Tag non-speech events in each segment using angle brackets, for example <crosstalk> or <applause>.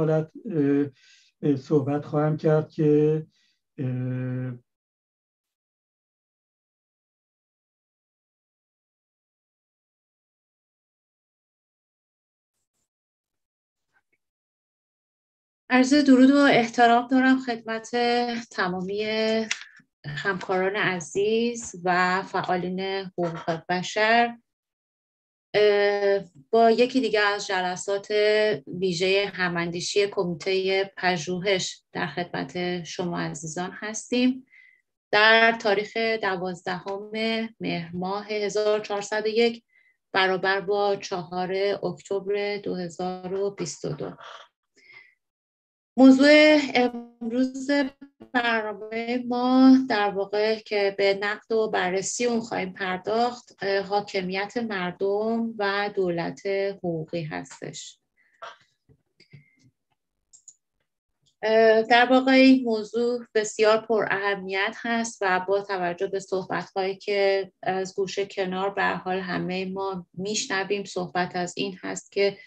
حالت صحبت خواهم کرد که عرض درود و احترام دارم خدمت تمامی همکاران عزیز و فعالین حقوق بشر. با یکی دیگه از جلسات ویژه هماندیشی کمیته پژوهش در خدمت شما عزیزان هستیم. در تاریخ دوازدهم مهر ماه 1401 برابر با چهار اکتبر 2022 موضوع امروز برنامه ما در واقع که به نقد و بررسی اون خواهیم پرداخت حاکمیت مردم و دولت حقوقی هستش. در واقع این موضوع بسیار پر اهمیت هست و با توجه به صحبت هایی که از گوشه کنار به حال همه ما میشنویم صحبت از این هست که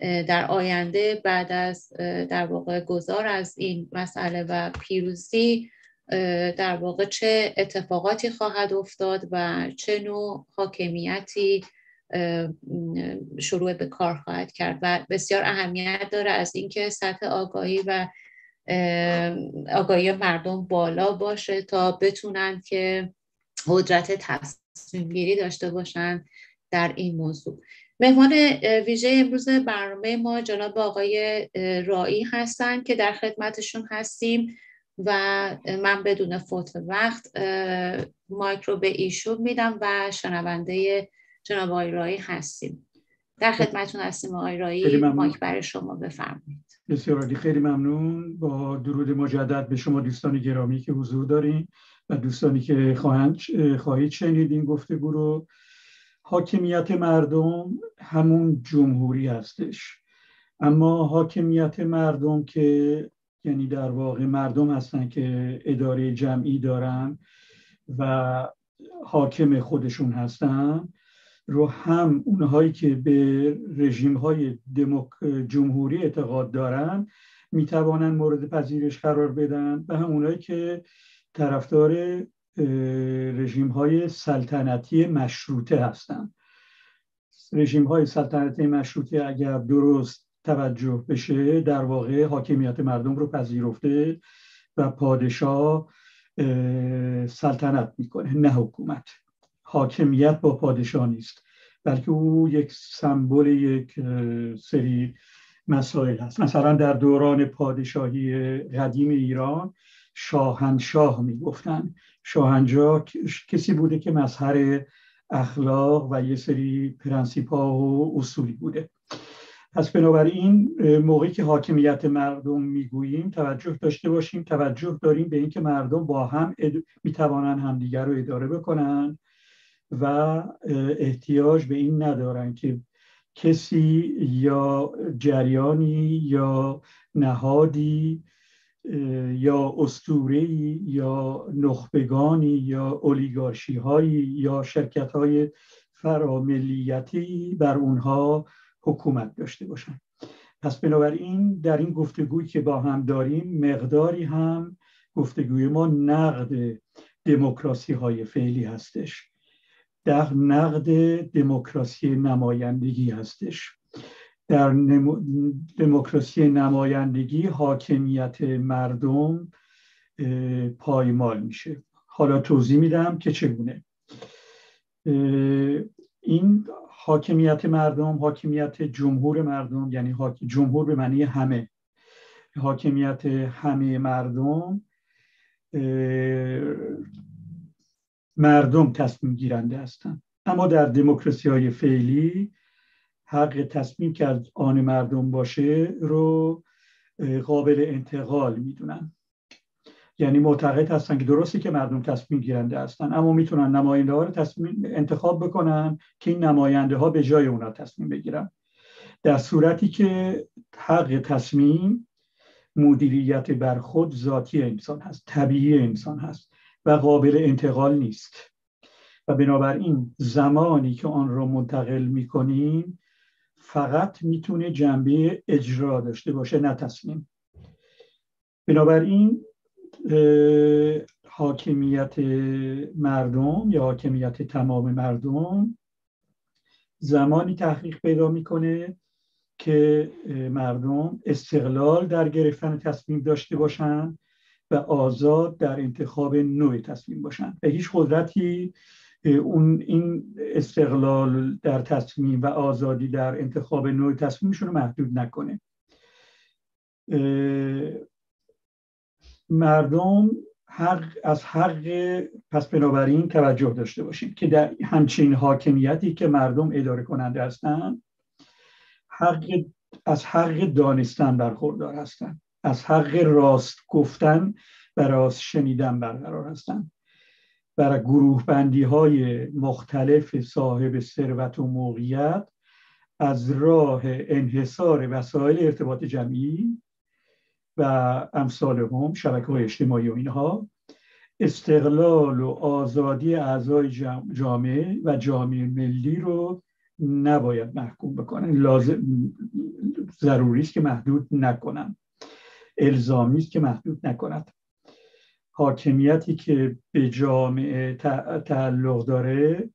در آینده بعد از در واقع گذار از این مسئله و پیروزی در واقع چه اتفاقاتی خواهد افتاد و چه نوع حاکمیتی شروع به کار خواهد کرد. و بسیار اهمیت داره از اینکه سطح آگاهی و آگاهی مردم بالا باشه تا بتونن که قدرت تصمیم گیری داشته باشن در این موضوع. مهمان ویژه امروز برنامه ما جناب آقای رایی هستند که در خدمتشون هستیم و من بدون فوت وقت مایک رو به ایشون میدم و شنونده جناب آقای رایی هستیم. در خدمتون هستیم آقای رایی مایک برای شما بفرمایید. بسیار عالی. خیلی ممنون با درود مجدد به شما دوستان گرامی که حضور دارین و دوستانی که خواهند خواهید شنید این گفتگو رو. حاکمیت مردم همون جمهوری هستش. اما حاکمیت مردم که یعنی در واقع مردم هستن که اداره جمعی دارن و حاکم خودشون هستن رو هم اونهایی که به رژیم های جمهوری اعتقاد دارن می‌توانن مورد پذیرش قرار بدن و هم اونهایی که طرفدار رژیم های سلطنتی مشروطه هستند. رژیم های سلطنتی مشروطه اگر درست توجه بشه در واقع حاکمیت مردم رو پذیرفته و پادشاه سلطنت می‌کنه نه حکومت. حاکمیت با پادشاه نیست بلکه او یک سمبل یک سری مسائل هست. مثلا در دوران پادشاهی قدیم ایران شاهنشاه می‌گفتن. شاهنشاه کسی بوده که مظهر اخلاق و یه سری پرنسیپ ها و اصولی بوده. پس بنابراین موقعی که حاکمیت مردم می‌گوییم توجه داشته باشیم. توجه داریم به اینکه مردم با هم اد... می‌توانند همدیگر رو اداره بکنن و احتیاج به این ندارن که کسی یا جریانی یا نهادی یا استورهی یا نخبگانی یا اولیگارشی هایی یا شرکت های فراملیتی بر اونها حکومت داشته باشند. پس بنابراین در این گفتگویی که با هم داریم مقداری هم گفتگوی ما نقد دموکراسی های فعلی هستش. در نقد دموکراسی نمایندگی هستش. در دموکراسی نمایندگی حاکمیت مردم پایمال میشه. حالا توضیح میدم که چگونه. این حاکمیت مردم حاکمیت جمهور مردم یعنی جمهور به معنی همه. حاکمیت همه مردم مردم تصمیم گیرنده هستند اما در دموکراسی های فعلی حق تصمیم که از آن مردم باشه رو قابل انتقال می‌دونن. یعنی معتقد هستن که درسته که مردم تصمیم گیرنده هستن اما می‌تونن نماینده ها رو تصمیم انتخاب بکنن که این نماینده ها به جای اونا تصمیم بگیرن. در صورتی که حق تصمیم مدیریت بر خود ذاتی انسان هست طبیعی انسان هست و قابل انتقال نیست. و بنابراین زمانی که آن را منتقل می‌کنیم فقط می‌تونه جنبه اجرا داشته باشه نه تصمیم. بنابراین حاکمیت مردم یا حاکمیت تمام مردم زمانی تحقیق پیدا می‌کنه که مردم استقلال در گرفتن تصمیم داشته باشند و آزاد در انتخاب نوع تصمیم باشند و هیچ قدرتی اون این استقلال در تصمیم و آزادی در انتخاب نوع تصمیمشون رو محدود نکنه. مردم حق از حق پس بنابراین توجه داشته باشید که در همچین حاکمیتی که مردم اداره کننده هستند حق از حق دانستن برخوردار هستند از حق راست گفتن و راست شنیدن برقرار هستند برای گروه بندی های مختلف صاحب ثروت و موقعیت از راه انحصار وسایل ارتباط جمعی و امثال هم شبکه های اجتماعی و اینها استقلال و آزادی اعضای جامعه و جامعه ملی رو نباید محکوم بکنن. لازم ضروری است که محدود نکنن. الزامی است که محدود نکند. حاکمیتی که به جامعه تعلق داره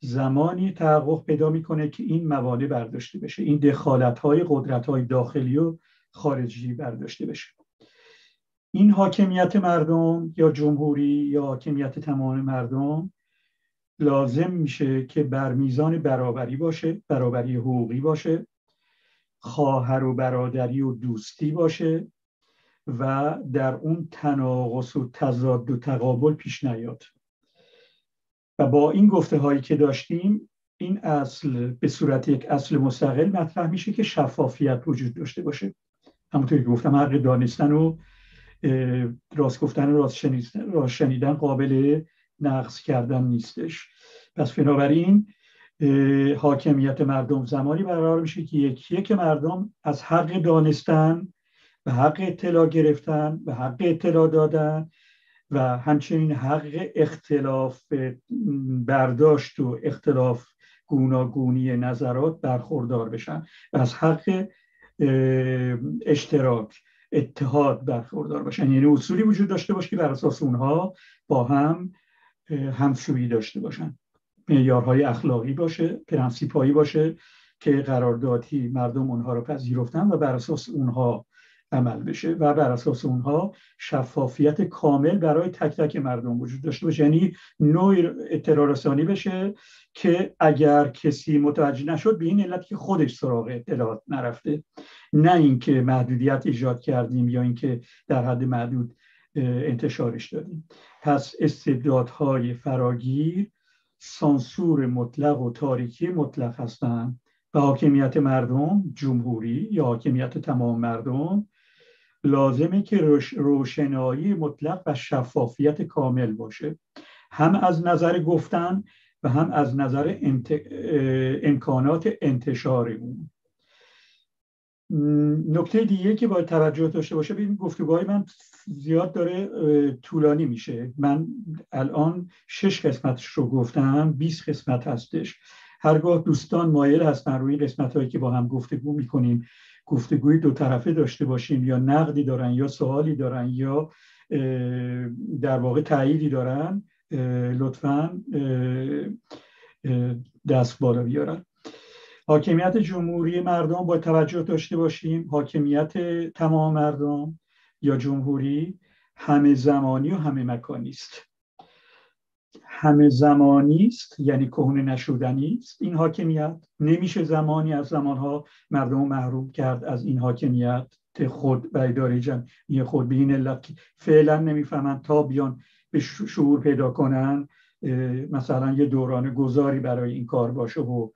زمانی تحقق پیدا می‌کنه که این موانع برداشته بشه. این دخالت های قدرت های داخلی و خارجی برداشته بشه. این حاکمیت مردم یا جمهوری یا حاکمیت تمام مردم لازم میشه که بر میزان برابری باشه برابری حقوقی باشه خواهر و برادری و دوستی باشه. و در اون تناقض و تضاد و تقابل پیش نیاد. و با این گفته هایی که داشتیم این اصل به صورت یک اصل مستقل مطرح میشه که شفافیت وجود داشته باشه. همونطوری که گفتم حق دانستن و راست گفتن و راست شنیدن, قابل نقص کردن نیستش. پس بنابراین حاکمیت مردم زمانی برقرار میشه که یکی که مردم از حق دانستن و حق اطلاع گرفتن و حق اطلاع دادن و همچنین حق اختلاف برداشت و اختلاف گوناگونی نظرات برخوردار بشن و از حق اشتراک اتحاد برخوردار باشن. یعنی اصولی وجود داشته باشه که بر اساس اونها با هم همسویی داشته باشن. معیارهای اخلاقی باشه پرنسیپایی باشه که قراردادی مردم اونها رو پذیرفتن و بر اساس اونها عمل بشه و بر اساس اونها شفافیت کامل برای تک تک مردم وجود داشته باشه. یعنی نوع اطلاع رسانی بشه که اگر کسی متوجه نشد به این علت که خودش سراغ اطلاعات نرفته. نه اینکه محدودیت ایجاد کردیم یا اینکه در حد محدود انتشارش دادیم. پس استبدادهای فراگیر سانسور مطلق و تاریکی مطلق هستند و حاکمیت مردم جمهوری یا حاکمیت تمام مردم لازمه که روشنایی مطلق و شفافیت کامل باشه. هم از نظر گفتن و هم از نظر امکانات انتشار اون نکته دیگه که باید توجه داشته باشه ببین گفتگوهای من زیاد داره طولانی میشه. من الان شش قسمتش رو گفتم 20 قسمت هستش. هرگاه دوستان مایل هستن روی قسمت هایی که با هم گفتگو می‌کنیم. گفتگوی دو طرفه داشته باشیم یا نقدی دارن یا سوالی دارن یا در واقع تاییدی دارن لطفا دست بالا بیارن. حاکمیت جمهوری مردم با توجه داشته باشیم. حاکمیت تمام مردم یا جمهوری همه زمانی و همه مکانی است. همه زمانی است یعنی کهنه نشدنی است این حاکمیت. نمیشه زمانی از زمانها مردم محروم کرد از این حاکمیت. خود و اداره جمعی خود به این علت که فعلا نمی‌فهمن تا بیان به شعور پیدا کنن مثلا یه دوران گذاری برای این کار باشه و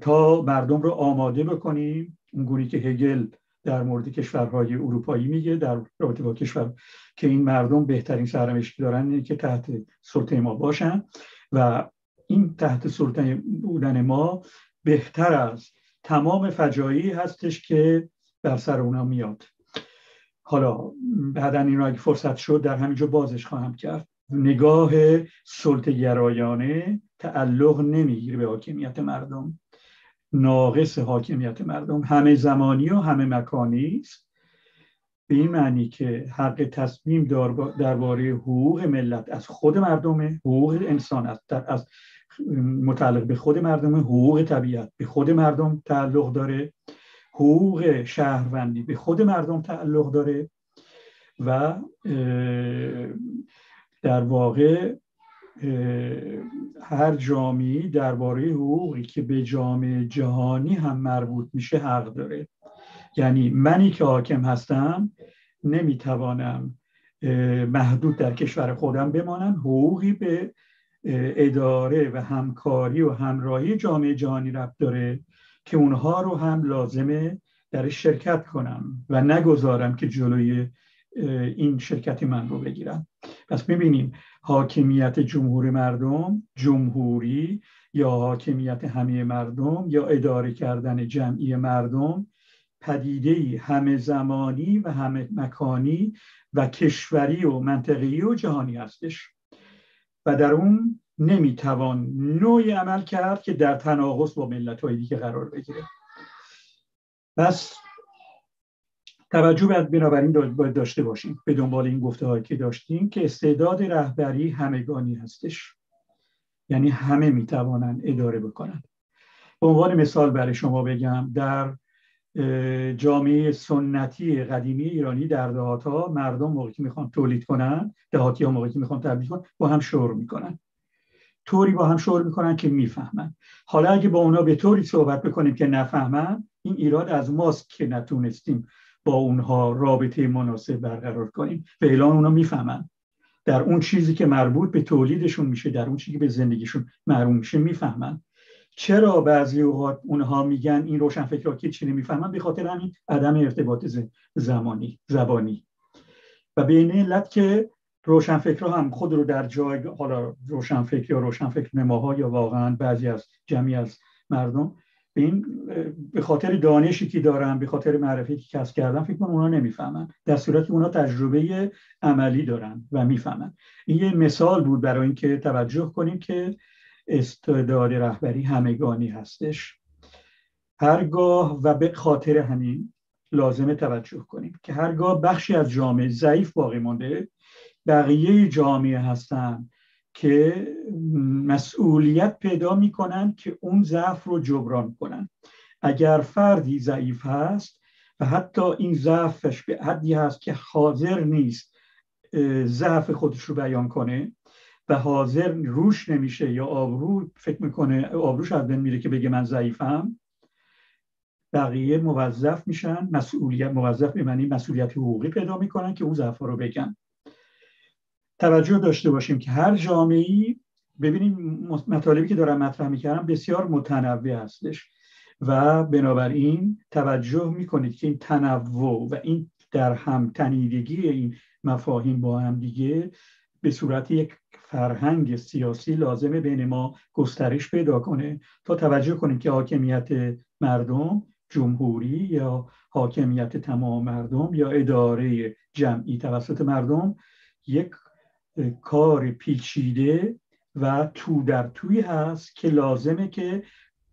تا مردم رو آماده بکنیم. اونگونی که هگل در مورد کشورهای اروپایی میگه در رابطه با کشور که این مردم بهترین سرنوشتی دارن اینه که تحت سلطه ما باشن و این تحت سلطه بودن ما بهتر از تمام فجایی هستش که در سر اونا میاد. حالا بعدا این را اگه فرصت شد در همینجا بازش خواهم کرد. نگاه سلطه گرایانه تعلق نمی‌گیره به حاکمیت مردم. ناقص حاکمیت مردم. همه زمانی و همه مکانی است. به این معنی که حق تصمیم درباره حقوق ملت از خود مردم حقوق انسان از, از متعلق به خود مردم حقوق طبیعت به خود مردم تعلق داره حقوق شهروندی به خود مردم تعلق داره و در واقع هر جامعی درباره حقوقی که به جامعه جهانی هم مربوط میشه حق داره. یعنی منی که حاکم هستم نمی‌توانم محدود در کشور خودم بمانم. حقوقی به اداره و همکاری و همراهی جامعه جهانی رفت داره که اونها رو هم لازمه در شرکت کنم و نگذارم که جلوی این شرکت من رو بگیرم. پس می‌بینیم حاکمیت جمهور مردم جمهوری یا حاکمیت همه مردم یا اداره کردن جمعی مردم پدیده همه زمانی و همه مکانی و کشوری و منطقی و جهانی هستش. و در اون نمی‌توان نوعی عمل کرد که در تناقض با ملت های دیگه قرار بگیره. پس توجه باید بنابراین باید داشته باشیم به دنبال این گفته هایی که داشتیم که استعداد رهبری همگانی هستش. یعنی همه می‌توانند اداره بکنند. به عنوان مثال برای شما بگم در جامعه سنتی قدیمی ایرانی در دهات ها مردم موقعی که می‌خوان تولید کنن دهاتی ها موقعی که می‌خوان تبدیل کنن با هم شور می‌کنن طوری با هم شور می‌کنن که می‌فهمن حالا اگه با اونا به طوری صحبت بکنیم که نفهمن این ایراد از ماست که نتونستیم با اونها رابطه مناسب برقرار کنیم. فعلا اونا می‌فهمن. در اون چیزی که مربوط به تولیدشون میشه در اون چیزی که به زندگیشون معروم میشه می‌فهمن. چرا بعضی اوقات اونها میگن این روشن فکرها که چی نمی‌فهمن؟ به خاطر همین عدم ارتباط زمانی زبانی. و به این علت که روشن فکرها هم خود رو در جای حالا روشن فکر یا روشن فکر نماها یا واقعا بعضی از جمعی از مردم به این به خاطر دانشی که دارن به خاطر معرفی که کسب کردن فکر کنم اونا نمی‌فهمن. در صورتی اونا تجربه عملی دارن و می‌فهمن. این یه مثال بود برای اینکه توجه کنیم که استعداد رهبری همگانی هستش. هرگاه و به خاطر همین لازمه توجه کنیم که هرگاه بخشی از جامعه ضعیف باقی مانده بقیه جامعه هستن که مسئولیت پیدا می‌کنن که اون ضعف رو جبران کنن اگر فردی ضعیف هست و حتی این ضعفش به حدی هست که حاضر نیست ضعف خودش رو بیان کنه و حاضر روش نمیشه یا آبرو فکر می‌کنه آبروش از بین میره که بگه من ضعیفم بقیه موظف میشن مسئولیت موظف به معنی مسئولیت حقوقی پیدا می‌کنن که اون ضعف رو بگن. توجه داشته باشیم که هر جامعه ببینیم مطالبی که دارم مطرح می‌کردم بسیار متنوع هستش و بنابراین توجه می‌کنید که این تنوع و این در هم تنیدگی این مفاهیم با هم دیگه به صورت یک فرهنگ سیاسی لازمه بین ما گسترش پیدا کنه تا توجه کنیم که حاکمیت مردم جمهوری یا حاکمیت تمام مردم یا اداره جمعی توسط مردم یک کار پیچیده و تو در توی هست که لازمه که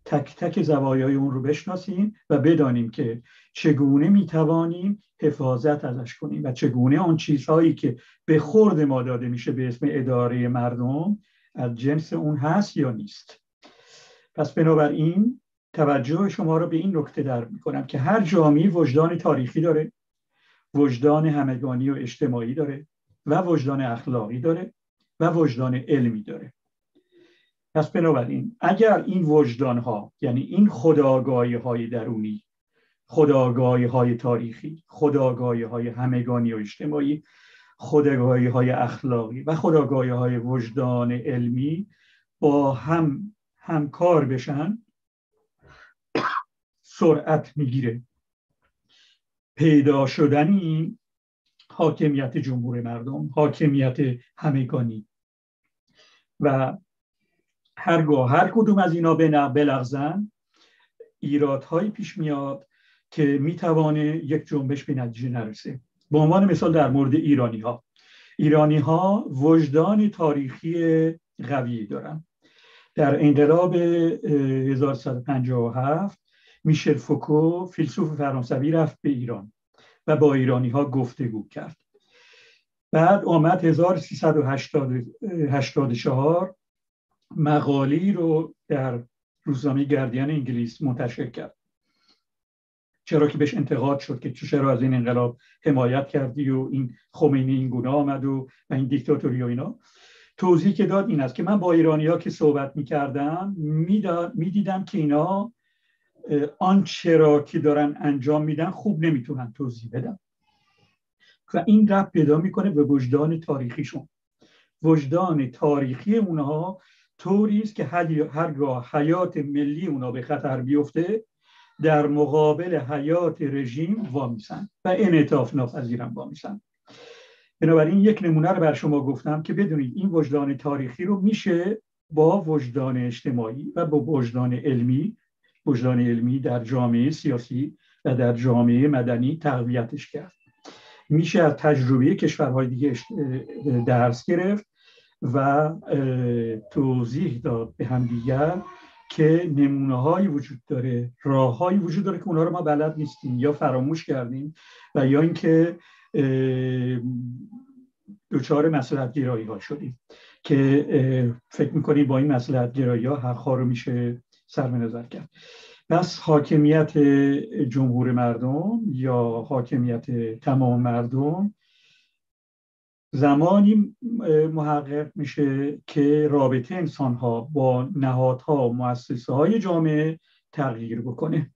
تک تک زوایای اون رو بشناسیم و بدانیم که چگونه می‌توانیم حفاظت ازش کنیم و چگونه آن چیزهایی که به خورد ما داده میشه به اسم اداره مردم از جنس اون هست یا نیست. پس بنابراین توجه شما رو به این نکته در می‌کنم که هر جامعه وجدان تاریخی داره وجدان همگانی و اجتماعی داره. و وجدان اخلاقی داره و وجدان علمی داره. پس بنابراین اگر این وجدان ها یعنی این خداگاهی های درونی خداگاهی های تاریخی خداگاهی های همگانی و اجتماعی خداگاهی های اخلاقی و خداگاهی های وجدان علمی با هم همکار بشن سرعت می‌گیره. پیدا شدن این حاکمیت جمهور مردم حاکمیت همگانی. و هرگاه هر کدوم از اینا بلغزن ایرادهایی پیش میاد که می‌توانه یک جنبش به نتیجه نرسه. به عنوان مثال در مورد ایرانی ها ایرانی ها وجدان تاریخی قوی دارن. در انقلاب 1157 میشل فوکو فیلسوف فرانسوی رفت به ایران. و با ایرانی ها گفتگو کرد. بعد آمد 1384 مقالی رو در روزنامه گردیان انگلیس منتشر کرد. چرا که بهش انتقاد شد که چرا از این انقلاب حمایت کردی و این خمینی این گونه آمد و, این دیکتاتوری و اینا. توضیح که داد این است که من با ایرانی ها که صحبت می کردم می دیدم که اینا آنچه را که دارن انجام میدن خوب نمی‌تونن توضیح بدن و این رب پیدا می‌کنه به وجدان تاریخیشون. وجدان تاریخی اونها طوری است که هرگاه حیات ملی اونا به خطر بیفته در مقابل حیات رژیم وامیسن و انعطاف ناپذیرن وامیسن. بنابراین یک نمونه رو بر شما گفتم که بدونید این وجدان تاریخی رو میشه با وجدان اجتماعی و با وجدان علمی وجدان علمی در جامعه سیاسی و در جامعه مدنی تقویتش کرد. میشه از تجربه کشورهای دیگه درس گرفت و توضیح داد به همدیگر که نمونه هایی وجود داره راههایی وجود داره که اونها رو ما بلد نیستیم یا فراموش کردیم و یا اینکه دچار مسئلت گرایی ها شدیم که فکر می‌کنیم با این مسئلت گرایی ها حقها رو میشه سر نظر کرد. پس حاکمیت جمهور مردم یا حاکمیت تمام مردم زمانی محقق میشه که رابطه انسان ها با نهادها و مؤسسه های جامعه تغییر بکنه.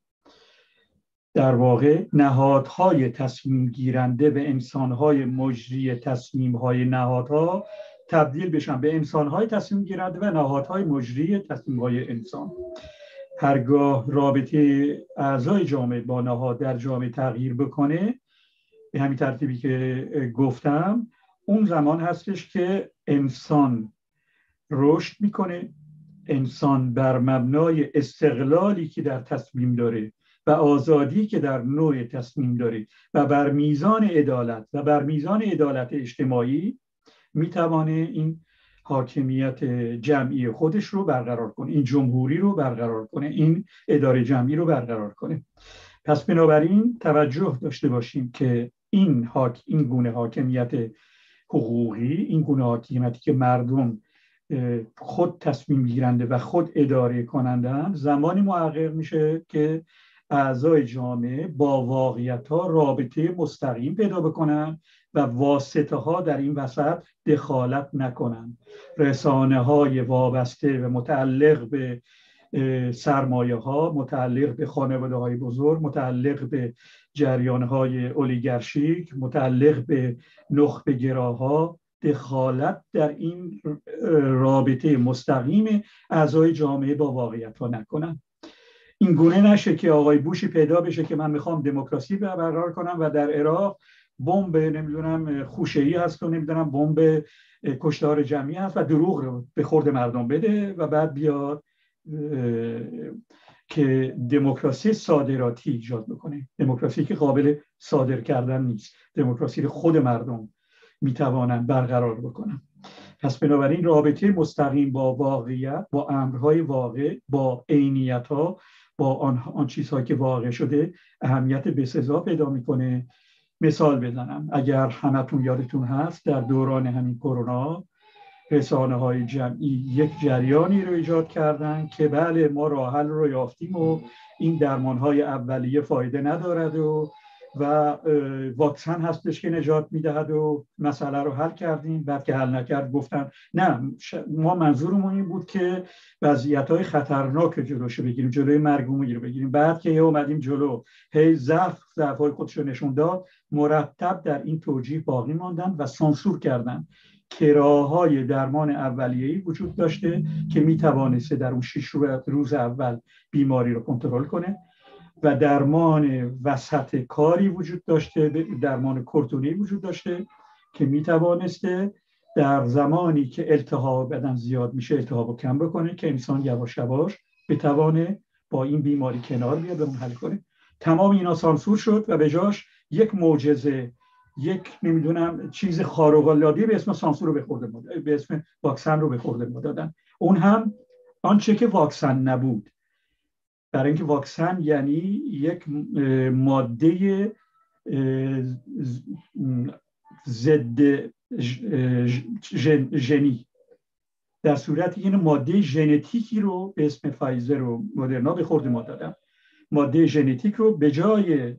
در واقع نهادهای تصمیم گیرنده به انسانهای مجری تصمیم های نهادها تبدیل بشن به انسانهای تصمیم گیرنده و نهادهای مجری تصمیم های انسان. هرگاه رابطه اعضای جامعه با نهاد در جامعه تغییر بکنه به همین ترتیبی که گفتم اون زمان هستش که انسان رشد می‌کنه انسان بر مبنای استقلالی که در تصمیم داره و آزادی که در نوع تصمیم داره و بر میزان عدالت و بر میزان عدالت اجتماعی می‌توانه این حاکمیت جمعی خودش رو برقرار کنه این جمهوری رو برقرار کنه این اداره جمعی رو برقرار کنه. پس بنابراین توجه داشته باشیم که این, حاک، این گونه حاکمیت حقوقی این گونه حاکمیتی که مردم خود تصمیم گیرنده و خود اداره کنندن زمانی محقق میشه که اعضای جامعه با واقعیت ها رابطه مستقیم پیدا بکنن و واسطه ها در این وسط دخالت نکنن رسانه های وابسته و متعلق به سرمایه ها متعلق به خانواده های بزرگ متعلق به جریان های اولیگرشیک متعلق به نخبه گراها دخالت در این رابطه مستقیم اعضای جامعه با واقعیت ها نکنن این گونه نشه که آقای بوشی پیدا بشه که من می‌خوام دموکراسی برقرار کنم و در عراق بمب نمی‌دونم خوشه ای هست و نمی‌دونم بمب کشتار جمعی هست و دروغ رو به خورد مردم بده و بعد بیاد که دموکراسی صادراتی ایجاد بکنه. دموکراسی که قابل صادر کردن نیست. دموکراسی خود مردم می‌توانند برقرار بکنن. پس بنابراین رابطه مستقیم با واقعیت با امرهای واقع با عینیت ها با آن, آن چیزهایی که واقع شده اهمیت بسزا پیدا می‌کنه. مثال بزنم. اگر همتون یادتون هست در دوران همین کرونا رسانه های جمعی یک جریانی رو ایجاد کردن که بله ما راه حل رو یافتیم و این درمان های اولیه فایده ندارد و و واکسن هستش که نجات می‌دهد و مسئله رو حل کردیم. بعد که حل نکرد گفتن نه ما منظورمون این بود که وضعیت های خطرناک جلوشو بگیریم جلوی مرگ رو بگیریم. بعد که اومدیم جلو هی ضعف ضعف های خودش رو نشون داد مرتب در این توجیه باقی ماندن و سانسور کردن. کراهای درمان اولیه‌ای وجود داشته که می توانسته در اون شش روز اول بیماری رو کنترل کنه. و درمان وسط کاری وجود داشته درمان کورتونی وجود داشته که می توانسته در زمانی که التهاب بدن زیاد میشه التهاب رو کم بکنه که انسان یواش یواش بتوانه با این بیماری کنار بیاد و اون حل کنه. تمام اینا سانسور شد و به جاش یک معجزه یک نمی‌دونم چیز خارق العاده به اسم سانسور رو به خورده به اسم واکسن رو به خورده دادن. اون هم آنچه که واکسن نبود. برای اینکه واکسن یعنی یک ماده ضد ژنی. در صورت این ماده ژنتیکی رو به اسم فایزر و مدرنا به خورد ما دادم. ماده ژنتیک رو به جای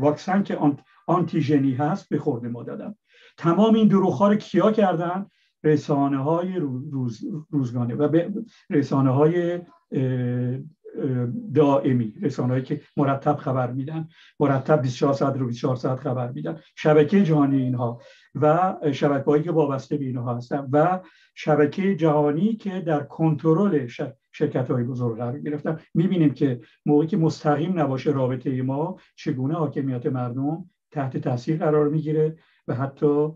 واکسن که آنتی ژنی هست به خورد ما دادم. تمام این دروغ رو کیا کردن؟ رسانه های روز، روزگانه. و به رسانه های دائمی رسانه هایی که مرتب خبر میدن مرتب 24 ساعت رو 24 ساعت خبر میدن. شبکه جهانی اینها و شبکه هایی که وابسته به اینها هستن و شبکه جهانی که در کنترل شرکت های بزرگ قرار گرفتن. می‌بینیم که موقعی که مستقیم نباشه رابطه ما چگونه حاکمیت مردم تحت تاثیر قرار می‌گیره و حتی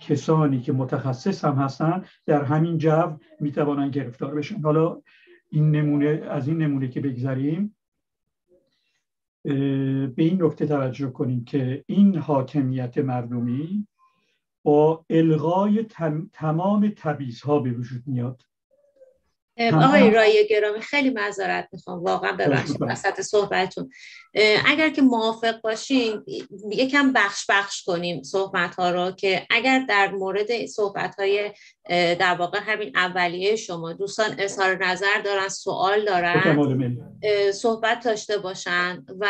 کسانی که متخصص هم هستن در همین جو می‌توانن گرفتار بشن. حالا این نمونه از این نمونه که بگذاریم به این نکته توجه کنیم که این حاکمیت مردمی با الغای تمام تبیزها به وجود میاد. آقای رای گرامی خیلی معذرت می‌خوام واقعا ببخشید وسط صحبتتون اگر که موافق باشین یکم بخش بخش کنیم صحبت ها رو که اگر در مورد صحبت های در واقع همین اولیه شما. دوستان اظهار نظر دارن سوال دارن صحبت داشته باشن و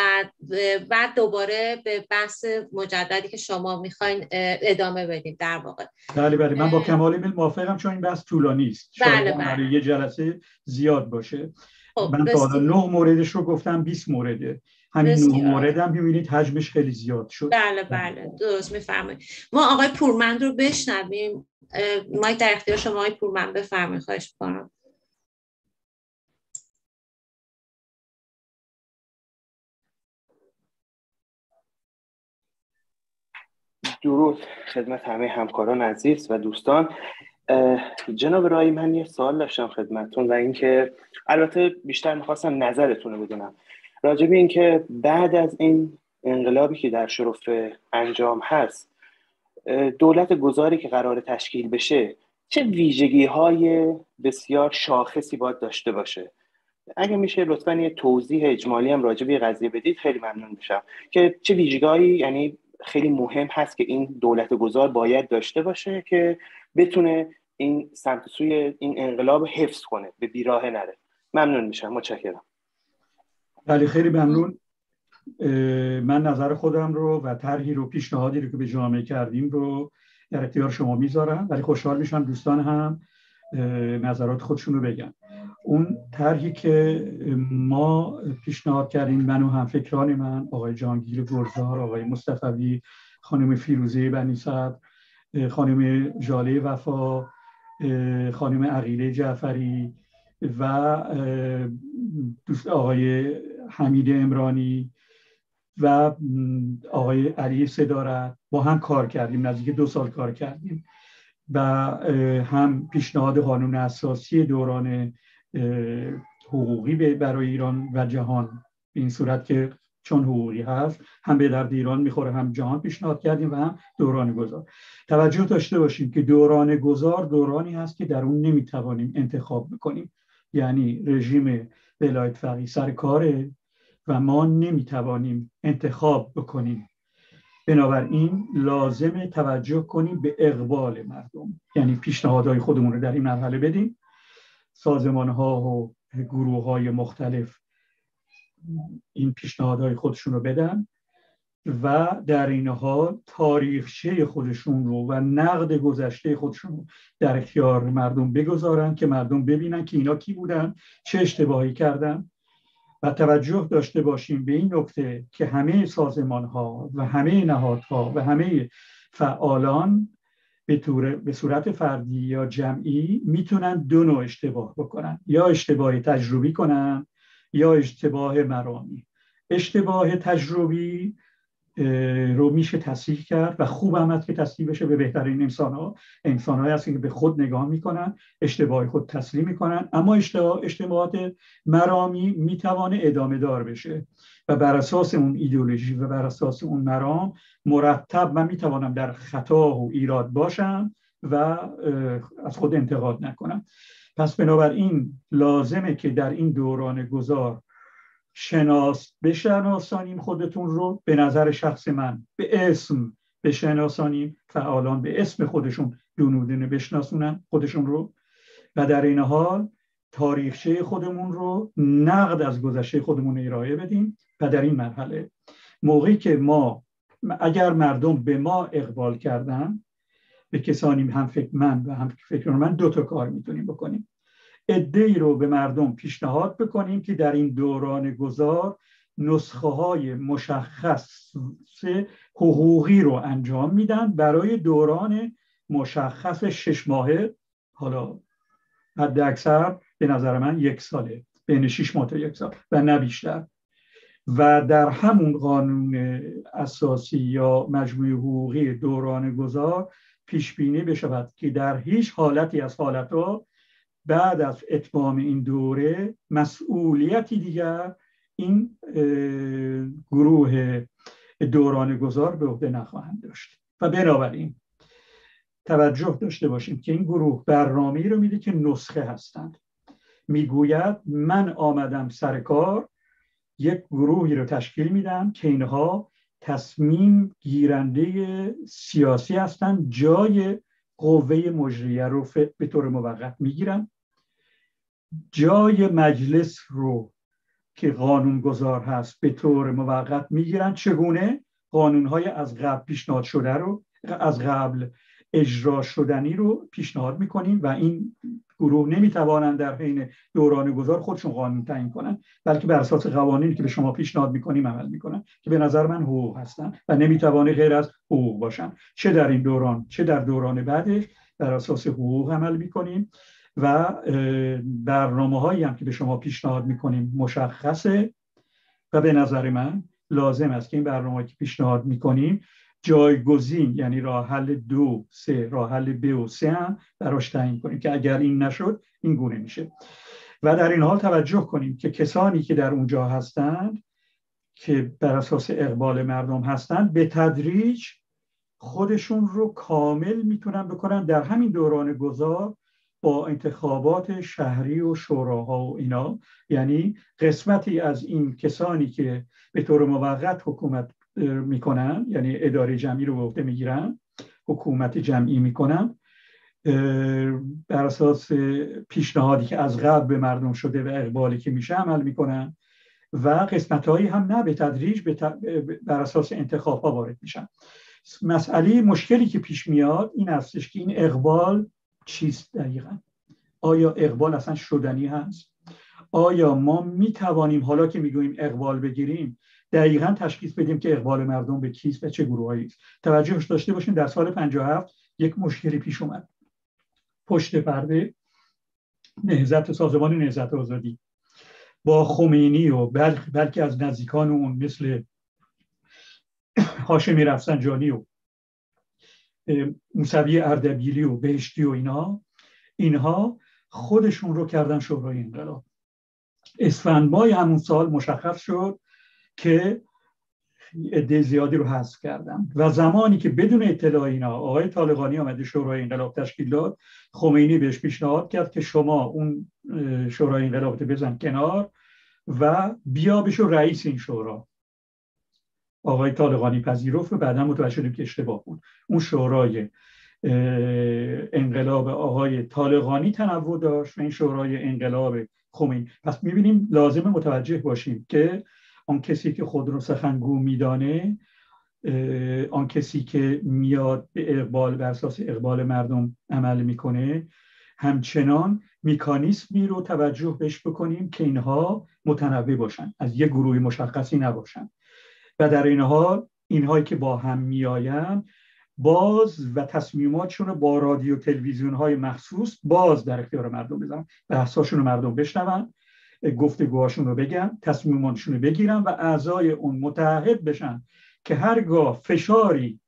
بعد دوباره به بحث مجددی که شما می‌خواین ادامه بدیم در واقع. بله بله. من با کمال میل موافقم چون این بحث طولانی است. بله بله. یه جلسه زیاد باشه. خب، من تا نه موردش رو گفتم 20 مورده. همین نه مورد هم می‌بینید حجمش خیلی زیاد شد. بله بله. درست میفرمایید. ما آقای پورمند رو بشنویم. مایک در اختیار شما آقای پورمند بفرمایید. خواهش کنم درود خدمت همه همکاران عزیز و دوستان. جناب رایی من یه سوال داشتم خدمتتون و اینکه البته بیشتر می‌خواستم نظرتون رو بدونم. راجبی اینکه بعد از این انقلابی که در شرف انجام هست دولت گذاری که قرار تشکیل بشه چه ویژگی های بسیار شاخصی باید داشته باشه؟ اگه میشه لطفا یه توضیح اجمالی هم راجع به قضیه بدید خیلی ممنون میشم. که چه ویژگی یعنی خیلی مهم هست که این دولت گذار باید داشته باشه که بتونه این سمت سوی این انقلاب حفظ کنه به بیراه نره. ممنون میشم. متشکرم. بله خیلی ممنون. من نظر خودم رو و طرحی رو پیشنهادی رو که به جامعه کردیم رو در اختیار شما می‌ذارم. ولی خوشحال میشم دوستان هم نظرات خودشون رو بگن. اون طرحی که ما پیشنهاد کردیم من و هم فکران من آقای جانگیر گرزار آقای مصطفی خانم فیروزه بنی صدر خانم جاله وفا خانم عقیله جعفری و دوست آقای حمید امرانی و آقای علی صدارت با هم کار کردیم نزدیک دو سال کار کردیم و هم پیشنهاد قانون اساسی دوران حقوقی برای ایران و جهان. به این صورت که چون حقوقی هست هم به درد ایران می‌خوره هم جهان پیشنهاد کردیم و هم دوران گذار. توجه داشته باشیم که دوران گذار دورانی هست که در اون نمی‌توانیم انتخاب بکنیم. یعنی رژیم ولایت فقیه سر کاره و ما نمی‌توانیم انتخاب بکنیم. بنابراین لازم توجه کنیم به اقبال مردم. یعنی پیشنهادهای خودمون رو در این مرحله بدیم. سازمان ها و گروه های مختلف این پیشنهادهای خودشون رو بدن و در این حال تاریخچه خودشون رو و نقد گذشته خودشون رو در اختیار مردم بگذارن که مردم ببینن که اینا کی بودن چه اشتباهی کردن. و توجه داشته باشیم به این نکته که همه سازمان ها و همه نهادها و همه فعالان به, به صورت فردی یا جمعی می‌تونن دو نوع اشتباه بکنن. یا اشتباه تجربی کنن یا اشتباه مرامی اشتباه تجربی رو میشه تصحیح کرد و خوب هم که تصحیح بشه به بهترین انسان ها انسان های که به خود نگاه می‌کنن اشتباه خود تسلیم می‌کنن. اما اشتباهات مرامی می‌توانه ادامه دار بشه و بر اساس اون ایدئولوژی و بر اساس اون مرام مرتب من می‌توانم در خطا و ایراد باشم و از خود انتقاد نکنم. پس بنابراین لازمه که در این دوران گذار شناس بشناسانیم خودتون رو به نظر شخص من. به اسم بشناسانیم فعالان به اسم خودشون دونودونه بشناسونن خودشون رو. و در این حال تاریخچه خودمون رو نقد از گذشته خودمون ارائه بدیم و در این مرحله. موقعی که ما اگر مردم به ما اقبال کردن به کسانی هم فکر من و هم فکر من دو تا کار می‌تونیم بکنیم. ای رو به مردم پیشنهاد بکنیم که در این دوران گذار نسخه های مشخص حقوقی رو انجام میدن برای دوران مشخص شش ماهه. حالا حد اکثر به نظر من یک ساله بین شش ماه تا یک سال و نه بیشتر. و در همون قانون اساسی یا مجموعه حقوقی دوران گذار پیش بینی بشود که در هیچ حالتی از حالتها بعد از اتمام این دوره مسئولیتی دیگر این گروه دوران گذار به عهده نخواهند داشت. و بنابراین توجه داشته باشیم که این گروه برنامه رو میده که نسخه هستند. می‌گوید من آمدم سر کار یک گروهی رو تشکیل میدم که اینها تصمیم گیرنده سیاسی هستند جای قوه مجریه رو به طور موقت می‌گیرن. جای مجلس رو که قانون گذار هست به طور موقت می‌گیرن. چگونه؟ قانون های از قبل پیشنهاد شده رو از قبل اجرا شدنی رو پیشنهاد می‌کنیم و این گروه نمی‌توانند در حین دوران گذار خودشون قانون تعیین کنن بلکه بر اساس قوانینی که به شما پیشنهاد می‌کنیم عمل می‌کنن که به نظر من حقوق هستن و نمی‌توانه غیر از حقوق باشن چه در این دوران چه در دوران بعدش بر اساس حقوق عمل می‌کنیم و برنامه هایی هم که به شما پیشنهاد می‌کنیم مشخصه و به نظر من لازم است که این برنامه که پیشنهاد می‌کنیم جایگزین یعنی راه حل دو سه راه حل ب و سه هم براش تعیین کنیم که اگر این نشد این گونه میشه. و در این حال توجه کنیم که کسانی که در اونجا هستند که بر اساس اقبال مردم هستند به تدریج خودشون رو کامل می‌تونن بکنن در همین دوران گذار با انتخابات شهری و شوراها و اینا. یعنی قسمتی از این کسانی که به طور موقت حکومت می‌کنن یعنی اداره جمعی رو به عهده می‌گیرن حکومت جمعی می‌کنن. بر اساس پیشنهادی که از قبل به مردم شده و اقبالی که میشه عمل می‌کنن و قسمت هایی هم نه به تدریج بر اساس انتخاب ها وارد میشن. مسئله مشکلی که پیش میاد این هستش که این اقبال چیست دقیقا؟ آیا اقبال اصلا شدنی هست؟ آیا ما می توانیم حالا که می‌گوییم اقبال بگیریم دقیقا تشخیص بدیم که اقبال مردم به کیست و چه گروهایی است. توجهش داشته باشیم در سال 57 یک مشکلی پیش اومد. پشت پرده نهزت سازمان نهزت آزادی. با خمینی و بلکه از نزدیکان اون مثل هاشمی رفسنجانی و موسوی اردبیلی و بهشتی و اینا اینها خودشون رو کردن شورای انقلاب. اسفند مای همون سال مشخص شد که عده زیادی رو حذف کردن. و زمانی که بدون اطلاع اینا آقای طالقانی آمده شورای انقلاب تشکیل داد خمینی بهش پیشنهاد کرد که شما اون شورای انقلاب بزن کنار و بیا بشو رئیس این شورا. آقای طالقانی پذیرفت و بعدا متوجه شدیم که اشتباه بود. اون شورای انقلاب آقای طالقانی تنوع داشت و این شورای انقلاب خمینی. پس می‌بینیم لازم متوجه باشیم که آن کسی که خود رو سخنگو میدانه آن کسی که میاد به اقبال بر اساس اقبال مردم عمل می‌کنه. همچنان میکانیسمی رو توجه بهش بکنیم که اینها متنوع باشن از یک گروه مشخصی نباشن. و در این حال اینهایی که با هم میآیند باز و تصمیماتشون رو با رادیو تلویزیون های مخصوص باز در اختیار مردم بزنن بحثاشون رو مردم بشنون. گفتگوهاشون رو بگن تصمیماتشون رو بگیرن و اعضای اون متحد بشن که هرگاه فشاری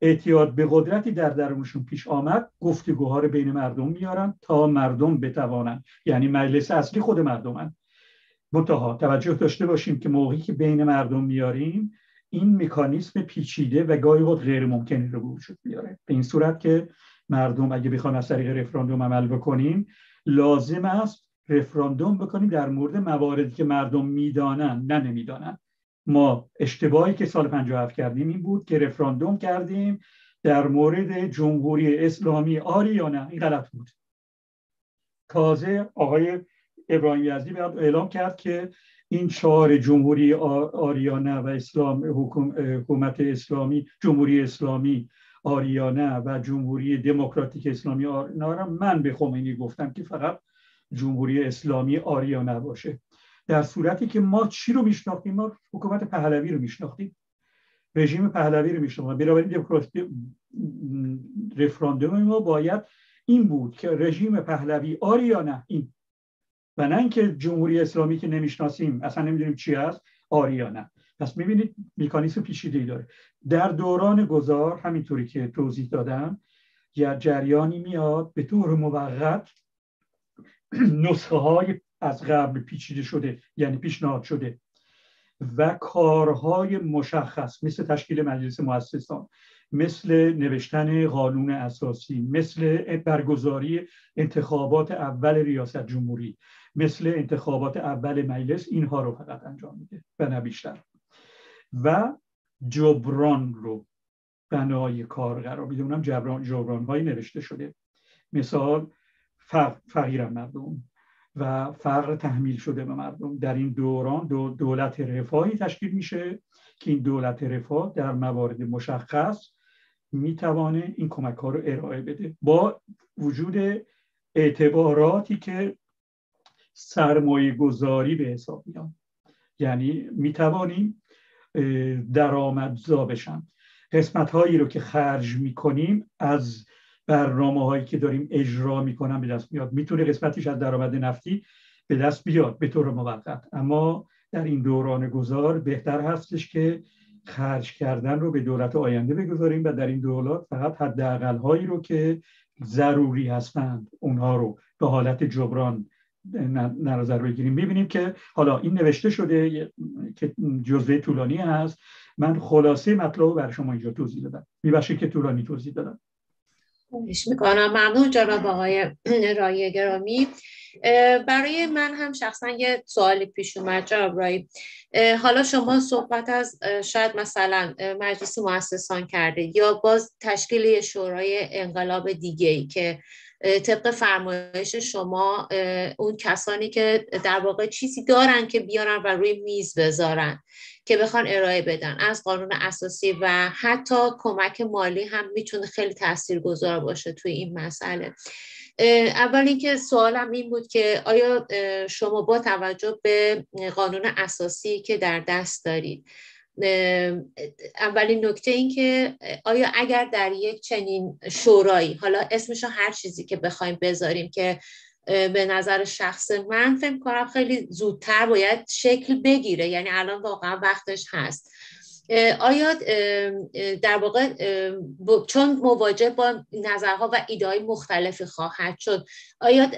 اعتیاد به قدرتی در درونشون پیش آمد گفتگوها رو بین مردم میارن تا مردم بتوانن. یعنی مجلس اصلی خود مردمن. منتها توجه داشته باشیم که موقعی که بین مردم میاریم این مکانیسم پیچیده و گاهی وقت غیر ممکنی رو به وجود بیاره به این صورت که مردم اگه بخوایم از طریق رفراندوم عمل بکنیم لازم است رفراندوم بکنیم در مورد مواردی که مردم می‌دانن نه نمی‌دانن. ما اشتباهی که سال 57 کردیم این بود که رفراندوم کردیم در مورد جمهوری اسلامی آری یا نه؟ این غلط بود. تازه آقای ابراهیم یزدی اعلام کرد که این چهار جمهوری آریانه و اسلام حکومت اسلامی جمهوری اسلامی آریانه و جمهوری دموکراتیک اسلامی آریانه من به خمینی گفتم که فقط جمهوری اسلامی آریانه باشه در صورتی که ما چی رو میشناختیم؟ ما حکومت پهلوی رو میشناختیم. رژیم پهلوی رو میشناختیم. بنابراین دموکراسی رفراندوم ما باید این بود که رژیم پهلوی آریانه این. و نه اینکه جمهوری اسلامی که نمی‌شناسیم اصلا نمی‌دونیم چی است آریانه پس می‌بینید میکانیسم پیچیده ای داره. در دوران گذار همینطوری که توضیح دادم یا جریانی میاد به طور موقت <clears throat> نسخه های از قبل پیچیده شده یعنی پیشنهاد شده. و کارهای مشخص مثل تشکیل مجلس مؤسسان مثل نوشتن قانون اساسی مثل برگزاری انتخابات اول ریاست جمهوری مثل انتخابات اول مجلس اینها رو فقط انجام میده و نه بیشتر. و جبران رو بنای کار قرار میده. اونم جبران, جبران های نوشته شده. مثال فقیر مردم و فقر تحمیل شده به مردم. در این دوران دو دولت رفاهی تشکیل میشه که این دولت رفاه در موارد مشخص می‌توانه این کمک ها رو ارائه بده. با وجود اعتباراتی که سرمایه گذاری به حساب میان یعنی می‌توانیم درآمدزا بشن. قسمت هایی رو که خرج می‌کنیم از برنامه هایی که داریم اجرا می‌کنن به دست میاد. می‌تونه قسمتیش از درآمد نفتی به دست بیاد به طور موقت. اما در این دوران گذار بهتر هستش که خرج کردن رو به دولت آینده بگذاریم و در این دولت فقط حداقل هایی رو که ضروری هستند اونها رو به حالت جبران نظر بگیریم. می‌بینیم که حالا این نوشته شده که جزوه طولانی هست. من خلاصه مطلب بر شما اینجا توضیح دادم. میبخشید که طولانی توضیح دادم. می‌کنم. ممنون جناب آقای <clears throat> رای گرامی. برای من هم شخصا یه سوالی پیش اومد جناب رای حالا شما صحبت از شاید مثلا مجلس مؤسسان کرده یا باز تشکیل شورای انقلاب دیگه ای که طبق فرمایش شما اون کسانی که در واقع چیزی دارن که بیارن و روی میز بذارن. که بخوان ارائه بدن از قانون اساسی و حتی کمک مالی هم می‌تونه خیلی تاثیرگذار باشه توی این مسئله. اول اینکه سوالم این بود که آیا شما با توجه به قانون اساسی که در دست دارید اولین نکته این که آیا اگر در یک چنین شورایی حالا اسمش هر چیزی که بخوایم بذاریم که به نظر شخص من فکر کنم خیلی زودتر باید شکل بگیره. یعنی الان واقعا وقتش هست. آیا در واقع چون مواجه با نظرها و ایده های مختلفی خواهد شد آیا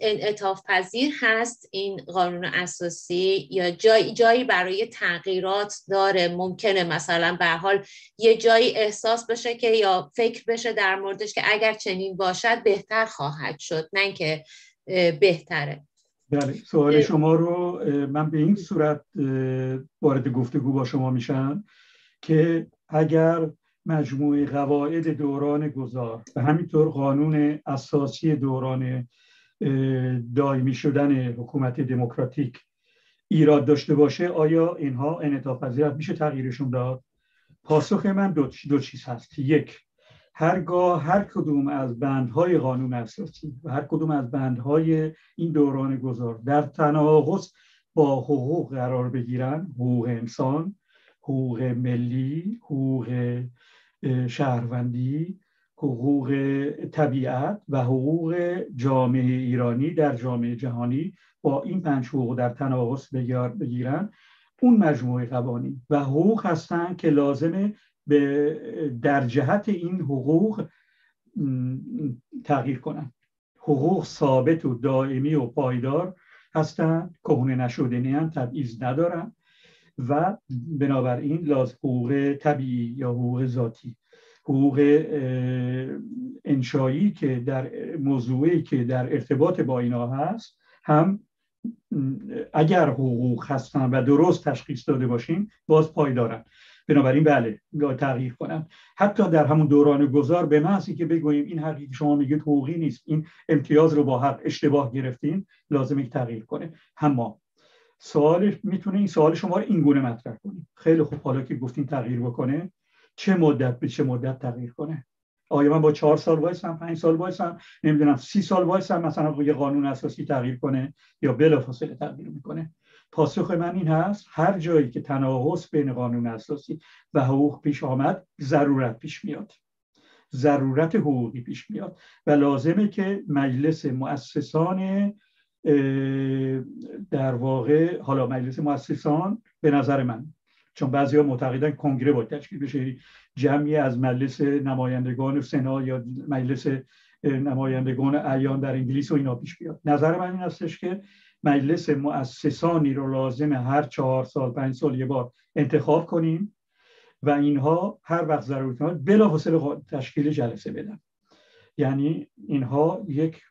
انعطاف پذیر هست این قانون اساسی؟ یا جایی, جایی برای تغییرات داره؟ ممکنه مثلا به حال یه جایی احساس بشه که یا فکر بشه در موردش که اگر چنین باشد بهتر خواهد شد. نه که بهتره. بله سوال شما رو من به این صورت وارد گفتگو با شما میشم که اگر مجموعه قواعد دوران گذار و همینطور قانون اساسی دوران دائمی شدن حکومت دموکراتیک ایراد داشته باشه آیا اینها انعطاف پذیر میشه تغییرشون داد؟ پاسخ من دو, دو چیز هست. یک هرگاه هر کدوم از بندهای قانون اساسی و هر کدوم از بندهای این دوران گذار در تناقض با حقوق قرار بگیرن حقوق انسان حقوق ملی حقوق شهروندی حقوق طبیعت و حقوق جامعه ایرانی در جامعه جهانی با این پنج حقوق در تناقض بگیرن. اون مجموعه قوانین و حقوق هستند که لازمه به در جهت این حقوق تغییر کنند حقوق ثابت و دائمی و پایدار هستند کهونه نشدنی هم تبعیض ندارن و بنابراین لازم حقوق طبیعی یا حقوق ذاتی. حقوق انشایی که در موضوعی که در ارتباط با اینا هست هم اگر حقوق هستن و درست تشخیص داده باشیم باز پایدارن. بنابراین بله تغییر کنن. حتی در همون دوران گذار به محضی که بگوییم این حقی که شما میگید حقوقی نیست این امتیاز رو با حق اشتباه گرفتین لازمه تغییر کنه. اما سوال می‌تونه این سوال شما رو این گونه مطرح کنیم خیلی خوب حالا که گفتین تغییر بکنه چه مدت به چه مدت تغییر کنه؟ آیا من با چهار سال وایسم پنج سال وایسم؟ نمی‌دونم سی سال وایسم مثلا یه قانون اساسی تغییر کنه یا بلافاصله تغییر می‌کنه؟ پاسخ من این هست هر جایی که تناقض بین قانون اساسی و حقوق پیش آمد ضرورت پیش میاد. ضرورت حقوقی پیش میاد. و لازمه که مجلس مؤسسان در واقع حالا مجلس مؤسسان به نظر من چون بعضی ها معتقدن کنگره باید تشکیل بشه جمعی از مجلس نمایندگان سنا یا مجلس نمایندگان ایان در انگلیس و اینا پیش بیاد. نظر من این هستش که مجلس مؤسسانی رو لازم هر چهار سال پنج سال یه بار انتخاب کنیم و اینها هر وقت ضرورت بلافاصله تشکیل جلسه بدن. یعنی اینها یک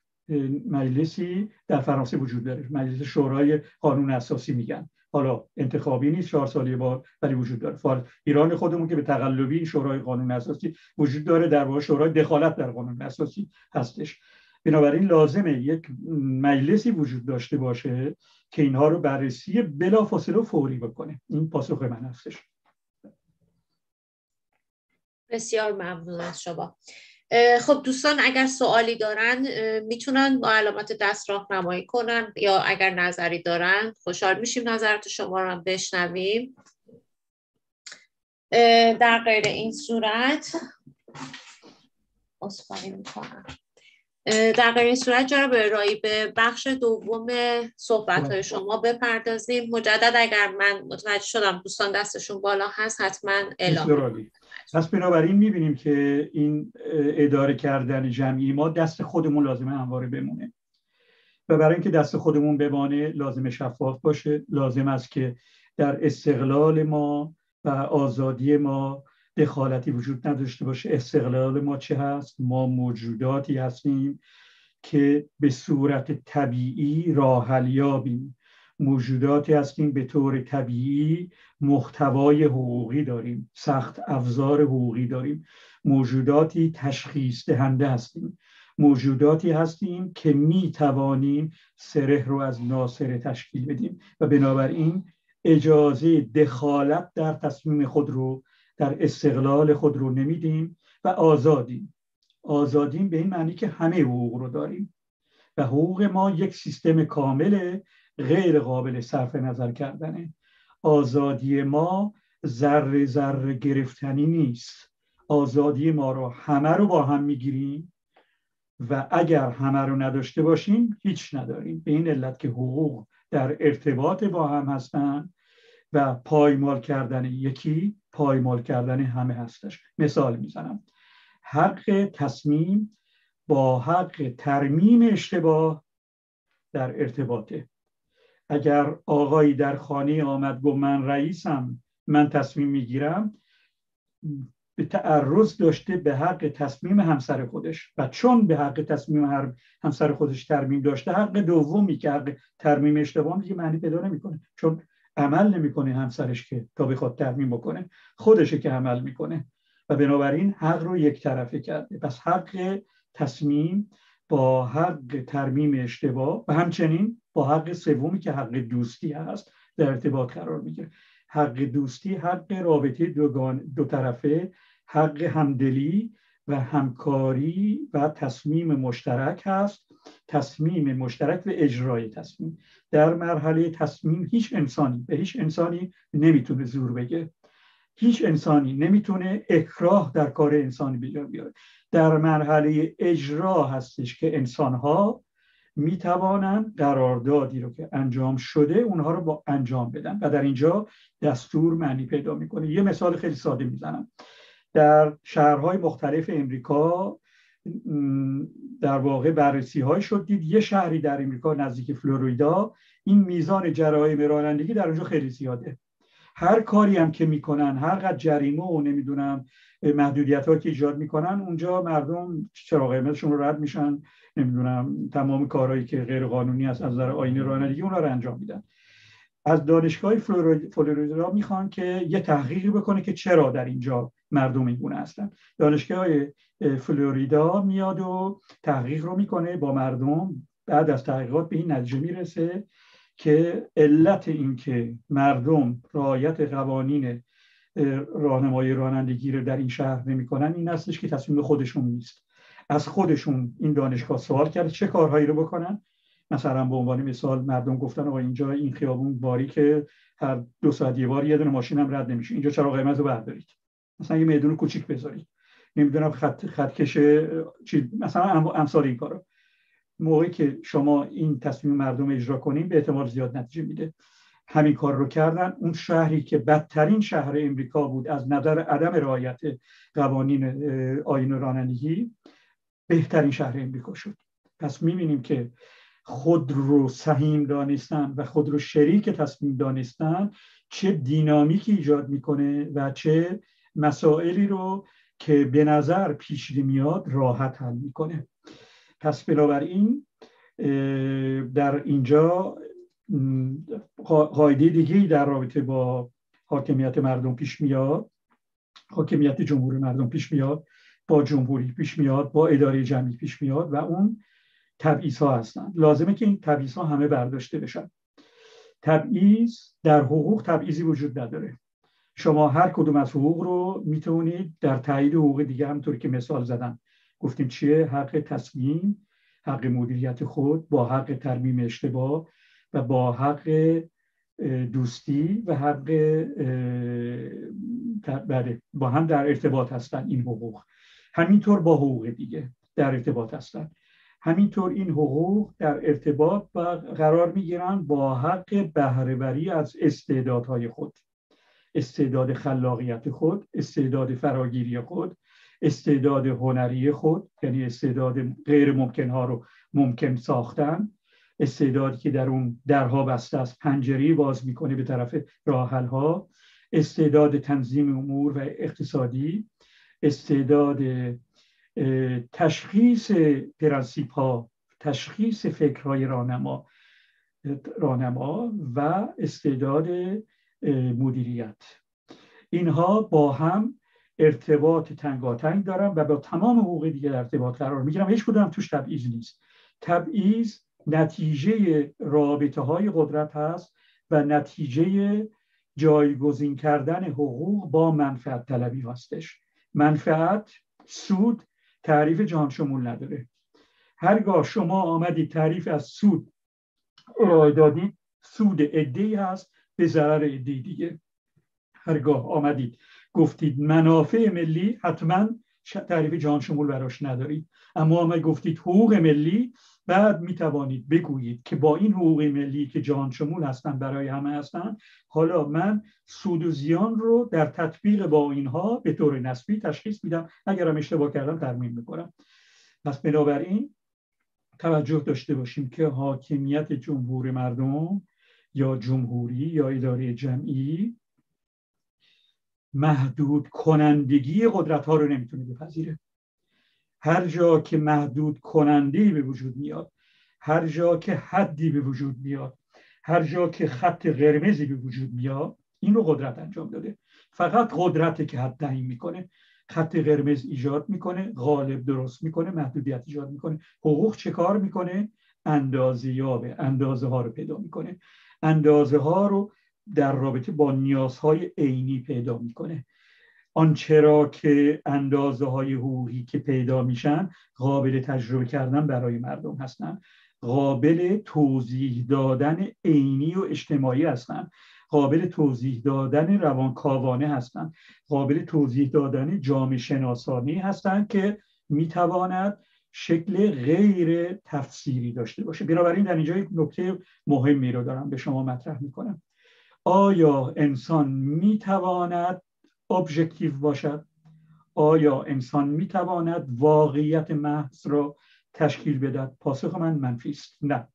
مجلسی در فرانسه وجود داره. مجلس شورای قانون اساسی میگن. حالا انتخابی نیست چهار سال یه بار ولی وجود داره. ایران خودمون که به تقلبی شورای قانون اساسی وجود داره در واقع شورای دخالت در قانون اساسی هستش. بنابراین لازمه یک مجلسی وجود داشته باشه که اینها رو بررسی بلافاصله و فوری بکنه. این پاسخ من هستش. بسیار ممنون از شما. خب دوستان اگر سوالی دارن می‌تونن با علامت دست راهنمایی کنن یا اگر نظری دارن خوشحال میشیم نظرات شما رو هم بشنویم. در غیر این صورت اصفانی می‌کنم. در غیر این صورت جناب رایی به بخش دوم صحبت های شما بپردازیم؟ مجدد اگر من متوجه شدم دوستان دستشون بالا هست حتما اعلام. پس بنابراین می‌بینیم که این اداره کردن جمعی ما دست خودمون لازمه همواره بمونه. و برای اینکه دست خودمون بمانه لازم شفاف باشه. لازم است که در استقلال ما و آزادی ما دخالتی وجود نداشته باشه. استقلال ما چه هست؟ ما موجوداتی هستیم که به صورت طبیعی راحل یابیم موجوداتی هستیم به طور طبیعی محتوای حقوقی داریم. سخت افزار حقوقی داریم. موجوداتی تشخیص دهنده هستیم. موجوداتی هستیم که می توانیم سره رو از ناصره تشکیل بدیم و بنابراین اجازه دخالت در تصمیم خود رو در استقلال خود رو نمیدیم و آزادیم. آزادیم به این معنی که همه حقوق رو داریم. و حقوق ما یک سیستم کامل غیر قابل صرف نظر کردنه. آزادی ما ذره ذره گرفتنی نیست. آزادی ما رو همه رو با هم می‌گیریم و اگر همه رو نداشته باشیم هیچ نداریم. به این علت که حقوق در ارتباط با هم هستند و پایمال کردن یکی پایمال کردن همه هستش. مثال می‌زنم. حق تصمیم با حق ترمیم اشتباه در ارتباطه. اگر آقایی در خانه آمد گفت من رئیسم من تصمیم می‌گیرم به تعرض داشته به حق تصمیم همسر خودش. و چون به حق تصمیم همسر خودش ترمیم داشته حق دومی که حق ترمیم اشتباه دیگه معنی پیدا نمی‌کنه. چون عمل نمی‌کنه همسرش که تا بخواد ترمیم بکنه خودشه که عمل می‌کنه. و بنابراین حق رو یک طرفه کرده. پس حق تصمیم با حق ترمیم اشتباه و همچنین با حق سومی که حق دوستی هست در ارتباط قرار می‌گیره. حق دوستی حق رابطه دو طرفه حق همدلی و همکاری و تصمیم مشترک هست. تصمیم مشترک و اجرای تصمیم. در مرحله تصمیم هیچ انسانی به هیچ انسانی نمی‌تونه زور بگه. هیچ انسانی نمی‌تونه اکراه در کار انسانی بجا بیاره. در مرحله اجرا هستش که انسانها می‌توانند قراردادی رو که انجام شده اونها رو با انجام بدن و در اینجا دستور معنی پیدا می‌کنه. یه مثال خیلی ساده می‌زنم. در شهرهای مختلف امریکا در واقع بررسی های شد. دید یه شهری در امریکا نزدیک فلوریدا این میزان جرایم رانندگی در اونجا خیلی زیاده. هر کاری هم که می‌کنن هر قدر جریمه و نمی‌دونم محدودیت ها که ایجاد می‌کنن اونجا مردم چراغ قرمزشون رو رد میشن. نمی‌دونم تمام کارهایی که غیر قانونی است از نظر آینه رانندگی اون رو انجام میدن. از دانشگاه فلوریدا می‌خوان که یه تحقیقی بکنه که چرا در اینجا مردم این گونه هستن. دانشگاه فلوریدا میاد و تحقیق رو می‌کنه با مردم. بعد از تحقیقات به این نتیجه می‌رسه که علت اینکه مردم رعایت قوانین راهنمای رانندگی رو در این شهر نمی‌کنن این هستش که تصمیم خودشون نیست. از خودشون این دانشگاه سوال کرده چه کارهایی رو بکنن. مثلا به عنوان مثال مردم گفتن آقا اینجا این خیابون باری که هر دو ساعت یه بار یه دونه ماشین هم رد نمیشه. اینجا چرا قرمز رو بردارید. مثلا یه میدون کوچیک بذارید نمی‌دونم خط خطکش چی مثلا امثال این کارا موقعی که شما این تصمیم مردم اجرا کنین به احتمال زیاد نتیجه میده. همین کار رو کردن. اون شهری که بدترین شهر امریکا بود از نظر عدم رعایت قوانین آین رانندگی بهترین شهر امریکا شد. پس می‌بینیم که خود رو سهیم دانستن و خود رو شریک تصمیم دانستن چه دینامیکی ایجاد می‌کنه و چه مسائلی رو که به نظر پیش میاد راحت حل می‌کنه. پس بنابراین در اینجا قاعده دیگه در رابطه با حاکمیت مردم پیش میاد حاکمیت جمهور مردم پیش میاد با جمهوری پیش میاد با اداره جمعی پیش میاد و اون تبعیض ها هستند. لازمه که این تبعیض ها همه برداشته بشن. تبعیض در حقوق تبعیضی وجود نداره. شما هر کدوم از حقوق رو می‌تونید در تایید حقوق دیگه همطور که مثال زدم. گفتیم چیه؟ حق تصمیم حق مدیریت خود با حق ترمیم اشتباه و با حق دوستی و حق بله با هم در ارتباط هستن این حقوق. همینطور با حقوق دیگه در ارتباط هستن. همینطور این حقوق در ارتباط و قرار می‌گیرن با حق بهرهوری از استعدادهای خود. استعداد خلاقیت خود استعداد فراگیری خود استعداد هنری خود یعنی استعداد غیر ممکن ها رو ممکن ساختن. استعدادی که در اون درها بسته است پنجری باز می‌کنه به طرف راحل ها. استعداد تنظیم امور و اقتصادی. استعداد تشخیص پرنسیپ ها تشخیص فکرهای راهنما راهنما و استعداد مدیریت. اینها با هم ارتباط تنگاتنگ دارن و با تمام حقوق دیگه در ارتباط قرار می‌گیرن هیچ کدوم توش تبعیض نیست. تبعیض نتیجه رابطه های قدرت هست و نتیجه جایگزین کردن حقوق با منفعت طلبی هستش. منفعت سود تعریف جهان شمول نداره. هرگاه شما آمدید تعریف از سود ارائه دادید سود عدی هست. به ضرر دیگه. هرگاه آمدید. گفتید منافع ملی حتما تعریف جهان شمول براش ندارید اما آمد گفتید حقوق ملی. بعد می توانید بگویید که با این حقوق ملی که جهان شمول هستن برای همه هستن حالا من سود و زیان رو در تطبیق با اینها به طور نسبی تشخیص میدم. اگرم اشتباه کردم ترمیم می‌کنم. پس بنابراین توجه داشته باشیم که حاکمیت جمهور مردم یا جمهوری یا اداره جمعی محدود کنندگی قدرت ها رو نمی‌تونه بپذیره. هر جا که محدود کننده به وجود میاد هر جا که حدی به وجود میاد هر جا که خط قرمزی به وجود میاد این رو قدرت انجام داده. فقط قدرت که حد تعیین می‌کنه خط قرمز ایجاد می‌کنه غالب درست می‌کنه محدودیت ایجاد می‌کنه. حقوق چه کار می‌کنه؟ اندازه یابه اندازه ها رو پیدا می‌کنه. اندازه ها رو در رابطه با نیازهای عینی پیدا می‌کنه. آنچه را که اندازه های حقوقی که پیدا میشن قابل تجربه کردن برای مردم هستن. قابل توضیح دادن عینی و اجتماعی هستن. قابل توضیح دادن روانکاوانه هستند قابل توضیح دادن جامعه شناسانی هستند که می‌تواند شکل غیر تفسیری داشته باشه. بنابراین در اینجا یک نکته مهمی رو دارم به شما مطرح می‌کنم. آیا انسان می‌تواند ابژکتیو باشد؟ آیا انسان می‌تواند واقعیت محض را تشکیل بدهد؟ پاسخ من منفی است. نه.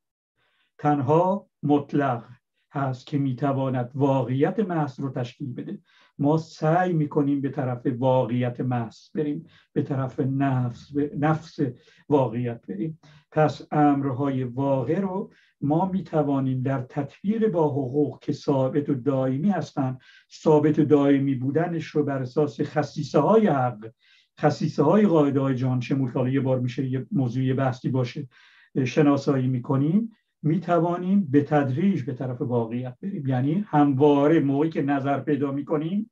تنها مطلق هست که می‌تواند واقعیت محض رو تشکیل بده. ما سعی می‌کنیم به طرف واقعیت محض بریم به طرف نفس, نفس واقعیت بریم. پس امرهای واقع رو ما می‌توانیم در تطبیق با حقوق که ثابت و دائمی هستند ثابت و دائمی بودنش رو بر اساس خصیصه های حق خصیصه های قاعده های جان شمول یه بار میشه یه موضوعی بحثی باشه شناسایی می‌کنیم. می‌توانیم به تدریج به طرف واقعیت بریم. یعنی همواره موقعی که نظر پیدا می‌کنیم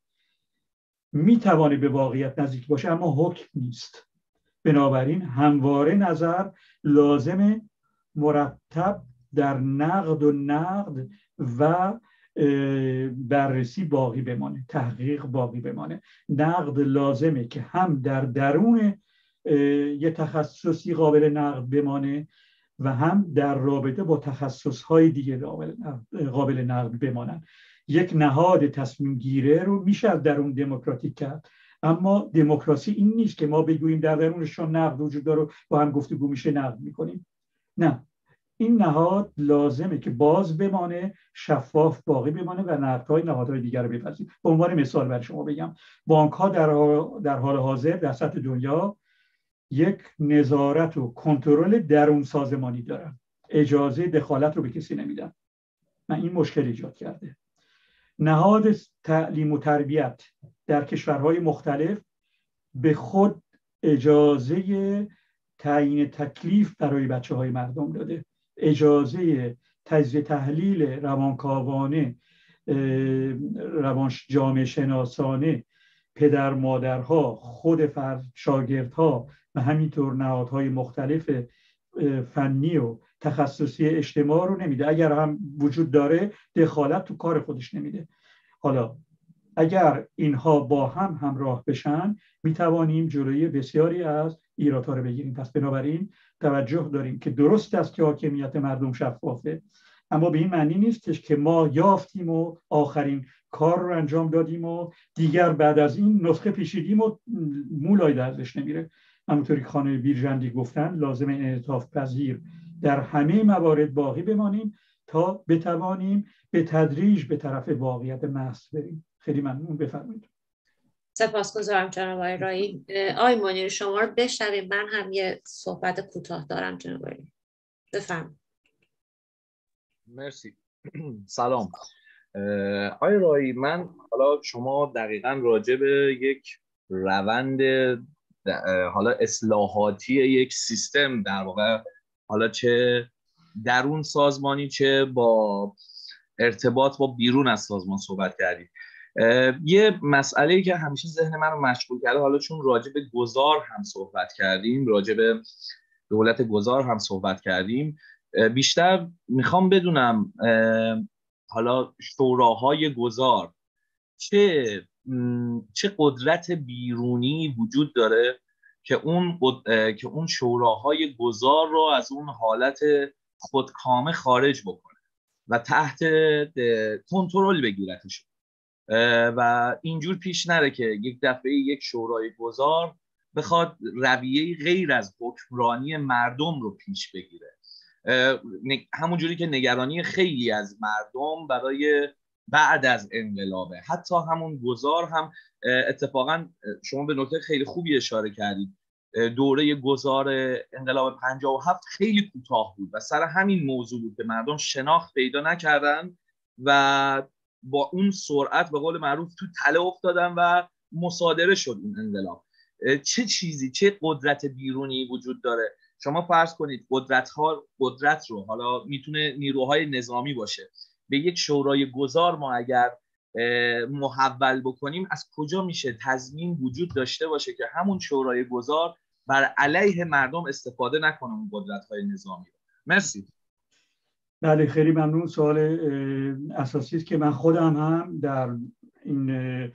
می‌توانه به واقعیت نزدیک باشه اما حکم نیست. بنابراین همواره نظر لازم مرتب در نقد و نقد و بررسی باقی بمانه تحقیق باقی بمانه. نقد لازمه که هم در درون یه تخصصی قابل نقد بمانه و هم در رابطه با تخصص های دیگه قابل نقد بمانن یک نهاد تصمیم گیره رو میشه از درون دموکراتیک کرد. اما دموکراسی این نیست که ما بگوییم در درونشون نقد وجود داره با هم گفتگو میشه نقد می‌کنیم. نه. این نهاد لازمه که باز بمانه شفاف باقی بمانه و نقدهای نهادهای دیگر رو بپذیر به عنوان مثال بر شما بگم بانک ها در, در حال حاضر در سطح دنیا یک نظارت و کنترل درون سازمانی دارن. اجازه دخالت رو به کسی نمیدن. من این مشکل ایجاد کرده. نهاد تعلیم و تربیت در کشورهای مختلف به خود اجازه تعیین تکلیف برای بچه های مردم داده. اجازه تجزیه تحلیل روانکاوانه روان جامعه شناسانه پدر مادرها خود فرد شاگردها و همینطور نهادهای مختلف فنی و تخصصی اجتماع رو نمیده. اگر هم وجود داره دخالت تو کار خودش نمیده. حالا اگر اینها با هم همراه بشن می‌توانیم جلوی بسیاری از ایرادها رو بگیریم. پس بنابراین توجه داریم که درست است که حاکمیت مردم شفافه. اما به این معنی نیستش که ما یافتیم و آخرین کار رو انجام دادیم و دیگر بعد از این نسخه پیشیدیم و مولای ازش نمیره. همونطوری که خانه بیرجندی گفتن لازم انعطاف پذیر در همه موارد باقی بمانیم تا بتوانیم به تدریج به طرف واقعیت محض بریم. خیلی ممنون بفرمایید. سپاسگزارم جناب آقای رایی. آقای منیر شما رو بشنویم. من هم یه صحبت کوتاه دارم جناب آقای بفرمایید. مرسی. <clears throat> سلام. آقای رایی من حالا شما دقیقا راجع به یک روند حالا اصلاحاتی یک سیستم در واقع حالا چه درون سازمانی چه با ارتباط با بیرون از سازمان صحبت کردیم یه مسئله که همیشه ذهن من رو مشغول کرده حالا چون راجع به گذار هم صحبت کردیم راجع به دولت گذار هم صحبت کردیم بیشتر می‌خوام بدونم حالا شوراهای گذار چه چه قدرت بیرونی وجود داره که اون که اون شوراهای گذار رو از اون حالت خودکامه خارج بکنه و تحت کنترل بگیرتش. و اینجور پیش نره که یک دفعه یک شورای گذار بخواد رویه غیر از حکمرانی مردم رو پیش بگیره. همونجوری که نگرانی خیلی از مردم برای بعد از انقلابه. حتی همون گذار هم اتفاقا شما به نکته خیلی خوبی اشاره کردید. دوره گذار انقلاب 57 خیلی کوتاه بود و سر همین موضوع بود که مردم شناخت پیدا نکردن و با اون سرعت به قول معروف تو تله افتادن و مصادره شد اون انقلاب. چه چیزی چه قدرت بیرونی وجود داره؟ شما فرض کنید قدرت ها قدرت رو حالا می‌تونه نیروهای نظامی باشه. به یک شورای گذار ما اگر محول بکنیم از کجا میشه تضمین وجود داشته باشه که همون شورای گذار بر علیه مردم استفاده نکنه اون قدرت های نظامی مرسی. بله خیلی ممنون. سوال اساسی است که من خودم هم در این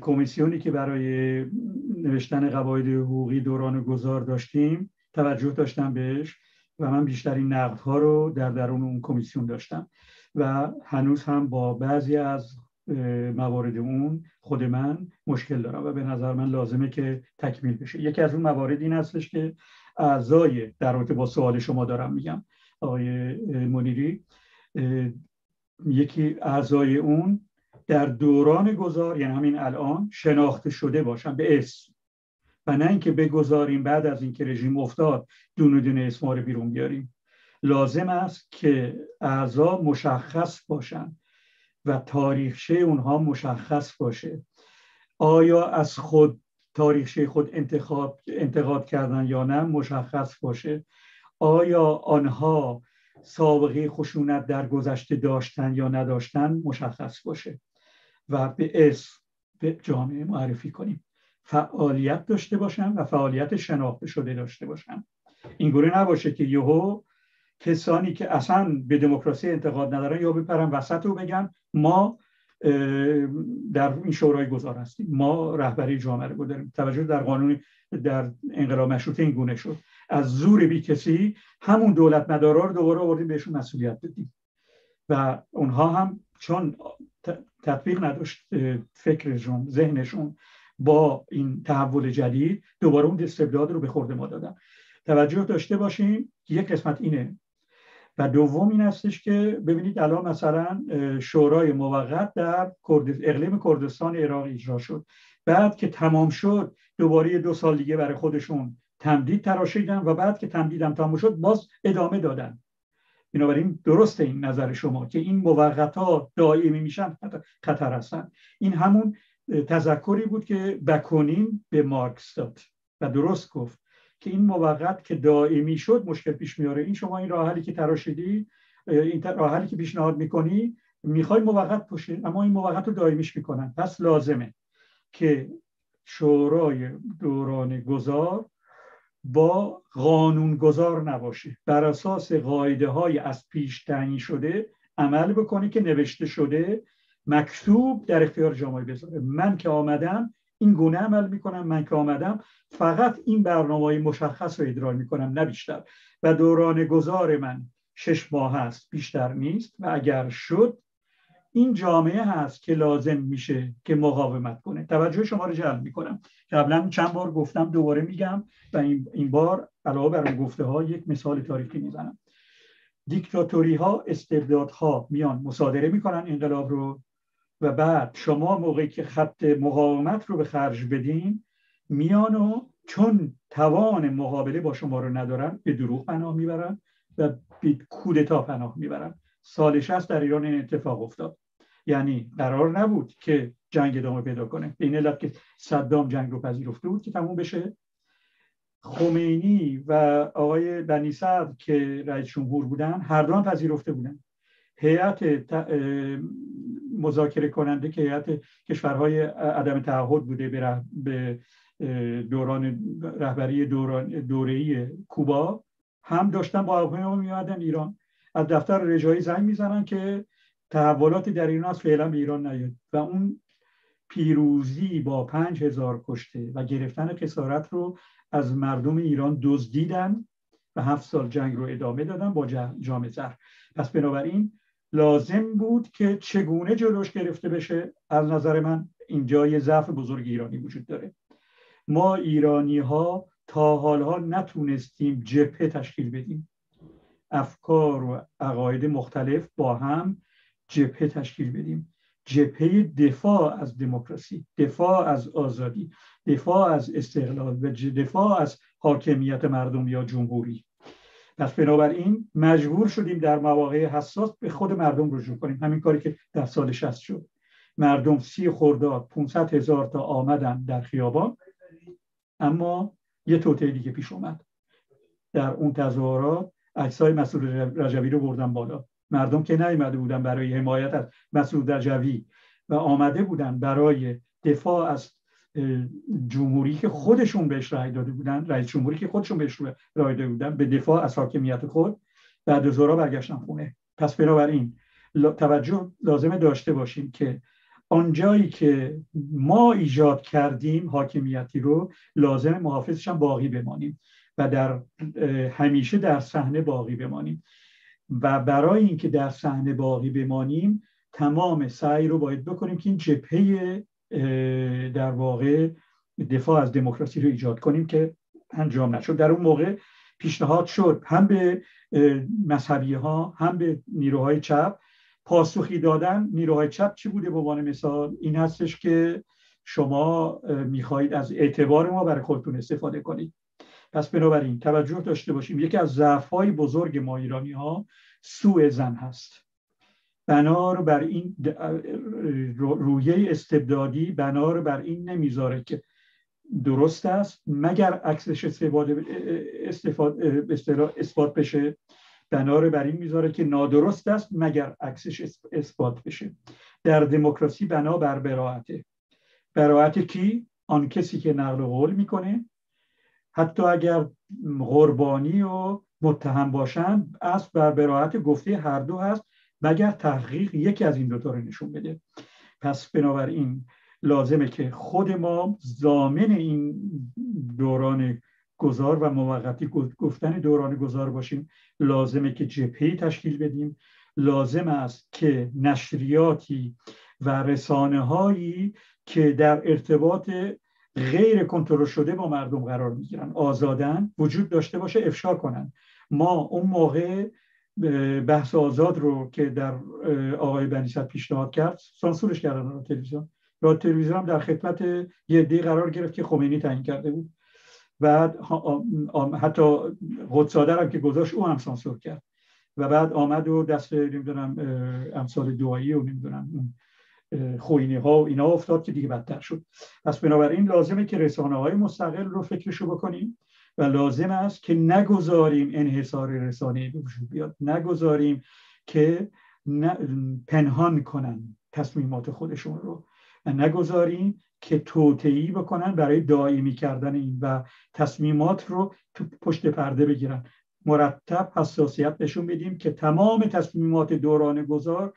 کمیسیونی که برای نوشتن قواعد حقوقی دوران گذار داشتیم توجه داشتم بهش و من بیشترین نقدها رو در درون اون کمیسیون داشتم و هنوز هم با بعضی از موارد اون خود من مشکل دارم و به نظر من لازمه که تکمیل بشه. یکی از اون موارد این هستش که اعضای در رابطه با سوال شما دارم میگم. آقای منیری یکی اعضای اون در دوران گذار یعنی همین الان شناخته شده باشن به اسم. و نه اینکه بگذاریم بعد از اینکه رژیم افتاد دونه دونه اسما رو بیرون بیاریم. لازم است که اعضا مشخص باشن و تاریخچه اونها مشخص باشه. آیا از خود تاریخچه خود انتخاب انتقاد کردن یا نه مشخص باشه؟ آیا آنها سابقه خشونت در گذشته داشتن یا نداشتن مشخص باشه؟ و به اسم به جامعه معرفی کنیم. فعالیت داشته باشن و فعالیت شناخته شده داشته باشن. اینگونه نباشه که یهو کسانی که اصلا به دموکراسی انتقاد ندارن یا بپرن وسط رو بگن ما در این شورای گذار هستیم. ما رهبری جامعه رو داریم. توجه در قانون در انقلاب مشروطه این گونه شد. از زور بی کسی همون دولت مدارا رو دوباره آوردیم بهشون مسئولیت بدیم و اونها هم چون تطبیق نداشت فکرشون ذهنشون با این تحول جدید دوباره اون استبداد رو به خورده ما دادن. توجه داشته باشیم یک قسمت اینه. و دوم این هستش که ببینید الان مثلا شورای موقت در اقلیم کردستان عراق اجرا شد. بعد که تمام شد دوباره دو سال دیگه برای خودشون تمدید تراشیدن و بعد که تمدیدم تمام شد باز ادامه دادن. بنابراین درست این نظر شما که این موقت دائمی میشن خطر هستن. این همون تذکری بود که بکونین به مارکس داد و درست گفت که این موقت که دائمی شد مشکل پیش میاره. این شما این راه که تراشیدی این راه که پیشنهاد می‌کنی می‌خوای موقت باشه اما این موقت رو دائمیش می‌کنن. پس لازمه که شورای دوران گذار با قانون گذار نباشه. بر اساس قاعده های از پیش تعیین شده عمل بکنی که نوشته شده مکتوب در اختیار جامعه بذاره. من که آمدم این گونه عمل می‌کنم. من که آمدم فقط این برنامه مشخص رو ادرار می‌کنم نه بیشتر. و دوران گذار من شش ماه هست بیشتر نیست. و اگر شد این جامعه هست که لازم میشه که مقاومت کنه. توجه شما رو جلب می‌کنم. قبلا چند بار گفتم دوباره میگم و این بار علاوه بر اون گفته ها یک مثال تاریخی می‌زنم. دیکتاتوری ها استبداد ها میان مصادره می‌کنن انقلاب رو و بعد شما موقعی که خط مقاومت رو به خرج بدین میان و چون توان مقابله با شما رو ندارن به دروغ پناه می‌برن و به کودتا پناه می‌برن. سال 60 در ایران این اتفاق افتاد. یعنی قرار نبود که جنگ ادامه پیدا کنه. به این علت که صدام جنگ رو پذیرفته بود که تموم بشه. خمینی و آقای بنی که رئیس جمهور بودن هر دو هم پذیرفته بودن. هیئت مذاکره کننده که هیئت کشورهای عدم تعهد بوده به دوران رهبری دوران دوره‌ای کوبا هم داشتن با هواپیما میادن ایران. از دفتر رجایی زنگ می‌زنن که تحولاتی در ایران از فعلا به ایران نیاد. و اون پیروزی با پنج هزار کشته و گرفتن خسارت رو از مردم ایران دزدیدن و هفت سال جنگ رو ادامه دادن با جام زهر پس بنابراین لازم بود که چگونه جلوش گرفته بشه؟ از نظر من اینجا یه ضعف بزرگ ایرانی وجود داره. ما ایرانی ها تا حالها نتونستیم جبهه تشکیل بدیم. افکار و عقاید مختلف با هم جبهه تشکیل بدیم. جبهه دفاع از دموکراسی دفاع از آزادی دفاع از استقلال و دفاع از حاکمیت مردم یا جمهوری. پس بنابراین مجبور شدیم در مواقع حساس به خود مردم رجوع کنیم. همین کاری که در سال 60 شد. مردم سی خرداد 500 هزار تا آمدن در خیابان اما یه توطئه دیگه پیش اومد. در اون تظاهرات عکسای مسئول رجوی رو بردن بالا. مردم که نیامده بودن برای حمایت از مسعود رجوی و آمده بودن برای دفاع از جمهوری که خودشون بهش رای داده بودن رئیس جمهوری که خودشون بهش رای داده بودن به دفاع از حاکمیت خود بعد از برگشتن خونه. پس بنابراین توجه لازمه داشته باشیم که آنجایی که ما ایجاد کردیم حاکمیتی رو لازم محافظش هم باقی بمانیم و در همیشه در صحنه باقی بمانیم. و برای اینکه در صحنه باقی بمانیم تمام سعی رو باید بکنیم که این جبهه در واقع دفاع از دموکراسی رو ایجاد کنیم که انجام نشد. در اون موقع پیشنهاد شد هم به مذهبی ها هم به نیروهای چپ پاسخی دادن. نیروهای چپ چی بوده به عنوان مثال؟ این هستش که شما می‌خواهید از اعتبار ما برای خودتون استفاده کنید. پس بنابراین توجه داشته باشیم. یکی از ضعف‌های بزرگ ما ایرانی ها سوء زن هست. بنار بر این رویه استبدادی بنار بر این نمی‌ذاره که درست است مگر عکسش استفاده اثبات بشه. بنار بر این می‌ذاره که نادرست است مگر عکسش اثبات بشه. در دموکراسی بنا بر براعته براعت کی؟ آن کسی که نقل قول می‌کنه. حتی اگر قربانی و متهم باشند از بر براعت گفته هر دو هست. مگر تحقیق یکی از این دوتا رو نشون بده؟ پس بنابراین لازمه که خود ما زامن این دوران گذار و موقتی گفتن دوران گذار باشیم. لازمه که جبهه تشکیل بدیم. لازم است که نشریاتی و رسانه هایی که در ارتباط غیر کنترل شده با مردم قرار می‌گیرن آزادن وجود داشته باشه افشا کنن. ما اون موقع بحث آزاد رو که در آقای بنیصد پیشنهاد کرد سانسورش کردن تلویزیون. را تلویزیون هم در خدمت یه دی قرار گرفت که خمینی تعیین کرده بود. بعد حتی قدسادر هم که گذاشت او هم سانسور کرد. و بعد آمد و دست نمی‌دونم امثال دوایی و نمی‌دونم خوینی ها و اینا افتاد که دیگه بدتر شد. پس بنابراین لازمه که رسانه های مستقل رو فکرشو بکنیم. و لازم است که نگذاریم انحصار رسانه به وجود بیاد. نگذاریم که پنهان کنن تصمیمات خودشون رو. و نگذاریم که توتعی بکنن برای دائمی کردن این و تصمیمات رو تو پشت پرده بگیرن. مرتب حساسیت نشون بدیم که تمام تصمیمات دوران گذار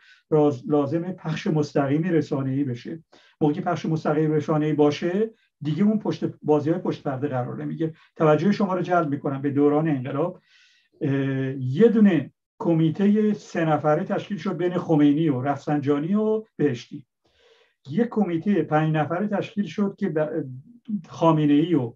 لازم پخش مستقیم رسانه‌ای بشه. موقعی پخش مستقیم رسانه‌ای باشه دیگه اون پشت بازی های پشت پرده قرار نمیگه توجه شما رو جلب می‌کنم به دوران انقلاب. یه دونه کمیته سه نفره تشکیل شد بین خمینی و رفسنجانی و بهشتی. یک کمیته پنج نفره تشکیل شد که خامنه ای و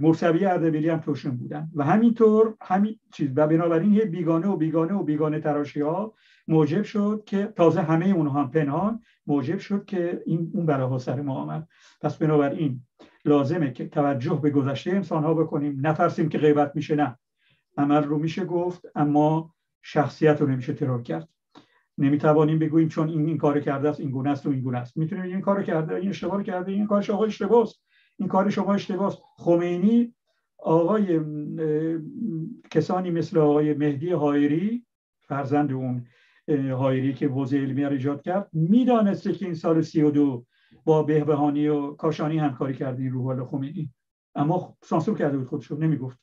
مرتبی اردبیلی هم توشون بودن. و همینطور همین چیز. و بنابراین یه بیگانه و بیگانه و بیگانه تراشی ها موجب شد که تازه همه اونها هم پنهان موجب شد که این اون بلاها سر ما آمد. پس بنابراین لازمه که توجه به گذشته انسان ها بکنیم. نفرسیم که غیبت میشه نه. عمل رو میشه گفت اما شخصیت رو نمیشه ترور کرد. نمی‌توانیم بگوییم چون این این کار کرده است این گونه است و این گونه است. می‌تونیم این کار کرده این اشتباه کرده این کارش آقا اشتباه است. این کار شما اشتباه است. خمینی آقای کسانی مثل آقای مهدی هایری فرزند اون هایری که حوزه علمی رو ایجاد کرد. می‌دانسته که این سال سی و دو با بهبهانی و کاشانی همکاری کرده این روح خمینی. اما سانسور کرده بود خودشو نمی‌گفت.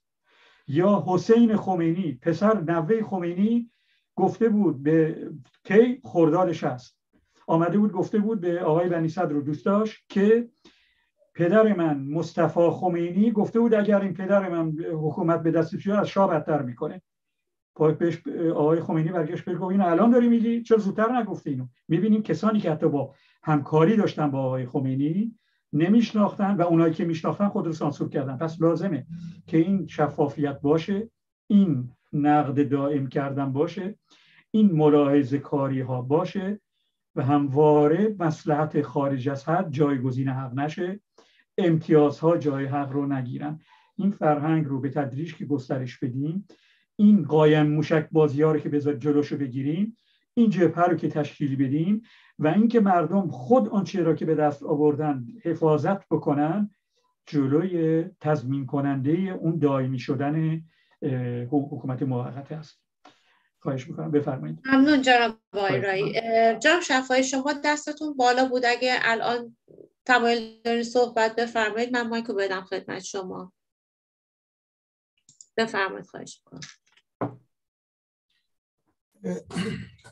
یا حسین خمینی پسر نوه خمینی گفته بود به کی خردادش هست آمده بود گفته بود به آقای بنی صدر رو دوست داشت که پدر من مصطفی خمینی گفته بود اگر این پدر من حکومت به دست از شاه بدتر می‌کنه. بهش آقای خمینی برگشت بگو این الان داری میگی؟ چرا زودتر نگفته اینو؟ می‌بینیم کسانی که حتی با همکاری داشتن با آقای خمینی نمیشناختن و اونایی که میشناختن خود رو سانسور کردن. پس لازمه که این شفافیت باشه این نقد دائم کردن باشه این ملاحظه کاری ها باشه و همواره مسلحت خارج از حد جایگزین حق نشه امتیازها جای حق رو نگیرن. این فرهنگ رو به تدریج که گسترش بدیم این قایم موشک بازی ها رو که بذار جلوشو بگیریم این جبهه رو که تشکیل بدیم و اینکه مردم خود آنچه را که به دست آوردن حفاظت بکنن جلوی تضمین کننده اون دائمی شدن حکومت موقت است. خواهش می‌کنم. بفرمایید. ممنون جناب وایرایی جناب شفای شما دستتون بالا بود. اگه الان تمایل دارین صحبت بفرمایید من مایکو بدم خدمت شما. بفرمایید خواهش می‌کنم.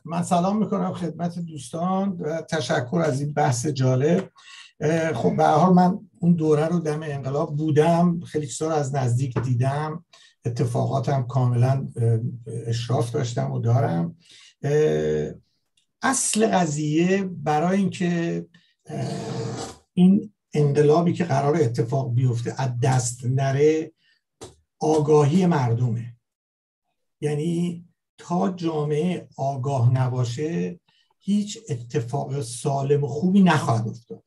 من سلام می‌کنم خدمت دوستان و تشکر از این بحث جالب. خب به حال من اون دوره رو دم انقلاب بودم خیلی چیزا از نزدیک دیدم اتفاقاتم کاملا اشراف داشتم و دارم. اصل قضیه برای اینکه این انقلابی که قرار اتفاق بیفته از دست نره آگاهی مردمه. یعنی تا جامعه آگاه نباشه هیچ اتفاق سالم و خوبی نخواهد افتاد.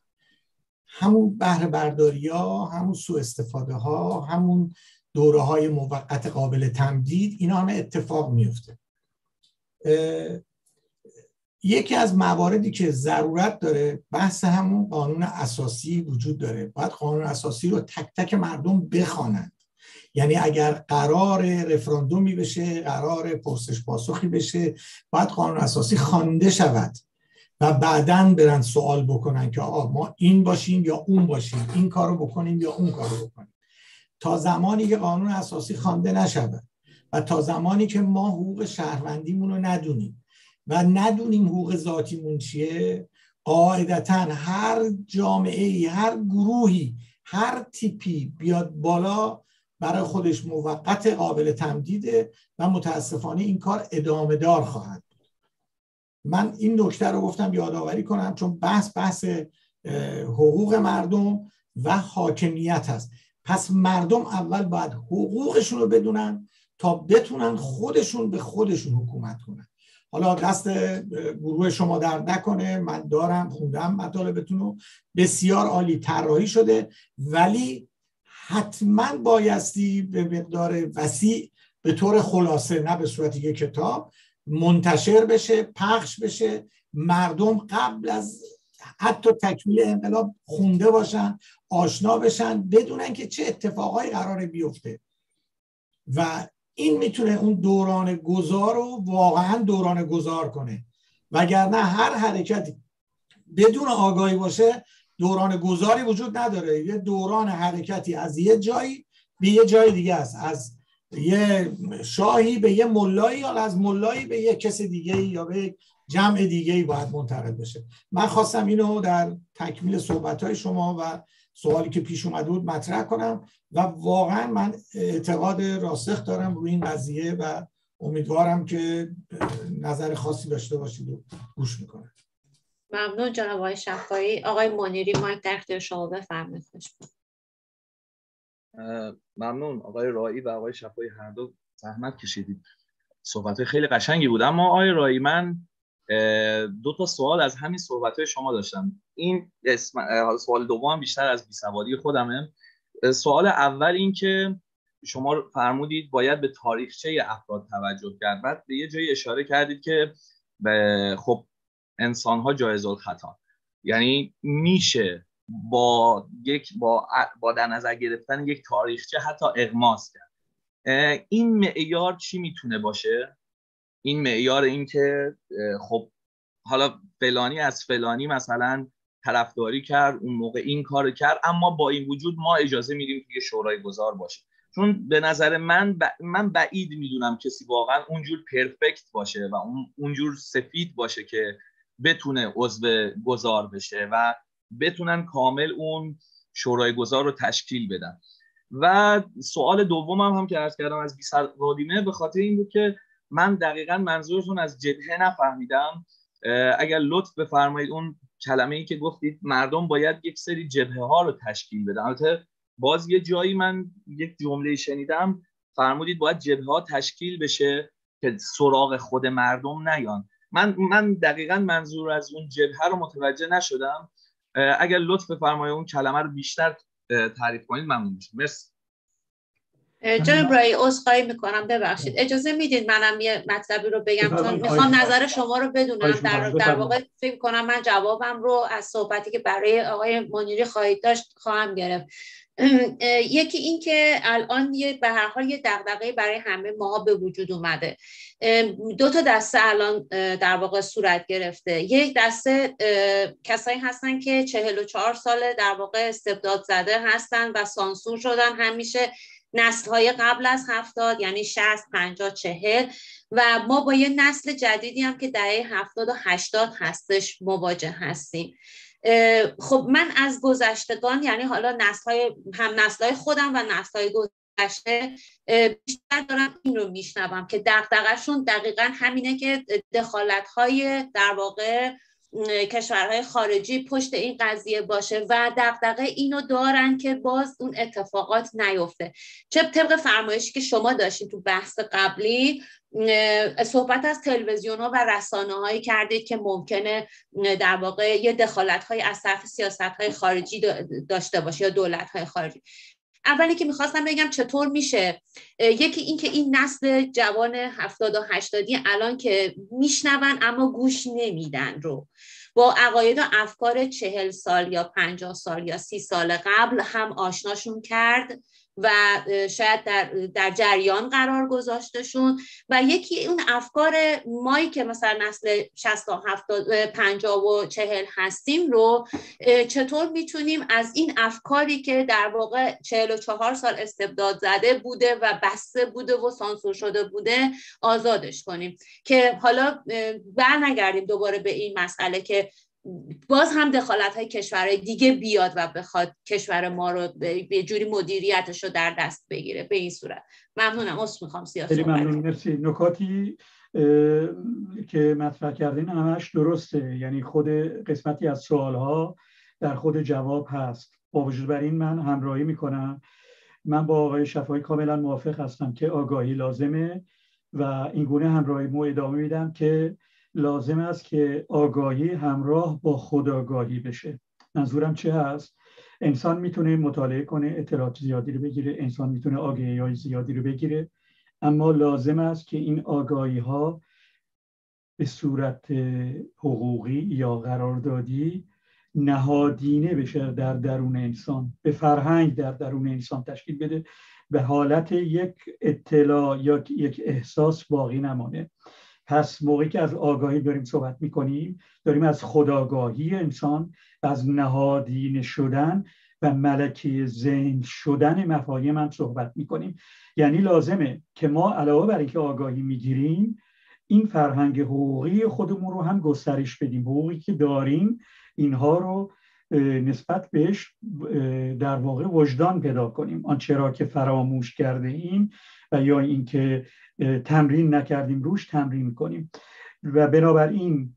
همون بهره برداری ها همون سوء استفاده ها همون دوره های موقت قابل تمدید اینا همه اتفاق میفته یکی از مواردی که ضرورت داره بحث همون قانون اساسی وجود داره. باید قانون اساسی رو تک تک مردم بخوانند یعنی اگر قرار رفراندومی بشه قرار پرسش پاسخی بشه باید قانون اساسی خوانده شود و بعدا برن سوال بکنن که آقا ما این باشیم یا اون باشیم این کارو بکنیم یا اون کارو بکنیم. تا زمانی که قانون اساسی خوانده نشود و تا زمانی که ما حقوق شهروندیمون رو ندونیم و ندونیم حقوق ذاتیمون چیه قاعدتا هر جامعه هر گروهی هر تیپی بیاد بالا برای خودش موقت قابل تمدیده و متاسفانه این کار ادامه دار خواهد من این نکته رو گفتم یادآوری کنم چون بحث بحث حقوق مردم و حاکمیت هست پس مردم اول باید حقوقشون رو بدونن تا بتونن خودشون به خودشون حکومت کنن. حالا دست گروه شما در نکنه من دارم خوندم مطالبتون رو. بسیار عالی طراحی شده ولی حتما بایستی به مقدار وسیع به طور خلاصه نه به صورت یک کتاب منتشر بشه پخش بشه. مردم قبل از حتی تکمیل انقلاب خونده باشن آشنا بشن بدونن که چه اتفاقایی قراره بیفته. و این می‌تونه اون دوران گذار رو واقعا دوران گذار کنه. وگرنه هر حرکتی بدون آگاهی باشه دوران گذاری وجود نداره. یه دوران حرکتی از یه جایی به یه جای دیگه است. از یه شاهی به یه ملایی یا از ملایی به یه کس دیگه یا به جمع دیگه ای باید منتقل بشه. من خواستم اینو در تکمیل صحبت های شما و سوالی که پیش اومده بود مطرح کنم و واقعا من اعتقاد راسخ دارم روی این قضیه و امیدوارم که نظر خاصی داشته باشید و گوش می‌کنم. ممنون جناب آقای شفایی. آقای منیری مایک در اختیار شما بفرمایید. ممنون. آقای رایی و آقای شفایی هر دو زحمت کشیدید. صحبت خیلی قشنگی بود. اما آقای رایی من دو تا سوال از همین صحبت شما داشتم. این سوال دوم بیشتر از بیسوادی خودمه. سوال اول این که شما فرمودید باید به تاریخچه افراد توجه کرد. بعد به یه جایی اشاره کردید که خب انسان ها جایز خطا یعنی میشه با یک با, با در نظر گرفتن یک تاریخچه حتی اغماس کرد. این معیار چی می‌تونه باشه؟ این معیار این که خب حالا فلانی از فلانی مثلا طرفداری کرد اون موقع این کار کرد اما با این وجود ما اجازه میدیم که شورای گذار باشه. چون به نظر من من بعید می‌دونم کسی واقعا اونجور پرفکت باشه و اون اونجور سفید باشه که بتونه عضو گذار بشه و بتونن کامل اون شورای گذار رو تشکیل بدن. و سوال دومم هم, هم که عرض کردم از بیسوادیمه به خاطر این بود که من دقیقا منظورتون از جبهه نفهمیدم. اگر لطف بفرمایید اون کلمه ای که گفتید مردم باید یک سری جبهه ها رو تشکیل بدن. البته باز یه جایی من یک جمله شنیدم فرمودید باید جبهه ها تشکیل بشه که سراغ خود مردم نیان. من من دقیقا منظور از اون جبهه رو متوجه نشدم. اگر لطف بفرمایید اون کلمه رو بیشتر تعریف کنید ممنون میشم. مرسی. جناب رای عذرخواهی می‌کنم. ببخشید. اجازه می‌دید منم یه مطلبی رو بگم؟ چون می‌خوام نظر شما رو بدونم. در, در واقع فکر کنم من جوابم رو از صحبتی که برای آقای منیری خواهید داشت خواهم گرفت. یکی این که الان یه به هر حال یه دغدغه برای همه ما به وجود اومده. دو تا دسته الان در واقع صورت گرفته. یک دسته کسایی هستن که 44 ساله در واقع استبداد زده هستن و سانسور شدن. همیشه نسل های قبل از هفتاد یعنی 60 50 40 و ما با یه نسل جدیدی هم که دهه هفتاد و هشتاد هستش مواجه هستیم. خب من از گذشتگان یعنی حالا نسل های هم نسل های خودم و نسل های گذشته بیشتر دارم این رو میشنوم که دقدقشون دقیقا همینه که دخالت های در واقع کشورهای خارجی پشت این قضیه باشه و دغدغه اینو دارن که باز اون اتفاقات نیفته. چه طبق فرمایشی که شما داشتین تو بحث قبلی صحبت از تلویزیون ها و رسانه هایی کردید که ممکنه در واقع یه دخالت های از طرف سیاست های خارجی داشته باشه یا دولت های خارجی. اولی که می‌خواستم بگم چطور میشه. یکی این که این نسل جوان هفتاد و هشتادی الان که میشنون اما گوش نمیدن رو. با عقاید و افکار چهل سال یا پنجاه سال یا سی سال قبل هم آشناشون کرد. و شاید در, در جریان قرار گذاشتشون و یکی اون افکار مایی که مثلا نسل 60 و 70 50 و 40 هستیم رو چطور می‌تونیم از این افکاری که در واقع 44 سال استبداد زده بوده و بسته بوده و سانسور شده بوده آزادش کنیم؟ که حالا برنگردیم دوباره به این مسئله که باز هم دخالت های کشورهای دیگه بیاد و بخواد کشور ما رو به جوری مدیریتش رو در دست بگیره. به این صورت. ممنونم. اصلا می‌خوام سیاست خیلی ممنون. مرسی. نکاتی که مطرح کردین همش درسته. یعنی خود قسمتی از سوال ها در خود جواب هست. با وجود بر این من همراهی می‌کنم. من با آقای شفایی کاملا موافق هستم که آگاهی لازمه و این گونه همراهی مو ادامه میدم که لازم است که آگاهی همراه با خداگاهی بشه. منظورم چه هست؟ انسان می‌تونه مطالعه کنه اطلاعات زیادی رو بگیره انسان می‌تونه آگاهی های زیادی رو بگیره اما لازم است که این آگاهی ها به صورت حقوقی یا قراردادی نهادینه بشه در درون انسان به فرهنگ در درون انسان تشکیل بده به حالت یک اطلاع یا یک احساس باقی نمانه پس موقعی که از آگاهی داریم صحبت می‌کنیم داریم از خداگاهی انسان از نهادین شدن و ملکی ذهن شدن مفاهیم هم صحبت می‌کنیم. یعنی لازمه که ما علاوه بر اینکه آگاهی می‌گیریم این فرهنگ حقوقی خودمون رو هم گسترش بدیم. حقوقی که داریم اینها رو نسبت بهش در واقع وجدان پیدا کنیم. آنچه را که فراموش کرده ایم و یا اینکه تمرین نکردیم روش تمرین کنیم. و بنابراین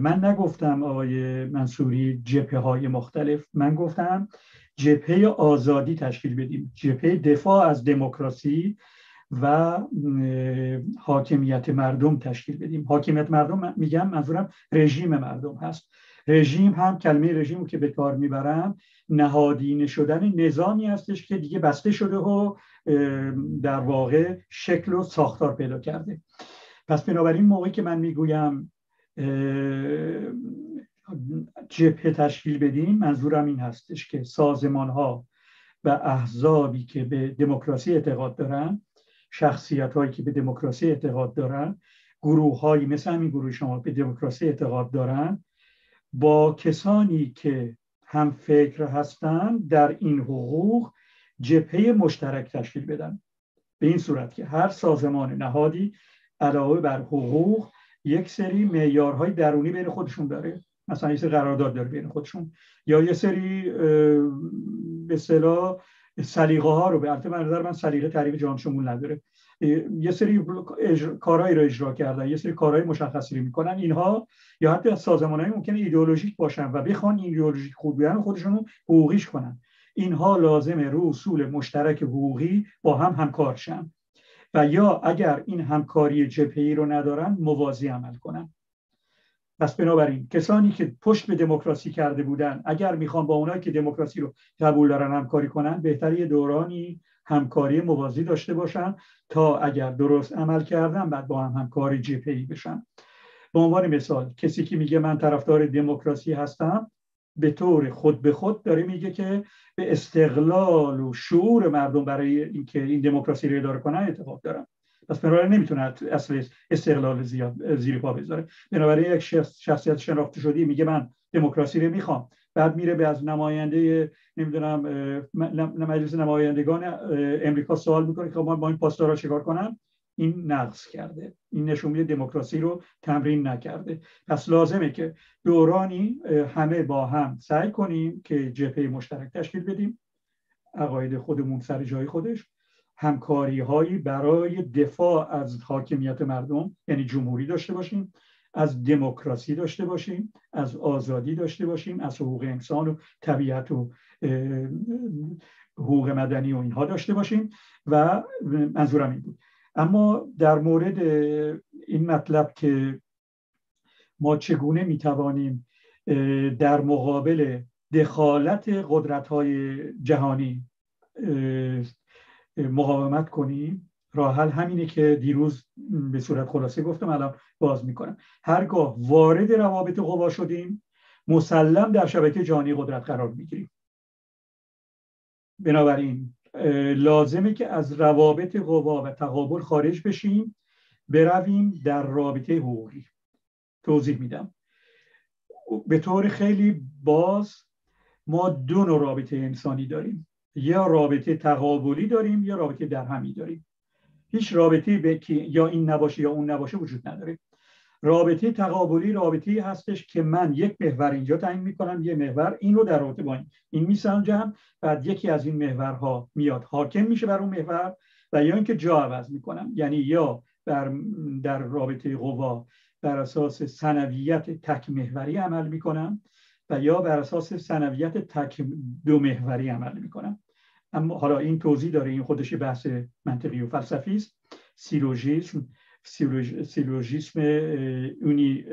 من نگفتم آقای منصوری جپه های مختلف. من گفتم جپه آزادی تشکیل بدیم. جپه دفاع از دموکراسی و حاکمیت مردم تشکیل بدیم. حاکمیت مردم میگم منظورم رژیم مردم هست. رژیم هم کلمه رژیم که به کار می‌برم نهادینه شدن نظامی هستش که دیگه بسته شده و در واقع شکل و ساختار پیدا کرده. پس بنابراین موقعی که من می‌گویم جبهه تشکیل بدیم منظورم این هستش که سازمان ها و احزابی که به دموکراسی اعتقاد دارن شخصیت هایی که به دموکراسی اعتقاد دارن گروه هایی مثل همین گروه شما به دموکراسی اعتقاد دارن با کسانی که هم فکر هستند در این حقوق جبهه مشترک تشکیل بدن. به این صورت که هر سازمان نهادی علاوه بر حقوق یک سری معیارهای درونی بین خودشون داره. مثلا یه سری قرارداد داره بین خودشون. یا یه سری به اصطلاح سلیقه ها رو به البته من من سلیقه تعریف جهان شمول نداره. یه سری کارهایی رو اجرا کردن یه سری کارهای مشخصی رو می‌کنن. اینها یا حتی از سازمانهایی ممکنه ایدئولوژیک باشن و بخوان ایدئولوژیک خود بیان خودشون رو حقوقیش کنن. اینها لازمه رو اصول مشترک حقوقی با هم همکار شن. و یا اگر این همکاری جبهه‌ای رو ندارن موازی عمل کنن. پس بنابراین کسانی که پشت به دموکراسی کرده بودن اگر می‌خوان با اونایی که دموکراسی رو قبول دارن همکاری کنن بهتری دورانی همکاری موازی داشته باشن تا اگر درست عمل کردن بعد با هم همکاری جبهه‌ای بشن. به عنوان مثال کسی که میگه من طرفدار دموکراسی هستم به طور خود به خود داره میگه که به استقلال و شعور مردم برای اینکه این دموکراسی رو اداره کنن اعتقاد دارن پس بنابراین نمی‌تونه اصل استقلال زیاد زیر پا بذاره. بنابراین یک شخصیت شناخته شدی میگه من دموکراسی رو می‌خوام. بعد میره به از نماینده نمی‌دونم مجلس نمایندگان امریکا سوال می‌کنه که خب ما با این پاسدارا چیکار کنم؟ این نقص کرده. این نشون میده دموکراسی رو تمرین نکرده. پس لازمه که دورانی همه با هم سعی کنیم که جبهه مشترک تشکیل بدیم. عقاید خودمون سر جای خودش. همکاری هایی برای دفاع از حاکمیت مردم یعنی جمهوری داشته باشیم. از دموکراسی داشته باشیم از آزادی داشته باشیم از حقوق انسان و طبیعت و حقوق مدنی و اینها داشته باشیم و منظورم این بود. اما در مورد این مطلب که ما چگونه می‌توانیم در مقابل دخالت قدرت های جهانی مقاومت کنیم راه حل همینه که دیروز به صورت خلاصه گفتم الان باز می‌کنم. هرگاه وارد روابط قوا شدیم مسلم در شبکه جهانی قدرت قرار می‌گیریم. بنابراین لازمه که از روابط قوا و تقابل خارج بشیم برویم در رابطه حقوقی. توضیح میدم. به طور خیلی باز ما دو نوع رابطه انسانی داریم. یا رابطه تقابلی داریم یا رابطه درهمی داریم. هیچ رابطه به که یا این نباشه یا اون نباشه وجود نداره. رابطه تقابلی رابطه هستش که من یک محور اینجا تعیین می‌کنم یه محور این رو در رابطه با این این میسنجم بعد یکی از این محورها میاد حاکم میشه بر اون محور و یا اینکه جا عوض می‌کنم. یعنی یا در, در رابطه قوا بر اساس سنویت تک محوری عمل می‌کنم و یا بر اساس سنویت تک دو محوری عمل می‌کنم. اما حالا این توضیح داره این خودش بحث منطقی و فلسفی است. سیلوژیسم سیلوژیسم اونی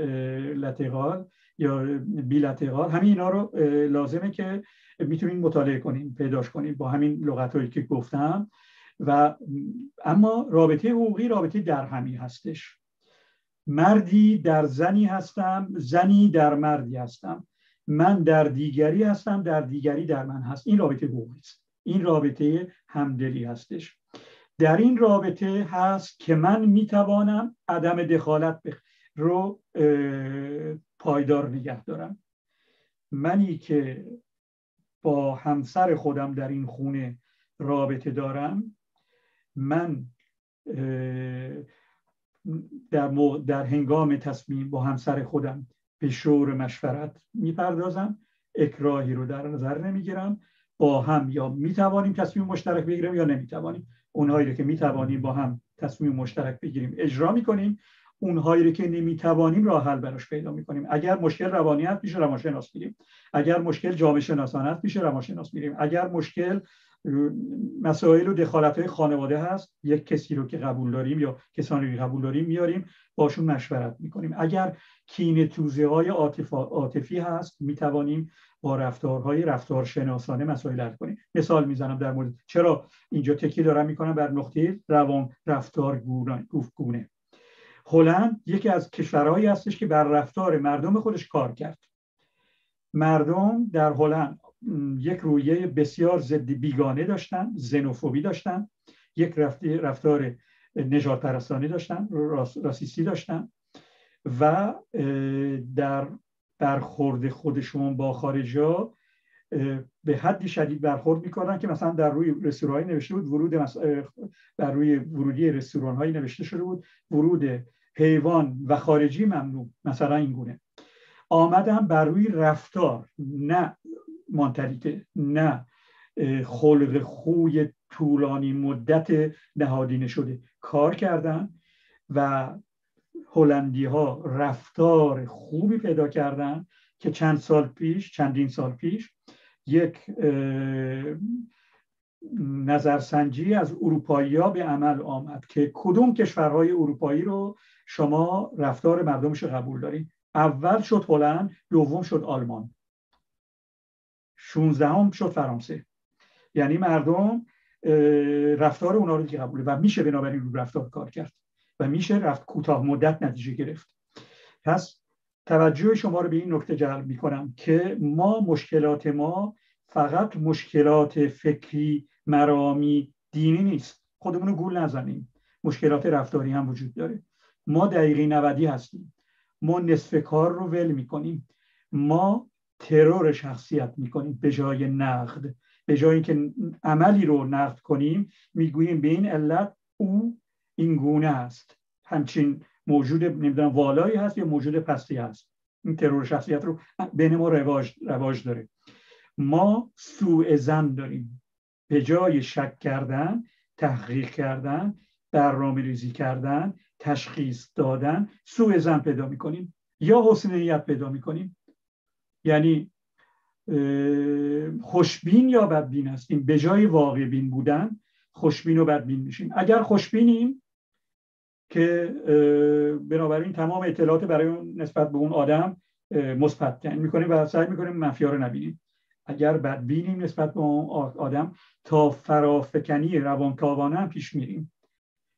لاترال یا بیلاترال همین اینا رو لازمه که می‌تونین مطالعه کنیم پیداش کنیم با همین لغت هایی که گفتم. و اما رابطه حقوقی رابطه در همی هستش. مردی در زنی هستم زنی در مردی هستم. من در دیگری هستم در دیگری در من هست. این رابطه حقوقی است. این رابطه همدلی هستش. در این رابطه هست که من می‌توانم عدم دخالت رو پایدار نگه دارم. منی که با همسر خودم در این خونه رابطه دارم من در, در هنگام تصمیم با همسر خودم به شور مشورت می‌پردازم اکراهی رو در نظر نمی‌گیرم با هم یا می‌توانیم تصمیم مشترک بگیریم یا نمی‌توانیم. اونهایی رو که می‌توانیم با هم تصمیم مشترک بگیریم اجرا می‌کنیم اونهایی رو که نمی‌توانیم راه حل براش پیدا می‌کنیم. اگر مشکل روانی هست میشه روانشناس میریم. اگر مشکل جامعه شناسانه است میشه روانشناس میریم. اگر مشکل مسائل و دخالت های خانواده هست. یک کسی رو که قبول داریم یا کسانی رو قبول داریم میاریم باشون مشورت می‌کنیم. اگر کین توزه های عاطفی هست می‌توانیم با رفتارهای رفتارشناسانه مسائل حل کنیم. مثال می‌زنم در مورد چرا اینجا تکی دارم می‌کنم بر نقطه روان رفتار گونه هلند یکی از کشورهایی هستش که بر رفتار مردم خودش کار کرد. مردم در هلند یک رویه بسیار ضد بیگانه داشتن زنوفوبی داشتن یک رفتار نجات پرستانی داشتن راسیستی داشتن و در برخورد خودشون با خارجا به حدی شدید برخورد می‌کنن که مثلا در روی رستوران نوشته بود ورود بر روی ورودی رستوران هایی نوشته شده بود ورود حیوان و خارجی ممنوع مثلا این گونه. آمدن بر روی رفتار نه مانتالیته نه خلق خوی طولانی مدت نهادینه شده کار کردن و هلندی ها رفتار خوبی پیدا کردن که چند سال پیش چندین سال پیش یک نظرسنجی از اروپایی ها به عمل آمد که کدوم کشورهای اروپایی رو شما رفتار مردمش قبول دارید اول شد هلند دوم شد آلمان. شونزدهم شد فرانسه. یعنی مردم رفتار اونا رو که قبوله و میشه بنابراین رو رفتار کار کرد و میشه رفت کوتاه مدت نتیجه گرفت. پس توجه شما رو به این نکته جلب می‌کنم که ما مشکلات ما فقط مشکلات فکری مرامی دینی نیست. خودمون رو گول نزنیم. مشکلات رفتاری هم وجود داره. ما دقیقی نودی هستیم. ما نصف کار رو ول می‌کنیم. ما ترور شخصیت می‌کنیم به جای نقد. به جای اینکه عملی رو نقد کنیم می‌گوییم به این علت او این گونه است. همچین موجود نمی‌دونم والایی هست یا موجود پستی هست. این ترور شخصیت رو بین ما رواج, رواج داره. ما سوء زن داریم. به جای شک کردن تحقیق کردن برنامه ریزی کردن تشخیص دادن سوء زن پیدا می‌کنیم یا حسن نیت پیدا می‌کنیم. یعنی خوشبین یا بدبین هستیم به جای واقع بین بودن خوشبین و بدبین میشیم. اگر خوشبینیم که بنابراین تمام اطلاعات برای نسبت به اون آدم مثبت. می‌کنیم و سعی می‌کنیم منفی رو نبینیم. اگر بدبینیم نسبت به اون آدم تا فرافکنی روانکاوانه هم پیش میریم.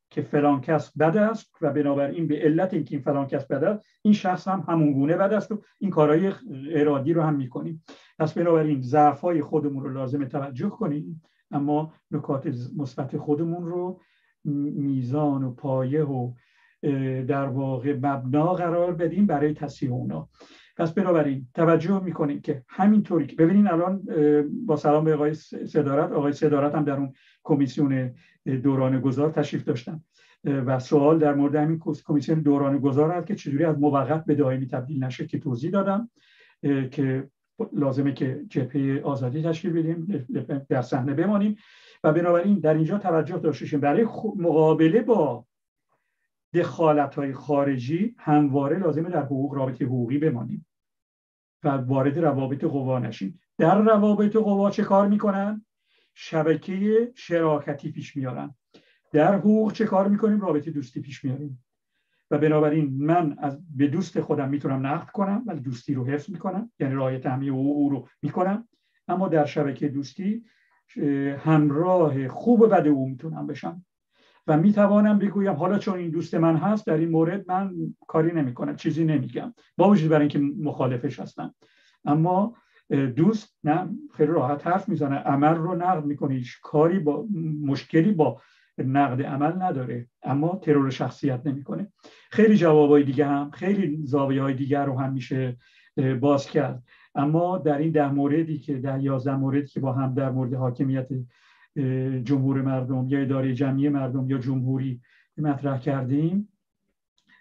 که فلان کس بد است و بنابراین به علت اینکه این فلان کس بد است این شخص هم همون گونه بد است و این کارهای ارادی رو هم می‌کنیم. پس بنابراین ضعف های خودمون رو لازم توجه کنیم اما نکات مثبت خودمون رو میزان و پایه و در واقع مبنا قرار بدیم برای تصحیح اونا. پس بنابراین توجه می‌کنیم که همینطوری که ببینین الان با سلام به آقای صدارت. آقای صدارت هم در اون کمیسیون دوران گذار تشریف داشتن. و سوال در مورد همین کمیسیون دوران گذار هست که چجوری از موقت به دائمی تبدیل نشه که توضیح دادم. که لازمه که جبهه آزادی تشکیل بدیم در صحنه بمانیم. و بنابراین در اینجا توجه داشته برای مقابله با دخالت های خارجی همواره لازمه در حقوق رابطه حقوقی بمانیم. و وارد روابط قوا نشیم. در روابط قوا چه کار می‌کنن؟ شبکه شراکتی پیش میارن. در حقوق چه کار می‌کنیم؟ رابطه دوستی پیش میاریم. و بنابراین من از به دوست خودم می‌تونم نقد کنم ولی دوستی رو حفظ می‌کنم. یعنی رعایت همه او رو می‌کنم. اما در شبکه دوستی همراه خوب و بد او می‌تونم بشم. و می‌توانم بگویم حالا چون این دوست من هست در این مورد من کاری نمی‌کنم چیزی نمیگم. با وجود برای اینکه مخالفش هستم. اما دوست نه خیلی راحت حرف می‌زنه. عمل رو نقد می‌کنه. هیچ کاری با مشکلی با نقد عمل نداره اما ترور شخصیت نمی‌کنه. خیلی جوابای دیگه هم خیلی زاویه های دیگر رو هم میشه باز کرد. اما در این ده موردی که در یازده موردی که با هم در مورد حاکمیت جمهور مردم یا اداره جمعی مردم یا جمهوری مطرح کردیم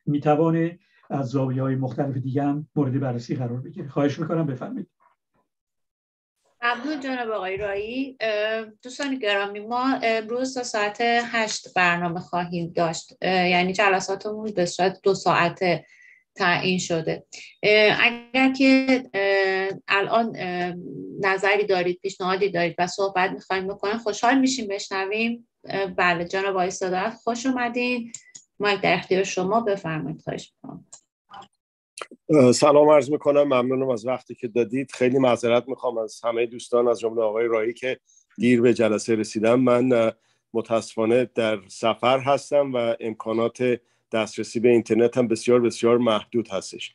می‌توانه از زاویه های مختلف دیگه هم مورد بررسی قرار بگیره. خواهش می‌کنم بفرمایید. ممنون جناب آقای رایی. دوستان گرامی ما امروز تا ساعت هشت برنامه خواهیم داشت. یعنی جلساتمون به صورت دو ساعته تعیین شده. اگر که الان نظری دارید پیشنهادی دارید و صحبت می‌خوایم بکنیم خوشحال میشیم بشنویم. بله جناب آقای صدارت خوش اومدین. مایک در اختیار شما بفرمایید. خواهش می‌کنم. سلام عرض می‌کنم. ممنونم از وقتی که دادید. خیلی معذرت می‌خوام از همه دوستان از جمله آقای رایی که دیر به جلسه رسیدم من متاسفانه در سفر هستم و امکانات دسترسی به اینترنت هم بسیار بسیار محدود هستش.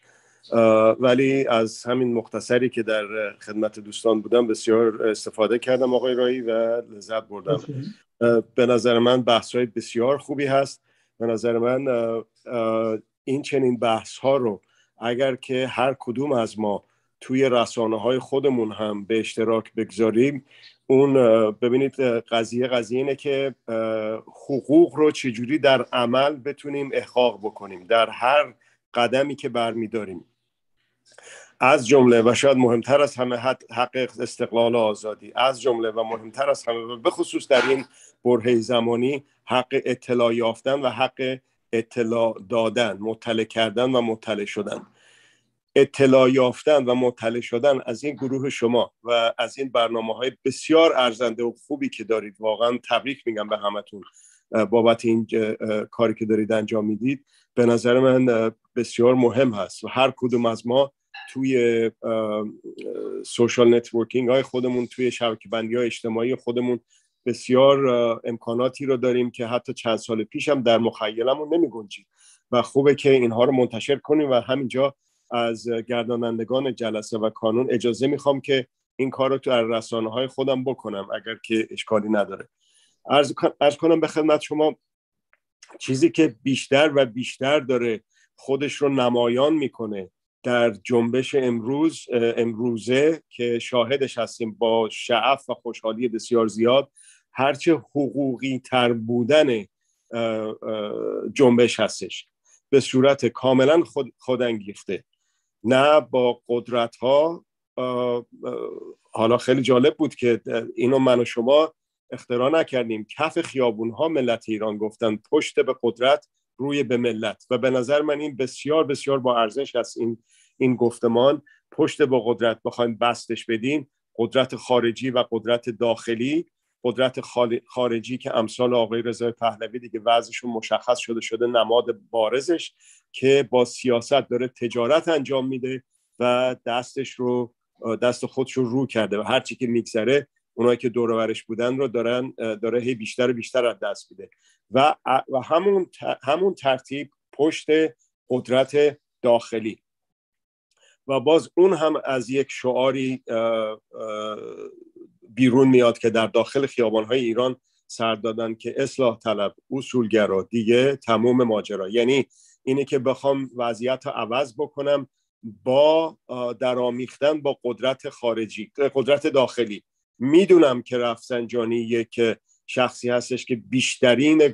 ولی از همین مختصری که در خدمت دوستان بودم بسیار استفاده کردم آقای رایی و لذت بردم. به نظر من بحث های بسیار خوبی هست. به نظر من این چنین بحث ها رو اگر که هر کدوم از ما توی رسانه های خودمون هم به اشتراک بگذاریم اون ببینید قضیه قضیه اینه که حقوق رو چجوری در عمل بتونیم احقاق بکنیم در هر قدمی که برمیداریم. از جمله و شاید مهمتر از همه حق استقلال و آزادی. از جمله و مهمتر از همه و بخصوص در این برهه زمانی حق اطلاع یافتن و حق اطلاع دادن مطلع کردن و مطلع شدن. اطلاع یافتن و مطلع شدن از این گروه شما و از این برنامه های بسیار ارزنده و خوبی که دارید واقعا تبریک میگم به همتون بابت این کاری که دارید انجام می‌دید. به نظر من بسیار مهم هست و هر کدوم از ما توی social networking های خودمون توی شبکه بندی های اجتماعی خودمون بسیار امکاناتی رو داریم که حتی چند سال پیش هم در مخیلمون نمی گنجید و خوبه که اینها رو منتشر کنیم و همینجا از گردانندگان جلسه و کانون اجازه می‌خوام که این کار رو در رسانه های خودم بکنم اگر که اشکالی نداره. ارز کنم به خدمت شما چیزی که بیشتر و بیشتر داره خودش رو نمایان می‌کنه در جنبش امروز امروزه که شاهدش هستیم با شعف و خوشحالی بسیار زیاد هرچه حقوقی تر بودن جنبش هستش. به صورت کاملا خود خودانگیخته. نه با قدرت ها حالا خیلی جالب بود که اینو من و شما اختراع نکردیم. کف خیابون ها ملت ایران گفتن پشت به قدرت روی به ملت. و به نظر من این بسیار بسیار با ارزش هست این این گفتمان. پشت به قدرت بخوایم بستش بدیم. قدرت خارجی و قدرت داخلی قدرت خارجی که امثال آقای رضای پهلوی دیگه وضعشون مشخص شده شده نماد بارزش که با سیاست داره تجارت انجام میده و دستش رو دست خودش رو رو کرده و هرچی که میگذره اونایی که دور بودن رو دارن داره هی بیشتر و بیشتر از دست میده. و, و همون, همون ترتیب پشت قدرت داخلی. و باز اون هم از یک شعاری بیرون میاد که در داخل خیابانهای ایران سر دادن که اصلاح طلب اصولگرا دیگه تموم ماجرا. یعنی اینه که بخوام وضعیت رو عوض بکنم با درامیختن با قدرت خارجی قدرت داخلی. می‌دونم که رفسنجانی یک شخصی هستش که بیشترین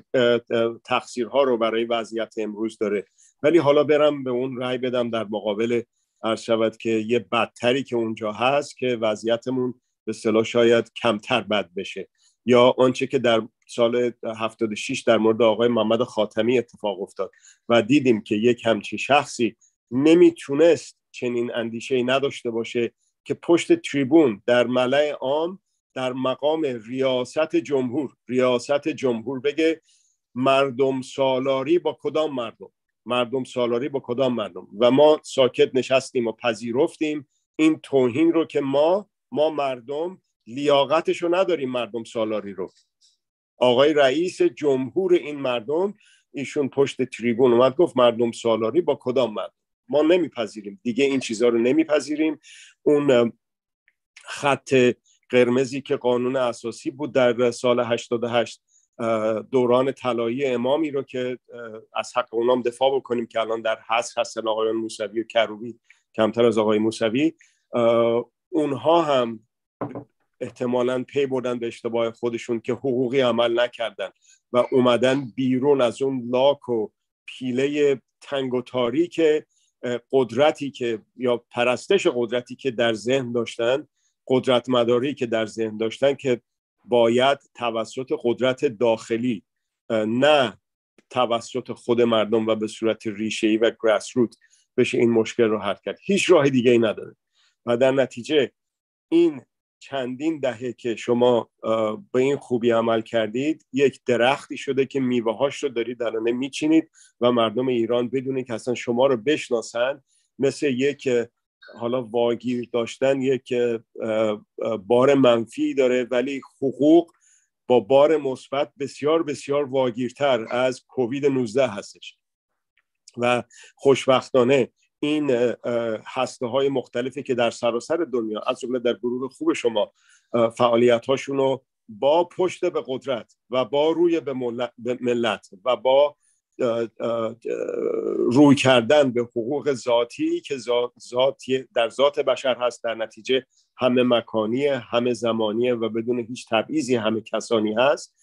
تقصیرها رو برای وضعیت امروز داره. ولی حالا برم به اون رأی بدم در مقابل عرض شود که یه بدتری که اونجا هست که وضعیتمون به صلاح شاید کمتر بد بشه. یا آنچه که در سال 76 در مورد آقای محمد خاتمی اتفاق افتاد و دیدیم که یک همچین شخصی نمی‌تونست چنین اندیشه نداشته باشه که پشت تریبون در ملع عام در مقام ریاست جمهور ریاست جمهور بگه مردم سالاری با کدام مردم؟ مردم سالاری با کدام مردم؟ و ما ساکت نشستیم و پذیرفتیم این توهین رو که ما ما مردم لیاقتش رو نداریم مردم سالاری رو. آقای رئیس جمهور این مردم ایشون پشت تریبون اومد گفت مردم سالاری با کدام مردم؟ ما نمیپذیریم. دیگه این چیزها رو نمیپذیریم. اون خط قرمزی که قانون اساسی بود در سال 88 دوران طلایی امامی رو که از حق اونام دفاع بکنیم که الان در حصر هستن آقایان موسوی و کروبی کمتر از آقای موسوی اونها هم احتمالا پی بردن به اشتباه خودشون که حقوقی عمل نکردن و اومدن بیرون از اون لاک و پیله تنگ و تاریک قدرتی که یا پرستش قدرتی که در ذهن داشتن قدرت مداری که در ذهن داشتن که باید توسط قدرت داخلی نه توسط خود مردم و به صورت ریشه‌ای و گراس روت بشه این مشکل رو حل کرد. هیچ راه دیگه ای نداره. و در نتیجه این چندین دهه که شما به این خوبی عمل کردید یک درختی شده که میوه هاش رو دارید الان میچینید و مردم ایران بدونید که اصلا شما رو بشناسن. مثل یک حالا واگیر داشتن یک بار منفی داره ولی حقوق با بار مثبت بسیار بسیار واگیرتر از کووید 19 هستش. و خوشبختانه این هسته های مختلفی که در سراسر دنیا از جمله در گروه خوب شما فعالیت هاشون رو با پشت به قدرت و با روی به ملت و با روی کردن به حقوق ذاتی که ذاتی در ذات بشر هست در نتیجه همه مکانی همه زمانی و بدون هیچ تبعیضی همه کسانی هست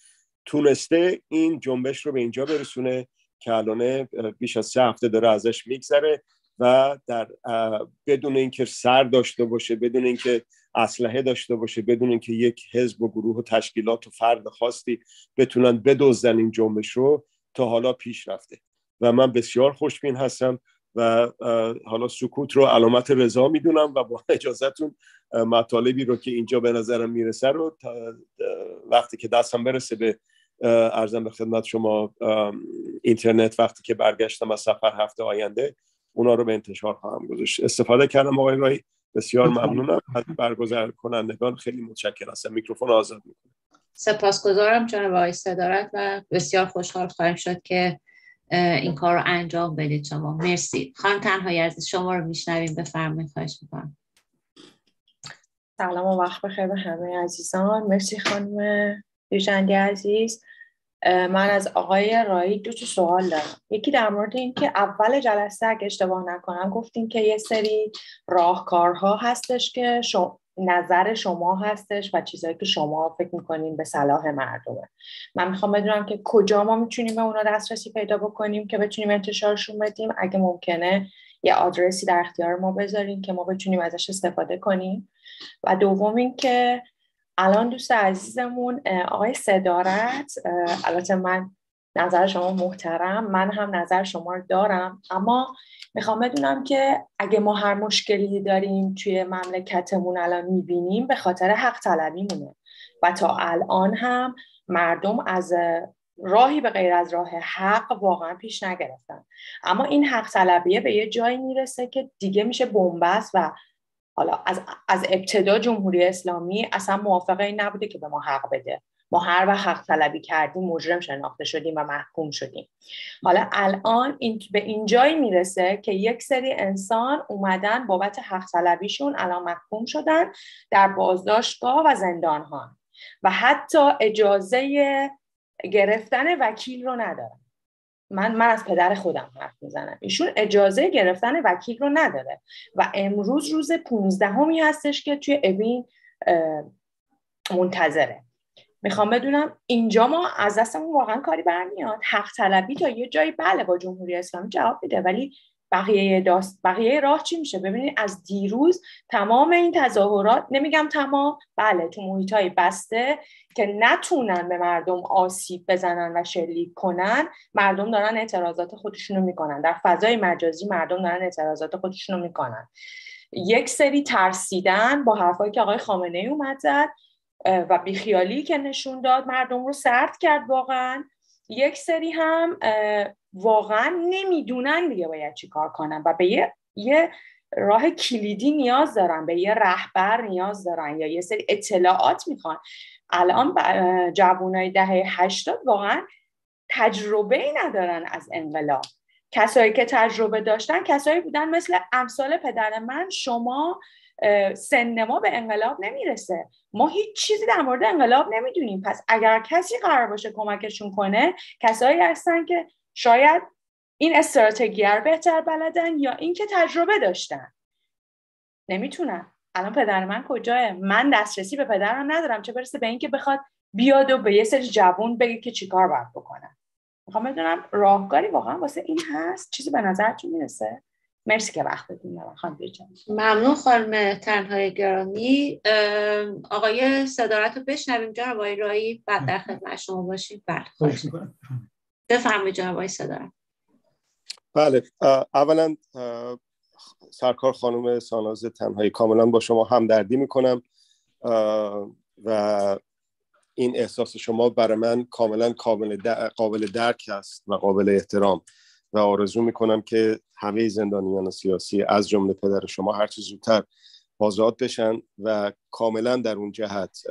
تونسته این جنبش رو به اینجا برسونه که الان بیش از سه هفته داره ازش میگذره. و در بدون اینکه سر داشته باشه بدون اینکه اسلحه داشته باشه بدون اینکه یک حزب و گروه و تشکیلات و فرد خاصی بتونن بدزدن این جنبش رو تا حالا پیش رفته. و من بسیار خوشبین هستم و حالا سکوت رو علامت رضا می‌دونم و با <laughs> اجازهتون مطالبی رو که اینجا به نظرم می‌رسه رو وقتی که دستم برسه به ارزم به خدمت شما اینترنت وقتی که برگشتم از سفر هفته آینده اونا رو به انتشار خواهم گذاشت. استفاده کردم آقای رای بسیار ممنونم. از برگزار کنندگان خیلی متشکرم. هستم میکروفون آزاد می‌کنم. سپاسگزارم جناب آقای صدارت و بسیار خوشحال خواهیم شد که این کار رو انجام بدید شما. مرسی. خانم تنهایی از شما رو میشنویم. بفرمایید. خواهش می‌کنم. سلام و وقت بخیر به همه عزیزان. مرسی خانم بیژندی عزیز. من از آقای رایی دو سوال دارم. یکی در مورد اینکه اول جلسه اگه اشتباه نکنم گفتیم که یه سری راهکارها هستش که نظر شما هستش و چیزهایی که شما فکر می‌کنین به صلاح مردمه. من می‌خوام بدونم که کجا ما می‌تونیم به اونا دسترسی پیدا بکنیم که بتونیم انتشارشون بدیم. اگه ممکنه یه آدرسی در اختیار ما بذاریم که ما بتونیم ازش استفاده کنیم. و دوم اینکه الان دوست عزیزمون آقای صدارت البته من نظر شما محترم من هم نظر شما رو دارم اما می‌خوام بدونم که اگه ما هر مشکلی داریم توی مملکتمون الان می‌بینیم به خاطر حق طلبیمونه. و تا الان هم مردم از راهی به غیر از راه حق واقعا پیش نگرفتن. اما این حق طلبیه به یه جایی می‌رسه که دیگه میشه بنبست و حالا از, از ابتدا جمهوری اسلامی اصلا موافقه این نبوده که به ما حق بده. ما هر وقت حق طلبی کردیم مجرم شناخته شدیم و محکوم شدیم. حالا الان این به این جایی می‌رسه که یک سری انسان اومدن بابت حق طلبیشون الان محکوم شدن در بازداشتگاه و زندان ها و حتی اجازه گرفتن وکیل رو ندارن. من من از پدر خودم حرف می‌زنم. ایشون اجازه گرفتن وکیل رو نداره. و امروز روز 15 همی هستش که توی اوین منتظره. می‌خوام بدونم اینجا ما از دستمون واقعا کاری برمیاد. حق طلبی تا یه جایی بله با جمهوری اسلامی جواب میده ولی بقیه داست بقیه راه چی میشه؟ ببینید از دیروز تمام این تظاهرات نمیگم تمام بله تو محیط های بسته که نتونن به مردم آسیب بزنن و شلیک کنن مردم دارن اعتراضات خودشونو می‌کنن. در فضای مجازی مردم دارن اعتراضات خودشونو می‌کنن. یک سری ترسیدن با حرفایی که آقای خامنه ای اومد زد و بیخیالی که نشون داد مردم رو سرد کرد واقعا. یک سری هم واقعا نمی‌دونن دیگه باید چی کار کنن و به یه, یه راه کلیدی نیاز دارن به یه رهبر نیاز دارن یا یه سری اطلاعات می‌خوان. الان جوانای دهه هشتاد واقعا تجربه ای ندارن از انقلاب. کسایی که تجربه داشتن کسایی بودن مثل امثال پدر من شما سن ما به انقلاب نمی‌رسه. ما هیچ چیزی در مورد انقلاب نمی‌دونیم. پس اگر کسی قرار باشه کمکشون کنه کسایی هستن که شاید این استراتژی رو بهتر بلدن یا اینکه تجربه داشتن. نمی‌تونن الان پدر من کجاه من دسترسی به پدرم ندارم. چه برسه به اینکه بخواد بیاد و به یه سری جوون بگه که چیکار باید بکنن می‌خوام بدونم راهکاری واقعا واسه این هست؟ چیزی به نظرتون می‌رسه؟ مرسی که وقت دادیم خانم ممنون خانم تنهای گرامی. آقای صدارت رو بشنویم. جناب آقای رایی بعد در خدمت شما باشیم. بله. بفرمایید جناب آقای صدارت بله اولا سرکار خانم ساناز تنهایی کاملا با شما همدردی می‌کنم و این احساس شما برای من کاملا قابل درک است و قابل احترام. و آرزو می‌کنم که همه زندانیان سیاسی از جمله پدر شما هرچی زودتر آزاد بشن و کاملا در اون جهت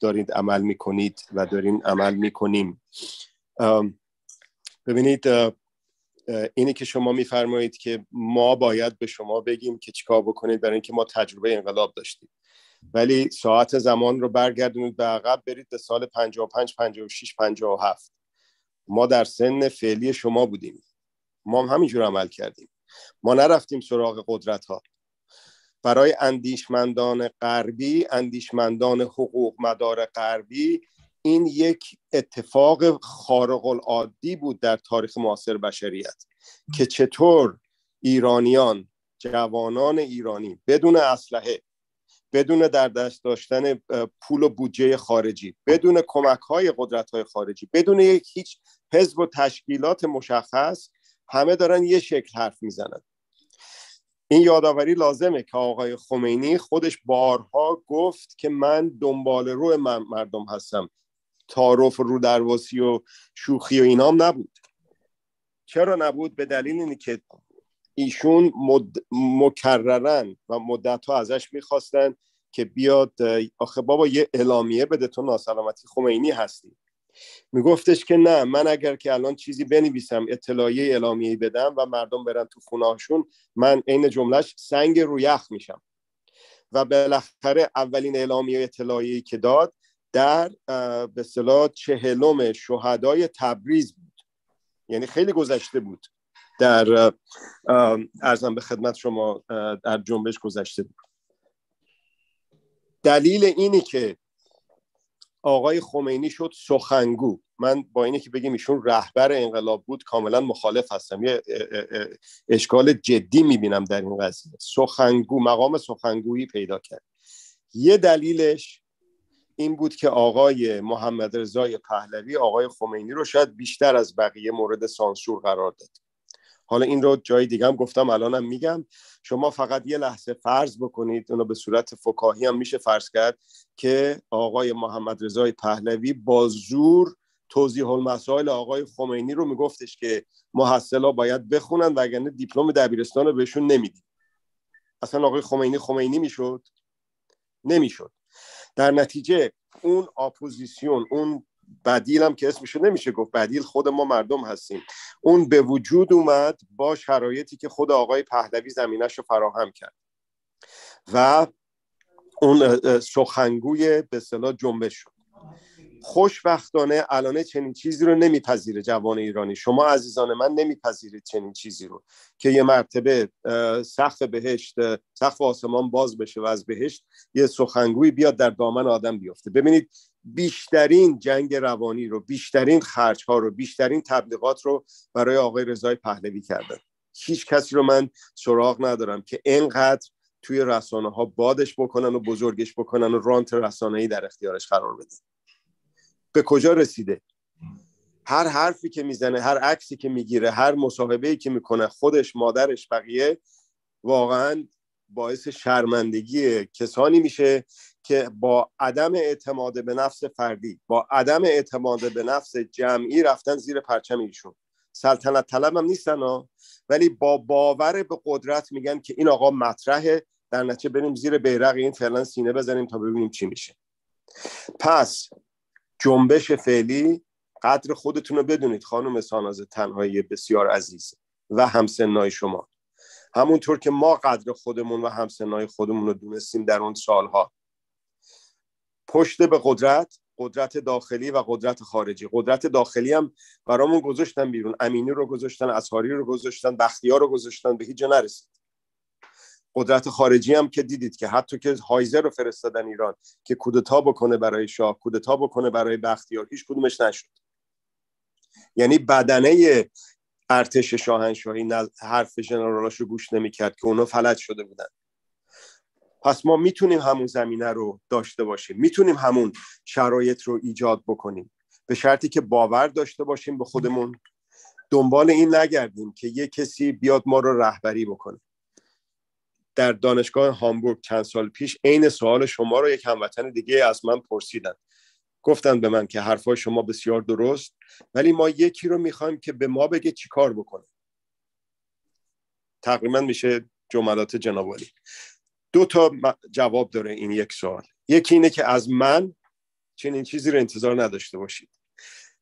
دارید عمل می‌کنید و دارین عمل می‌کنیم. ببینید اینی که شما میفرمایید که ما باید به شما بگیم که چیکار بکنید برای اینکه ما تجربه انقلاب داشتیم. ولی ساعت زمان رو برگردونید به عقب برید به سال 55 56 57 ما در سن فعلی شما بودیم. ما هم همینجور عمل کردیم. ما نرفتیم سراغ قدرت ها برای اندیشمندان غربی اندیشمندان حقوق مدار غربی این یک اتفاق خارق العادی بود در تاریخ معاصر بشریت که چطور ایرانیان جوانان ایرانی بدون اسلحه بدون در دست داشتن پول و بودجه خارجی بدون کمک های قدرت های خارجی بدون یک هیچ حزب و تشکیلات مشخص همه دارن یه شکل حرف می‌زنن. این یادآوری لازمه که آقای خمینی خودش بارها گفت که من دنبال رو مردم هستم. تعارف رو درواسی و شوخی و اینام نبود. چرا نبود؟ به دلیل اینه که ایشون مد... مکررن و مدت ها ازش می‌خواستن که بیاد آخه بابا یه اعلامیه بده تو ناسلامتی خمینی هستی. میگفتش که نه من اگر که الان چیزی بنویسم اطلاعیه اعلامیه بدم و مردم برن تو خونهاشون من عین جملهش سنگ رو یخ میشم. و بالاخره اولین اعلامیه اطلاعیه که داد در به اصطلاح چهلم شهدای تبریز بود. یعنی خیلی گذشته بود در ارزم به خدمت شما در جنبش گذشته بود. دلیل اینی که آقای خمینی شد سخنگو. من با اینه که بگیم ایشون رهبر انقلاب بود کاملا مخالف هستم. یه اشکال جدی می‌بینم در این قضیه. سخنگو مقام سخنگویی پیدا کرد. یه دلیلش این بود که آقای محمد رضای پهلوی آقای خمینی رو شاید بیشتر از بقیه مورد سانسور قرار داد. حالا این رو جای دیگه هم گفتم الانم میگم. شما فقط یه لحظه فرض بکنید اونو به صورت فکاهی هم میشه فرض کرد که آقای محمد رضای پهلوی با زور توضیح المسائل آقای خمینی رو میگفتش که محصلا باید بخونن وگرنه دیپلم دبیرستان رو بهشون نمی‌دید اصلا آقای خمینی خمینی می‌شد؟ نمی‌شد. در نتیجه اون اپوزیسیون اون بدیل هم که اسمشو نمیشه گفت بدیل خود ما مردم هستیم. اون به وجود اومد با شرایطی که خود آقای پهلوی زمینش رو فراهم کرد. و اون سخنگوی به صلاح جنبش شد. خوشبختانه الان چنین چیزی رو نمیپذیره جوان ایرانی. شما عزیزان من نمیپذیرید چنین چیزی رو که یه مرتبه سقف بهشت سقف آسمان باز بشه و از بهشت یه سخنگوی بیاد در دامن آدم بیفته. ببینید بیشترین جنگ روانی رو بیشترین خرج ها رو بیشترین تبلیغات رو برای آقای رضای پهلوی کردن هیچ کسی رو من سراغ ندارم که اینقدر توی رسانه ها بادش بکنن و بزرگش بکنن و رانت رسانه ای در اختیارش قرار بدن به کجا رسیده؟ هر حرفی که می‌زنه هر عکسی که می‌گیره هر مصاحبه که می‌کنه خودش مادرش بقیه واقعا باعث شرمندگی کسانی میشه که با عدم اعتماد به نفس فردی با عدم اعتماد به نفس جمعی رفتن زیر پرچم ایشون. سلطنت طلب هم نیستن ها. ولی با باور به قدرت میگن که این آقا مطرحه. در نتیجه بریم زیر بیرق این فعلا سینه بزنیم تا ببینیم چی میشه. پس جنبش فعلی قدر خودتون رو بدونید خانم ساناز تنهایی بسیار عزیز و همسنای شما. همونطور که ما قدر خودمون و همسنای خودمون رو دونستیم در اون سالها. پشت به قدرت قدرت داخلی و قدرت خارجی. قدرت داخلی هم برامون گذاشتن بیرون. امینی رو گذاشتن اسهاری رو گذاشتن بختیار رو گذاشتن به هیچ جا نرسید. قدرت خارجی هم که دیدید که حتی که هایزر رو فرستادن ایران که کودتا بکنه برای شاه کودتا بکنه برای بختیار هیچ کدومش نشد. یعنی بدنه ارتش شاهنشاهی حرف جنرالاش رو گوش نمی‌کرد که اونا فلج شده بودن. پس ما می‌تونیم همون زمینه رو داشته باشیم. می‌تونیم همون شرایط رو ایجاد بکنیم. به شرطی که باور داشته باشیم به خودمون. دنبال این نگردیم که یه کسی بیاد ما رو رهبری بکنه. در دانشگاه هامبورگ چند سال پیش عین سوال شما رو یک هموطن دیگه از من پرسیدن. گفتن به من که حرفای شما بسیار درست ولی ما یکی رو می‌خوایم که به ما بگه چی کار بکنه. تقریبا میشه جملات جنابالی دو تا جواب داره این یک سوال. یکی اینه که از من چنین چیزی رو انتظار نداشته باشید.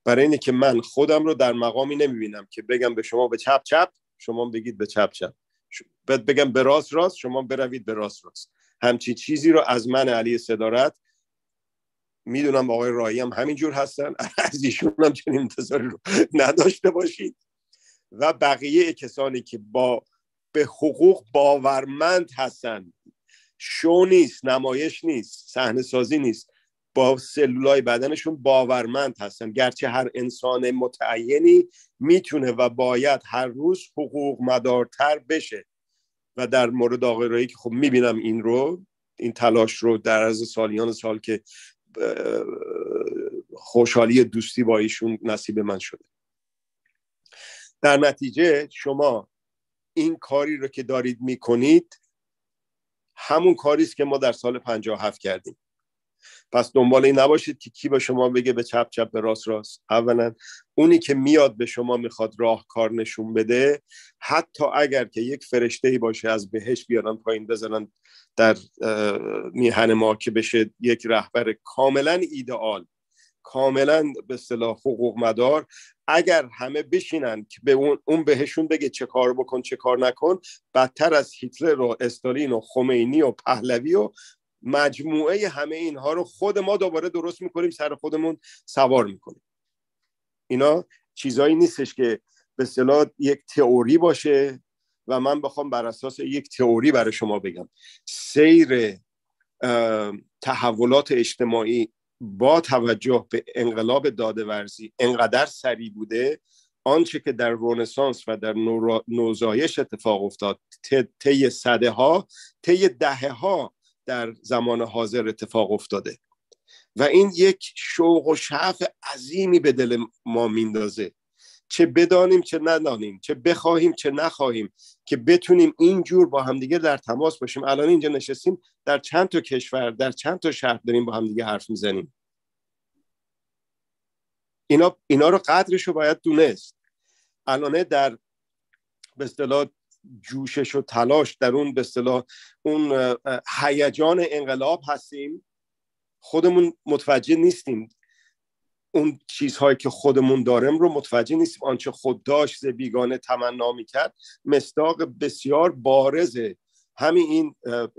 برای اینه که من خودم رو در مقامی نمی‌بینم که بگم به شما به چپ چپ شما بگید به چپ چپ. بگم به راست راست شما بروید به راست راست. همچی چیزی رو از من علی صدارت می‌دونم آقای رایی هم همینجور هستن. <laughs> از ایشون هم چنین انتظاری رو نداشته باشید. و بقیه کسانی که با به حقوق باورمند هستن. شو نیست نمایش نیست صحنه سازی نیست. با سلولای بدنشون باورمند هستن. گرچه هر انسان متعینی می‌تونه و باید هر روز حقوق مدارتر بشه. و در مورد آقای که خب می‌بینم این رو این تلاش رو در از سالیان سال که خوشحالی دوستی با ایشون نصیب من شده. در نتیجه شما این کاری رو که دارید می‌کنید همون کاری است که ما در سال 57 کردیم. پس دنبال این نباشید که کی به شما بگه به چپ چپ به راست راست. اولا اونی که میاد به شما می‌خواد راه کار نشون بده حتی اگر که یک فرشته ای باشه از بهش بیارن پایین بزنن در میهن ما که بشه یک رهبر کاملا ایدئال کاملا به صلاح حقوق مدار اگر همه بشینن که به اون, اون بهشون بگه چه کار بکن چه کار نکن بدتر از هیتلر و استالین و خمینی و پهلوی و مجموعه همه اینها رو خود ما دوباره درست می‌کنیم سر خودمون سوار می‌کنیم. اینا چیزایی نیستش که به صلاح یک تئوری باشه و من بخوام بر اساس یک تئوری برای شما بگم. سیر تحولات اجتماعی با توجه به انقلاب داده ورزی انقدر سریع بوده آنچه که در رونسانس و در نوزایش اتفاق افتاد طی صده ها طی دهه ها در زمان حاضر اتفاق افتاده. و این یک شوق و شعف عظیمی به دل ما میندازه. چه بدانیم چه ندانیم چه بخواهیم چه نخواهیم که بتونیم اینجور با همدیگه در تماس باشیم. الان اینجا نشستیم در چند تا کشور در چند تا شهر داریم با همدیگه حرف می‌زنیم. اینا, اینا رو قدرش رو باید دونست. الانه در به اصطلاح جوشش و تلاش در اون به اصطلاح اون هیجان انقلاب هستیم. خودمون متوجه نیستیم. اون چیزهایی که خودمون داریم رو متوجه نیستیم. آنچه خود داشت بیگانه تمنا می‌کرد مستاق بسیار بارزه همین این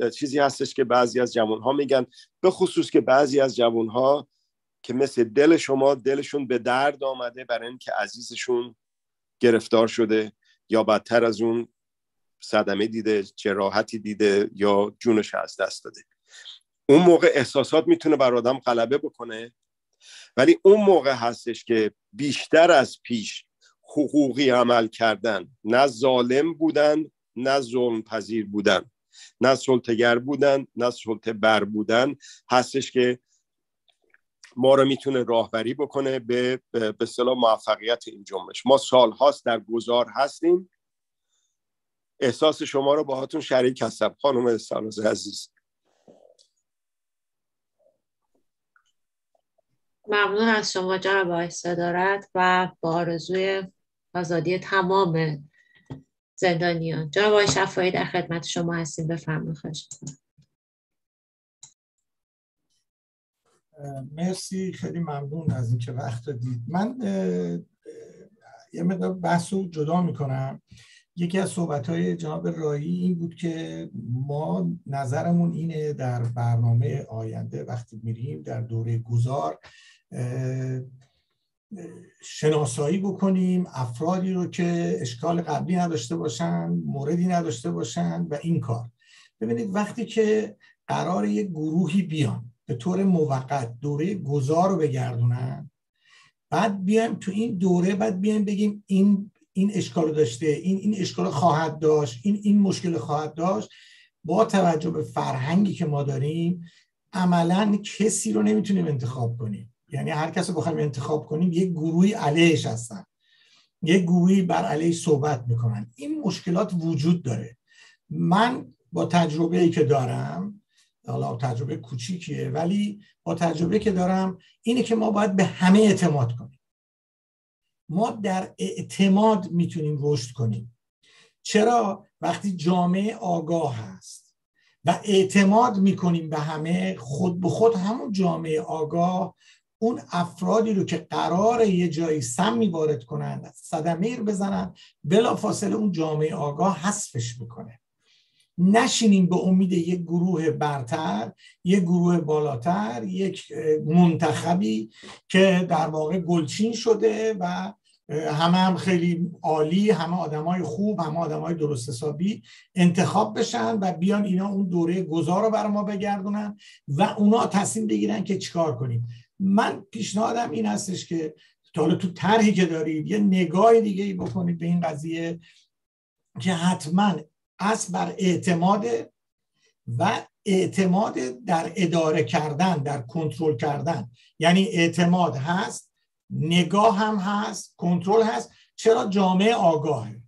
چیزی هستش که بعضی از جوانها میگن. به خصوص که بعضی از جوانها که مثل دل شما دلشون به درد آمده برای اینکه عزیزشون گرفتار شده یا بدتر از اون صدمه دیده جراحتی دیده یا جونش از دست داده. اون موقع احساسات می‌تونه بر آدم غلبه بکنه. ولی اون موقع هستش که بیشتر از پیش حقوقی عمل کردن نه ظالم بودن نه ظلم پذیر بودن. نه سلطگر بودن نه سلطه بر بودن. هستش که ما رو می‌تونه راهبری بکنه به به موفقیت این جنبش. ما سالهاست در گذار هستیم. احساس شما رو باهاتون شریک هستم. خانم سالوز عزیز. ممنون از شما جناب آقای صدارت و با آرزوی آزادی تمام زندانیان. جناب آقای شفایی در خدمت شما هستیم. بفرمایید. خواهش مرسی. خیلی ممنون از اینکه وقت دادید. من یه مقدار بحث رو جدا می‌کنم. یکی از صحبت های جناب رایی این بود که ما نظرمون اینه در برنامه آینده وقتی میریم در دوره گذار شناسایی بکنیم افرادی رو که اشکال قبلی نداشته باشن موردی نداشته باشن و این کار. ببینید وقتی که قرار یک گروهی بیان به طور موقت دوره گذار رو بگردونن بعد بیایم تو این دوره بعد بیایم بگیم این این اشکال داشته این این اشکال خواهد داشت این این مشکل خواهد داشت. با توجه به فرهنگی که ما داریم عملا کسی رو نمی‌تونیم انتخاب کنیم. یعنی هر کس رو بخوایم انتخاب کنیم یک گروهی علیهش هستن. یک گروهی بر علیه صحبت می‌کنن. این مشکلات وجود داره. من با تجربه ای که دارم حالا تجربه کوچیکیه ولی با تجربه که دارم اینه که ما باید به همه اعتماد کنیم. ما در اعتماد می‌تونیم رشد کنیم. چرا؟ وقتی جامعه آگاه هست و اعتماد می‌کنیم به همه خود به خود همون جامعه آگاه اون افرادی رو که قرار یه جایی سمی وارد کنن صدمه رو بزنن بلا فاصله اون جامعه آگاه حذفش می‌کنه. نشینیم به امید یک گروه برتر یک گروه بالاتر یک منتخبی که در واقع گلچین شده و همه هم خیلی عالی همه آدمای خوب همه آدمای درست حسابی انتخاب بشن و بیان اینا اون دوره گذار رو بر ما بگردونن و اونا تصمیم بگیرن که چیکار کنیم. من پیشنهادم این هستش که حالا تو طرحی که دارید یه نگاه دیگه ای بکنید به این قضیه که حتما از بر اعتماد و اعتماد در اداره کردن در کنترل کردن. یعنی اعتماد هست نگاه هم هست کنترل هست. چرا جامعه آگاهه؟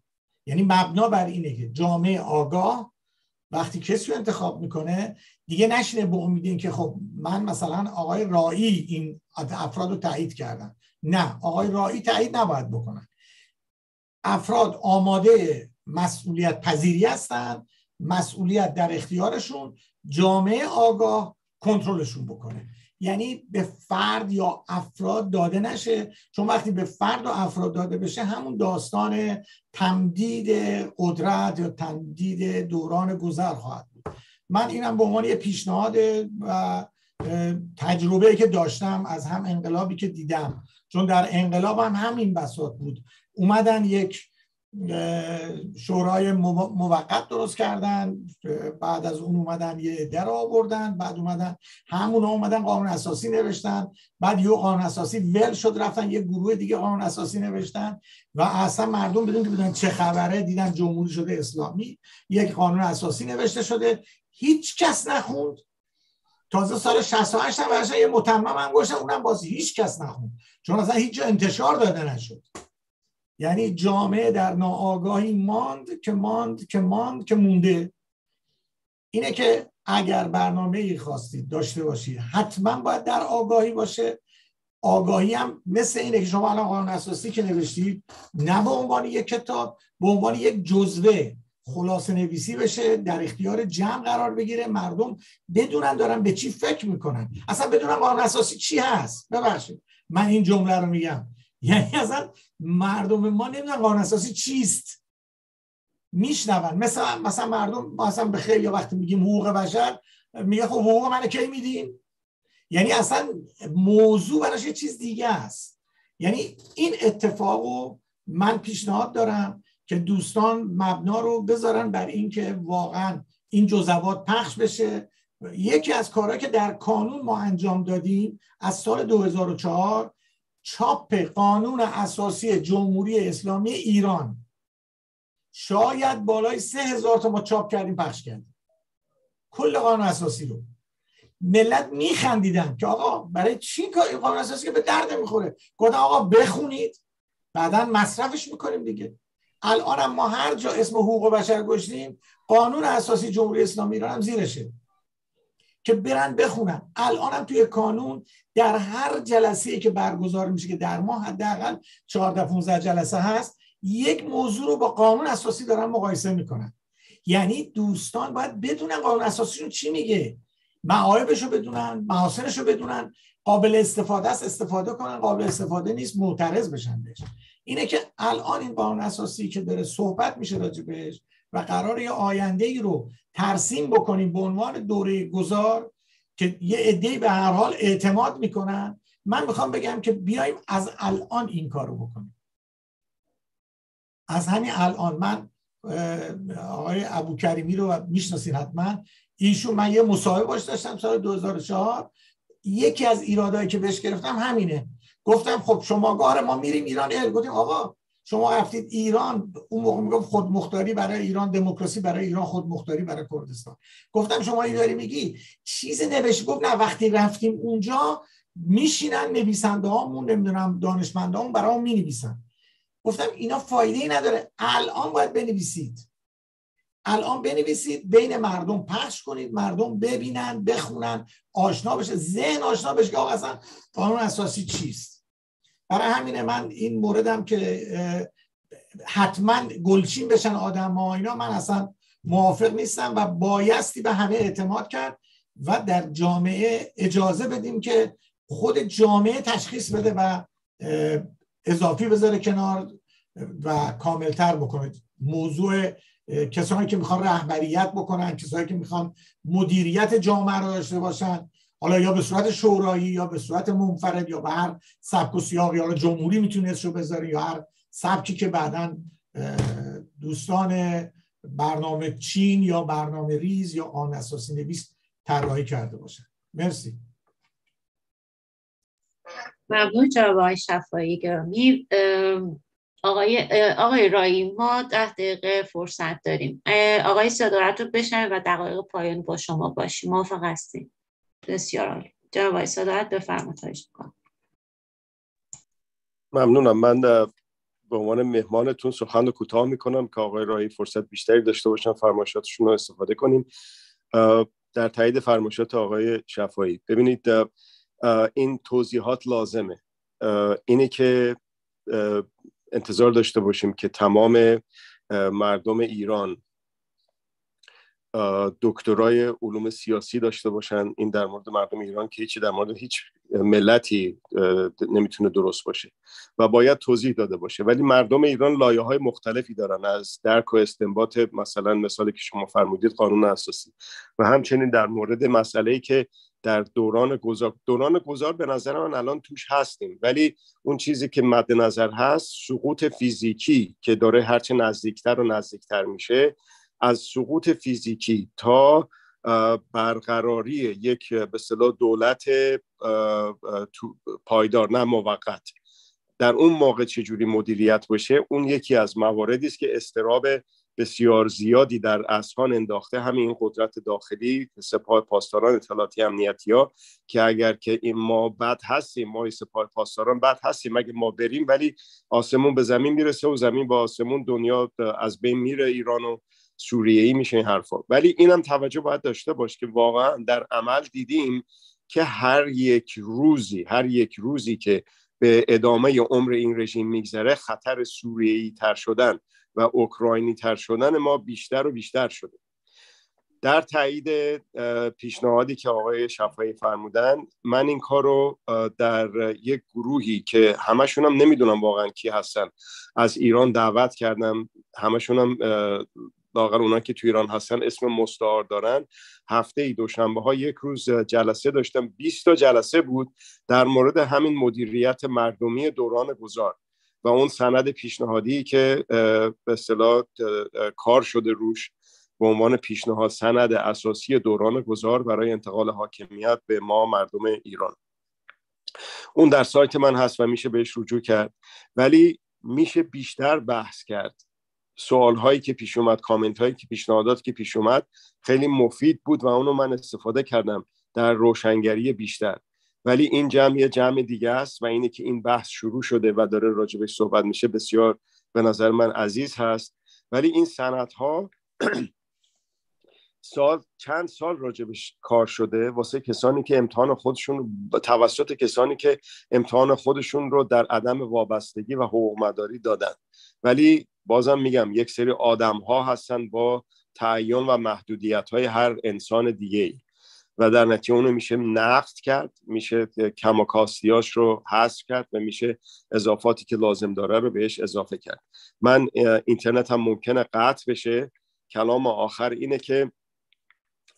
یعنی مبنا بر اینه که جامعه آگاه وقتی کسی رو انتخاب می‌کنه دیگه نشینه به امید که خب من مثلا آقای رایی این افراد رو تایید کردم. نه آقای رایی تایید نباید بکنن. افراد آماده مسئولیت پذیری هستن مسئولیت در اختیارشون جامعه آگاه کنترلشون بکنه. یعنی به فرد یا افراد داده نشه. چون وقتی به فرد و افراد داده بشه همون داستان تمدید قدرت یا تمدید دوران گذر خواهد بود. من اینم به عنوان یه پیشنهاد و تجربه که داشتم از هم انقلابی که دیدم. چون در انقلاب هم همین بساط بود. اومدن یک شورای موقت درست کردن بعد از اون اومدن یه در آوردن بعد اومدن همون اومدن قانون اساسی نوشتن بعد یه قانون اساسی ول شد رفتن یه گروه دیگه قانون اساسی نوشتن و اصلا مردم بدون که بدون چه خبره دیدن جمهوری شده اسلامی یک قانون اساسی نوشته شده هیچ کس نخوند. تازه سال 68 هم یه متمم هم گوشن اونم باز هیچ کس نخون چون اصلا هیچ جا انتشار داده نشد. یعنی جامعه در ناآگاهی ماند که ماند که ماند که مونده. اینه که اگر برنامه ای خواستید داشته باشید حتما باید در آگاهی باشه. آگاهی هم مثل اینه که شما الان قانون اساسی که نوشتید نه به عنوان یک کتاب به عنوان یک جزوه خلاصه نویسی بشه در اختیار جمع قرار بگیره مردم بدونن دارن به چی فکر می‌کنن. اصلا بدونن قانون اساسی چی هست. ببخشید. من این جمله رو میگم. یعنی اصلا مردم ما نمی‌دونن قانون اساسی چیست. میشنون. مثلا مثلا مردم مثلا به خیلی وقتی میگیم حقوق بشر میگه خب حقوق من کی میدین؟ یعنی اصلا موضوع براش یه چیز دیگه است. یعنی این اتفاق من پیشنهاد دارم که دوستان مبنا رو بذارن بر اینکه واقعا این جزوات پخش بشه. یکی از کارهایی که در کانون ما انجام دادیم از سال 2004 چاپ قانون اساسی جمهوری اسلامی ایران. شاید بالای سه هزار تا ما چاپ کردیم پخش کردیم. کل قانون اساسی رو. ملت میخندیدن که آقا برای چی کار قانون اساسی که به درد می‌خوره گفتن آقا بخونید. بعدا مصرفش می‌کنیم دیگه. الان ما هر جا اسم حقوق بشر گشتیم قانون اساسی جمهوری اسلامی ایران هم زیرشه. که برن بخونن. الان توی کانون در هر جلسه که برگزار میشه که در ماه حداقل 14 15 جلسه هست یک موضوع رو با قانون اساسی دارن مقایسه می‌کنن. یعنی دوستان باید بدونن قانون اساسی رو چی میگه. معایبش رو بدونن محاسنش رو بدونن. قابل استفاده است استفاده کنن. قابل استفاده نیست معترض بشن بهش. اینه که الان این قانون اساسی که داره صحبت میشه راجبش و قرار یه آینده ای رو ترسیم بکنیم به عنوان دوره گذار که یه عده‌ای به هر حال اعتماد می‌کنن. من می‌خوام بگم که بیایم از الان این کار رو بکنیم. از همین الان من آقای ابو کریمی رو می‌شناسین حتما. ایشون من یه مصاحبه باش داشتم سال 2004 یکی از ایرادایی که بهش گرفتم همینه. گفتم خب شما گار ما میریم ایران ال گفتیم آقا شما رفتید ایران اون موقع میگم خودمختاری برای ایران دموکراسی برای ایران خودمختاری برای کردستان. گفتم شما این داری میگی؟ چیز نوشت گفت نه وقتی رفتیم اونجا میشینن نویسنده هامون نمی‌دونم دانشمنده همون برای می نویسن گفتم اینا فایده ای نداره. الان باید بنویسید. الان بنویسید بین مردم پخش کنید مردم ببینن بخونن آشنا بشه. ذهن آشنا بشه که آقا اصلا قانون اساسی چیست؟ برای همینه من این موردم که حتما گلچین بشن آدم ها اینا من اصلا موافق نیستم و بایستی به همه اعتماد کرد و در جامعه اجازه بدیم که خود جامعه تشخیص بده و اضافی بذاره کنار و کاملتر بکنه. موضوع کسانی که می‌خوان رهبریت بکنن کسانی که می‌خوان مدیریت جامعه رو داشته باشن حالا یا به صورت شورایی یا به صورت منفرد یا به هر سبک و سیاقی. حالا جمهوری می‌تونست رو بذاره یا هر سبکی که بعدا دوستان برنامه چین یا برنامه ریز یا آن اساسی نویس طراحی کرده باشن. مرسی. ممنون جناب آقای شفایی گرامی. آقای آقای رایی ما ده دقیقه فرصت داریم. آقای صدارت رو بشنویم و دقایق پایان با شما باشیم. موافق هستیم. بسیار عالی. جناب آقای صدارت بفرمایید ممنونم. من به عنوان مهمانتون سخن رو کوتاه می‌کنم که آقای رایی فرصت بیشتری داشته باشن فرمایشاتشون رو استفاده کنیم. در تایید فرمایشات آقای شفایی ببینید این توضیحات لازمه. اینه که انتظار داشته باشیم که تمام مردم ایران دکترای علوم سیاسی داشته باشن. این در مورد مردم ایران که هیچی در مورد هیچ ملتی نمی‌تونه درست باشه و باید توضیح داده باشه. ولی مردم ایران لایه های مختلفی دارن. از درک و استنباط مثلا مثالی که شما فرمودید قانون اساسی. و همچنین در مورد مسئله ای که در دوران گذار دوران گذار به نظر من الان توش هستیم. ولی اون چیزی که مد نظر هست سقوط فیزیکی که داره هرچه نزدیکتر و نزدیکتر میشه از سقوط فیزیکی تا برقراری یک به دولت پایدار نه موقت. در اون موقع چجوری مدیریت باشه اون یکی از مواردی است که استراب بسیار زیادی در اسهان انداخته همین قدرت داخلی سپاه پاسداران اطلاعاتی امنیتی ها که اگر که این ما بد هستیم ما سپاه پاسداران بد هستیم اگه ما بریم؟ ولی آسمون به زمین می‌رسه و زمین با آسمون دنیا از بین میره ایران و سوریه ای میشه این حرفا. ولی اینم توجه باید داشته باش که واقعا در عمل دیدیم که هر یک روزی هر یک روزی که به ادامه عمر این رژیم میگذره خطر سوریه‌ای تر شدن و اوکراینی تر شدن ما بیشتر و بیشتر شده. در تایید پیشنهادی که آقای شفایی فرمودن من این کار رو در یک گروهی که همشون هم نمی‌دونم واقعا کی هستن از ایران دعوت کردم. همشون هم لاغر اونا که تو ایران هستن اسم مستعار دارن. هفته ای دوشنبه ها یک روز جلسه داشتم. 20 تا جلسه بود در مورد همین مدیریت مردمی دوران گذار و اون سند پیشنهادی که به اصطلاح کار شده روش به عنوان پیشنهاد سند اساسی دوران گذار برای انتقال حاکمیت به ما مردم ایران. اون در سایت من هست و میشه بهش رجوع کرد. ولی میشه بیشتر بحث کرد. سوال هایی که پیش اومد کامنت هایی که پیشنهادات که پیش اومد خیلی مفید بود و اونو من استفاده کردم در روشنگری بیشتر. ولی این جمع یه جمع دیگه است و اینه که این بحث شروع شده و داره راجبش صحبت میشه. بسیار به نظر من عزیز هست. ولی این سنت ها سال چند سال راجبش کار شده واسه کسانی که امتحان خودشون توسط کسانی که امتحان خودشون رو در عدم وابستگی و حقوق مداری دادن. ولی بازم میگم یک سری آدم ها هستن با تعین و محدودیت های هر انسان دیگه ای و در نتیجه اونو میشه نقد کرد میشه کم و کاستیاش رو حذف کرد و میشه اضافاتی که لازم داره رو بهش اضافه کرد. من اینترنت هم ممکنه قطع بشه. کلام آخر اینه که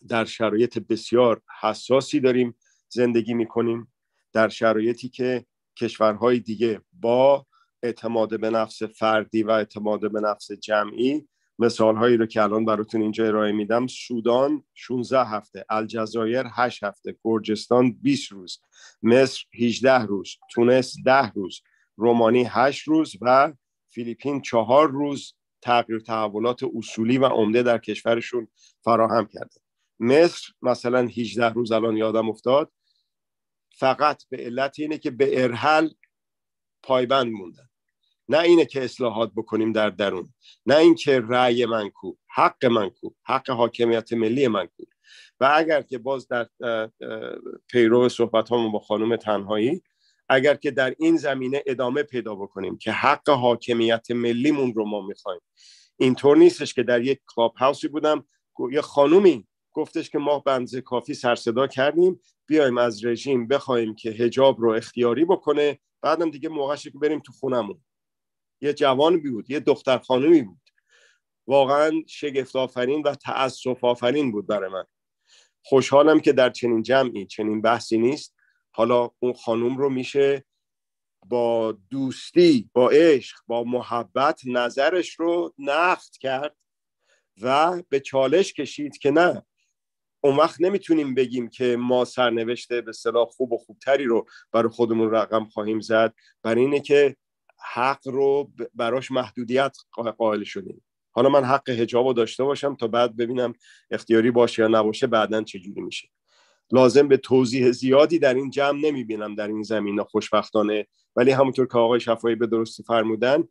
در شرایط بسیار حساسی داریم زندگی می‌کنیم در شرایطی که کشورهای دیگه با اعتماد به نفس فردی و اعتماد به نفس جمعی مثال هایی رو که الان براتون اینجا ارائه میدم سودان 16 هفته الجزایر 8 هفته گرجستان 20 روز مصر 18 روز تونس 10 روز رومانی 8 روز و فیلیپین 4 روز تغییر تحولات اصولی و عمده در کشورشون فراهم کرده. مصر مثلا 18 روز الان یادم افتاد فقط به علت اینه که به ارحل پایبند موندن. نه اینه که اصلاحات بکنیم در درون نه اینکه رأی من کو حق من کو حق حاکمیت ملی من کو. و اگر که باز در پیرو صحبت همون با خانم تنهایی اگر که در این زمینه ادامه پیدا بکنیم که حق حاکمیت ملیمون رو ما می‌خوایم اینطور نیستش که در یک کلاب هاوسی بودم یه خانومی گفتش که ما بنز کافی سرصدا کردیم بیایم از رژیم بخوایم که هجاب رو اختیاری بکنه. بعدم دیگه موقعش که بریم تو خونمون. یه جوان بود یه دختر خانومی بود. واقعا شگفت آفرین و تأسف آفرین بود برای من. خوشحالم که در چنین جمعی چنین بحثی نیست. حالا اون خانوم رو میشه با دوستی با عشق با محبت نظرش رو نقد کرد و به چالش کشید که نه. اون وقت نمی‌تونیم بگیم که ما سرنوشته به صلاح خوب و خوبتری رو برای خودمون رقم خواهیم زد. برای اینه که حق رو براش محدودیت قائل شدیم. حالا من حق هجاب رو داشته باشم تا بعد ببینم اختیاری باشه یا نباشه بعدا چجوری میشه. لازم به توضیح زیادی در این جمع نمی‌بینم در این زمین خوشبختانه. ولی همونطور که آقای شفایی به درستی فرمودن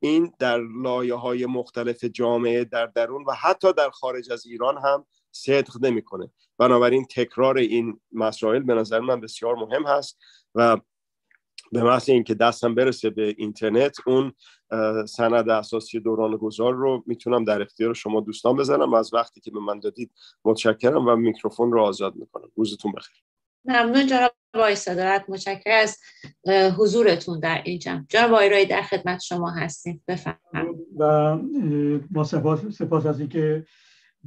این در لایه های مختلف جامعه در درون و حتی در خارج از ایران هم صدق نمی‌کنه. بنابراین تکرار این مسائل به نظر من بسیار مهم هست و به محض اینکه دستم برسه به اینترنت اون سند اساسی دوران گذار رو می‌تونم در اختیار شما دوستان بزنم و از وقتی که به من دادید متشکرم و میکروفون رو آزاد می‌کنم. روزتون بخیر. ممنون جناب آقای صدارت متشکر از حضورتون در این جمع. جناب آقای در خدمت شما هستیم. بفرمایید. و ما سپاس, سپاس از اینکه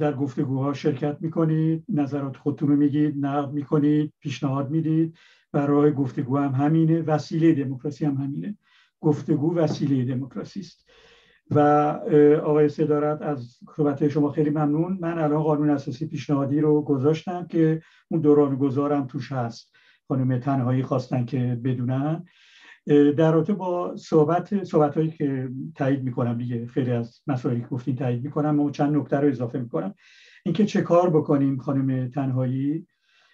در گفتگوها شرکت می‌کنید نظرات خودتون رو میگید نقد می‌کنید پیشنهاد می‌دید برای گفتگو هم همینه. وسیله دموکراسی هم همینه. گفتگو وسیله دموکراسی است. و آقای صدارت از صحبت شما خیلی ممنون. من الان قانون اساسی پیشنهادی رو گذاشتم که اون دوران گذارم توش هست. خانم تنهایی خواستن که بدونن. در رابطه با صحبت صحبت هایی که تایید می‌کنم دیگه خیلی از مسائلی که گفتین تایید می‌کنم و چند نکته رو اضافه می‌کنم. اینکه چه کار بکنیم خانم تنهایی؟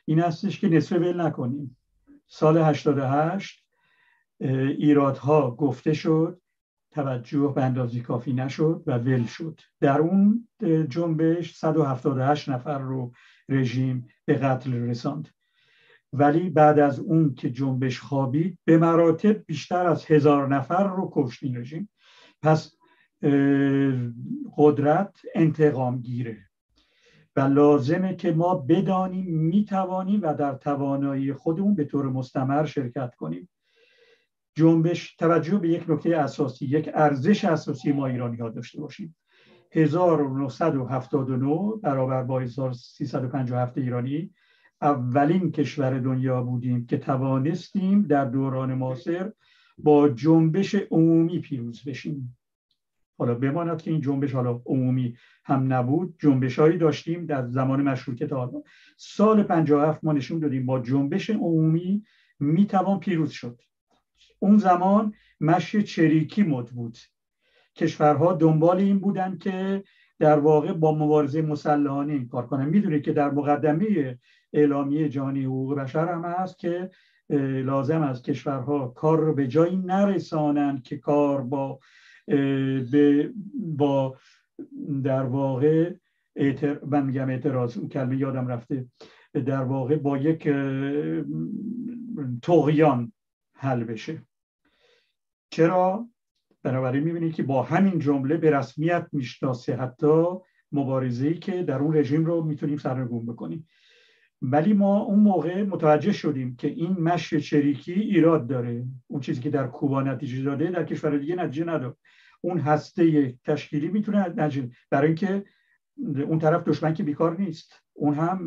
این هستش که نصف ول نکنیم. سال 88 ایرادها گفته شد توجه به اندازی کافی نشد و ول شد. در اون جنبش 178 نفر رو رژیم به قتل رساند. ولی بعد از اون که جنبش خوابید به مراتب بیشتر از هزار نفر رو کشت این رژیم. پس قدرت انتقام گیره و لازمه که ما بدانیم می‌توانیم و در توانایی خودمون به طور مستمر شرکت کنیم. جنبش توجه به یک نکته اساسی یک ارزش اساسی ما ایرانی ها داشته باشیم. 1979 برابر با 1357 ایرانی اولین کشور دنیا بودیم که توانستیم در دوران معاصر با جنبش عمومی پیروز بشیم. حالا بماند که این جنبش حالا عمومی هم نبود جنبش هایی داشتیم در زمان مشروطه تا حالا. سال 57 ما نشون دادیم با جنبش عمومی می‌توان پیروز شد. اون زمان مشی چریکی مد بود. کشورها دنبال این بودن که در واقع با مبارزه مسلحانه این کار کنن. می‌دونید که در مقدمه اعلامیه جهانی حقوق بشر هم هست که لازم از کشورها کار رو به جایی نرسانند که کار با با در واقع اعتر... من میگم اعتراض کلمه یادم رفته. در واقع با یک تغیان حل بشه. چرا؟ بنابراین می‌بینید که با همین جمله به رسمیت می‌شناسه حتی مبارزه‌ای که در اون رژیم رو می‌تونیم سرنگون بکنیم. ولی ما اون موقع متوجه شدیم که این مشی چریکی ایراد داره. اون چیزی که در کوبا نتیجه داده در کشور دیگه نتیجه نداد اون هسته تشکیلی می‌تونه نتیجه برای اینکه اون طرف دشمن که بیکار نیست. اون هم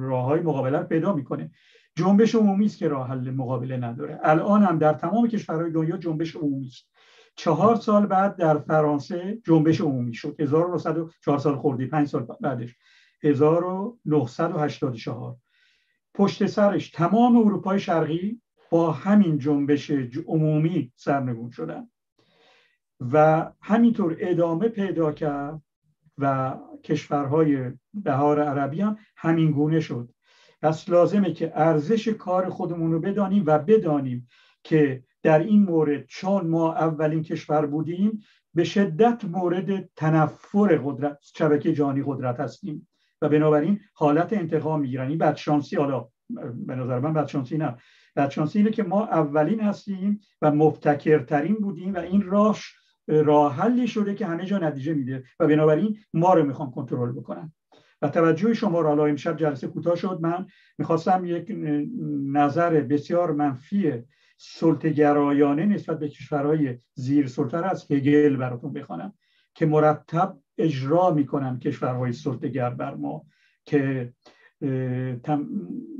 راه های مقابله پیدا می‌کنه. جنبش عمومی است که راه حل مقابله نداره. الان هم در تمام کشورهای دنیا جنبش عمومی است. چهار سال بعد در فرانسه جنبش عمومی شد. 1904 سال خوردی پنج سال بعدش. 1984 پشت سرش تمام اروپای شرقی با همین جنبش عمومی سرنگون شدن. و همینطور ادامه پیدا کرد و کشورهای بهار عربی هم همین گونه شد. پس لازمه که ارزش کار خودمون رو بدانیم و بدانیم که در این مورد چون ما اولین کشور بودیم به شدت مورد تنفر قدرت شبکه جهانی قدرت هستیم. و بنابراین حالت انتقام می‌گیرن. این بدشانسی حالا به نظر من بدشانسی نه. بدشانسی اینه که ما اولین هستیم و مبتکرترین بودیم و این راش راه حلی شده که همه جا نتیجه میده و بنابراین ما رو می‌خوام کنترل بکنن. و توجه شما را حالا امشب جلسه کوتاه شد من می‌خواستم یک نظر بسیار منفی سلطگرایانه نسبت به کشورهای زیر سلطه از هگل براتون بخوانم که مرتب اجرا می‌کنن کشورهای سلطگر بر ما که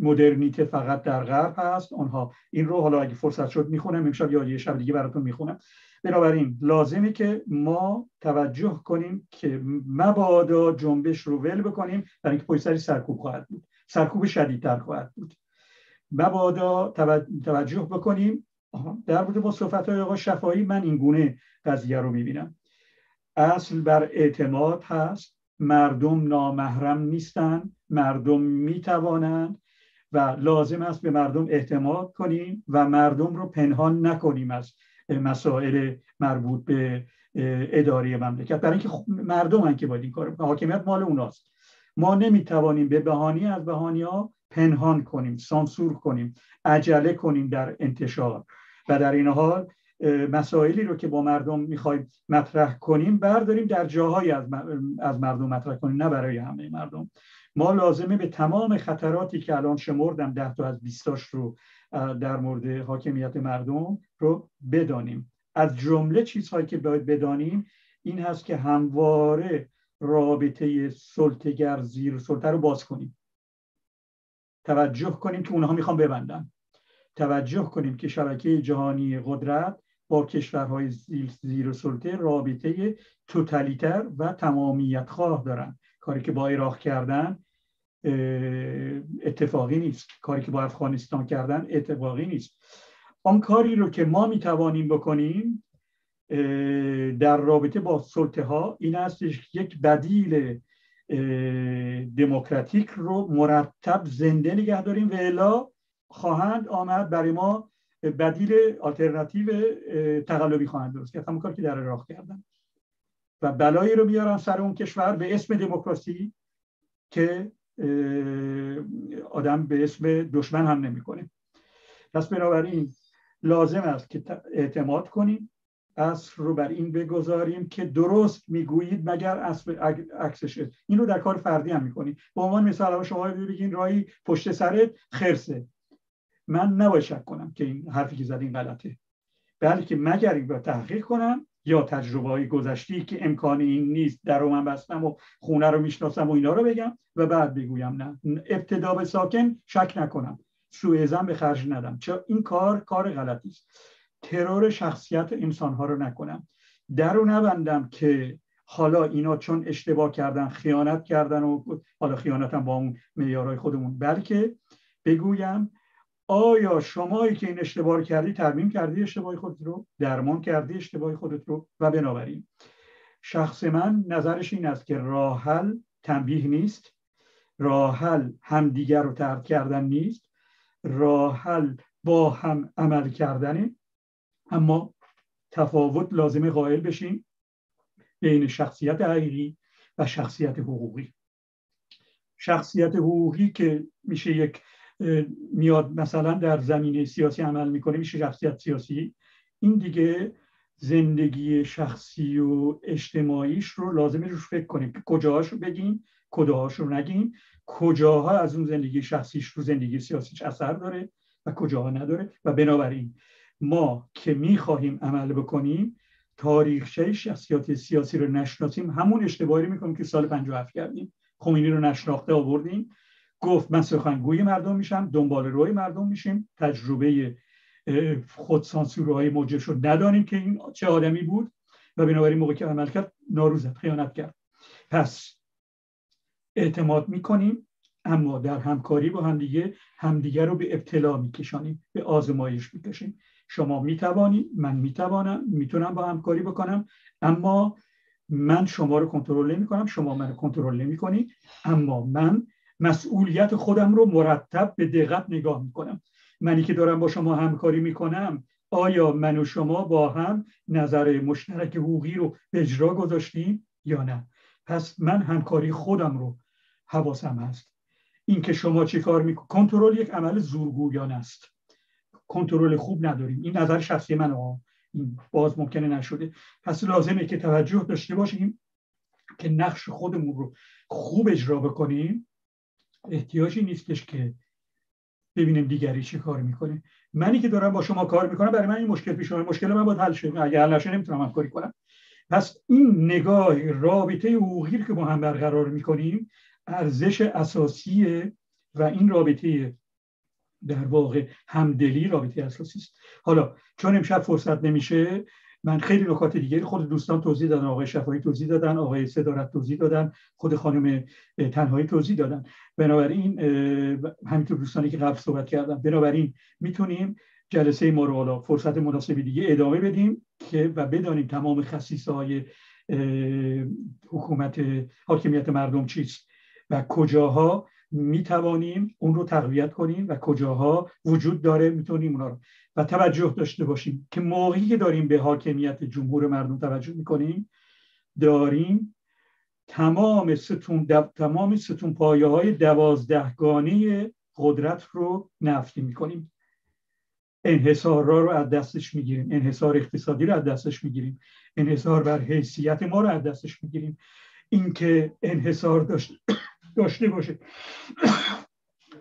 مدرنیته فقط در غرب هست. آنها این رو حالا اگه فرصت شد می‌خونم امشب یا یه شب دیگه براتون می‌خونم. بنابراین لازمه که ما توجه کنیم که مبادا جنبش رو ول بکنیم برای اینکه پشت سرکوب خواهد بود. سرکوب شدیدتر خواهد بود. مبادا توجه بکنیم. در مورد با صحبت های آقا شفایی من این گونه قضیه رو می‌بینم. اصل بر اعتماد هست. مردم نامحرم نیستند مردم می‌توانند و لازم است به مردم اعتماد کنیم و مردم رو پنهان نکنیم از مسائل مربوط به اداره مملکت. برای اینکه مردم هم که باید این کار حاکمیت مال اوناست. ما نمی‌توانیم به بهانی از بهانی ها پنهان کنیم سانسور کنیم عجله کنیم در انتشار. و در این حال مسائلی رو که با مردم می‌خوایم مطرح کنیم برداریم در جاهای از مردم مطرح کنیم نه برای همه مردم. ما لازمه به تمام خطراتی که الان شمردم ده تا از بیستاش رو در مورد حاکمیت مردم رو بدانیم. از جمله چیزهایی که باید بدانیم این هست که همواره رابطه سلطگر زیر سلطه رو باز کنیم. توجه کنیم که اونها می‌خوان ببندن. توجه کنیم که شبکه جهانی قدرت با کشورهای زیر سلطه رابطه توتالیتر و تمامیت خواه دارن. کاری که با عراق کردن اتفاقی نیست. کاری که با افغانستان کردن اتفاقی نیست. آن کاری رو که ما می‌توانیم بکنیم در رابطه با سلطه ها این استش که یک بدیل دموکراتیک رو مرتب زنده نگه داریم. و الا خواهند آمد برای ما بدیل آلترناتیو تقلبی خواهند درست کرد همون کار که در راه کردن. و بلایی رو بیارن سر اون کشور به اسم دموکراسی که آدم به اسم دشمن هم نمی‌کنه. پس بنابراین لازم است که اعتماد کنیم. اصل رو بر این بگذاریم که درست می‌گویید مگر اصل عکسشه این رو در کار فردی هم می‌کنید به عنوان مثال شما بگین رای پشت سرت خرسه. من نباید شک کنم که این حرفی که زد این غلطه. بلکه مگر رو تحقیق کنم یا تجربه های گذشتی که امکان این نیست در من بستم و خونه رو می‌شناسم و اینا رو بگم و بعد بگویم نه. ابتدا به ساکن شک نکنم. سوء به خرج ندم. چون این کار کار غلطی است. ترور شخصیت انسان ها رو نکنم. در رو نبندم که حالا اینا چون اشتباه کردن خیانت کردن و حالا خیانت هم با اون معیارهای خودمون. بلکه بگویم آیا شمایی که این اشتباه رو کردی ترمیم کردی اشتباه خودت رو؟ درمان کردی اشتباه خودت رو؟ و بنابراین شخص من نظرش این است که راحل تنبیه نیست. راحل همدیگر رو ترک کردن نیست. راحل با هم عمل کردنه. اما تفاوت لازم قائل بشیم بین شخصیت حقیقی و شخصیت حقوقی. شخصیت حقوقی که میشه یک میاد مثلا در زمینه سیاسی عمل می‌کنه میشه شخصیت سیاسی. این دیگه زندگی شخصی و اجتماعیش رو لازمه روش فکر کنیم. که کجاهاش رو بگیم کجاهاش رو نگیم. کجاها از اون زندگی شخصیش رو زندگی سیاسیش اثر داره و کجاها نداره. و بنابراین ما که می‌خواهیم عمل بکنیم تاریخچه شخصیت سیاسی رو نشناسیم. همون اشتباهی می‌کنیم که سال 57 کردیم. خمینی رو نشناخته آوردیم. گفت من سخنگوی مردم میشم دنبال روی مردم میشیم. تجربه خودسانسورهای موجش رو ندانیم که این چه آدمی بود و بنابراین موقع که عمل کرد ناروزت خیانت کرد. پس اعتماد می‌کنیم اما در همکاری با همدیگه همدیگه رو به ابتلا میکشانیم به آزمایش می‌کشیم. شما می‌توانید من می‌توانم می‌تونم با همکاری بکنم اما من شما رو کنترل نمی کنم شما من رو کنترل نمی کنید اما من مسئولیت خودم رو مرتب به دقت نگاه می کنم منی که دارم با شما همکاری می کنم آیا من و شما با هم نظر مشترک حقوقی رو به اجرا گذاشتیم یا نه؟ پس من همکاری خودم رو حواسم هست. این که شما چی کار می کنترل یک عمل زورگویانه است. کنترل خوب نداریم. این نظر شخصی من ها این باز ممکنه نشده. پس لازمه که توجه داشته باشیم که نقش خودمون رو خوب اجرا بکنیم. احتیاجی نیستش که ببینیم دیگری چه کار می‌کنه. منی که دارم با شما کار می‌کنم برای من این مشکل پیش اومد. مشکل من باید حل شه. اگه حل نشه نمی‌تونم همکاری کنم. پس این نگاه رابطه حقوقی که با هم برقرار می‌کنیم ارزش اساسی و این رابطه در واقع همدلی رابطه اساسی است. حالا چون امشب فرصت نمیشه من خیلی نکات دیگری خود دوستان توضیح دادن آقای شفایی توضیح دادن آقای صدارت توضیح دادن خود خانم تنهایی توضیح دادن. بنابراین همینطور دوستانی که قبل صحبت کردن. بنابراین می‌تونیم جلسه ما رو فرصت مناسبی دیگه ادامه بدیم که و بدانیم تمام خصیصه های حکومت حاکمیت مردم چیست و کجاها می توانیم اون رو تقویت کنیم و کجاها وجود داره می‌تونیم اونا رو. و توجه داشته باشیم که موقعی که داریم به حاکمیت جمهور مردم توجه می‌کنیم داریم تمام ستون تمام ستون پایه های دوازدهگانه قدرت رو نفتی می‌کنیم. انحصار را رو از دستش می‌گیریم. انحصار اقتصادی رو از دستش می‌گیریم. انحصار بر حیثیت ما رو از دستش می‌گیریم. اینکه انحصار داشت داشته باشه.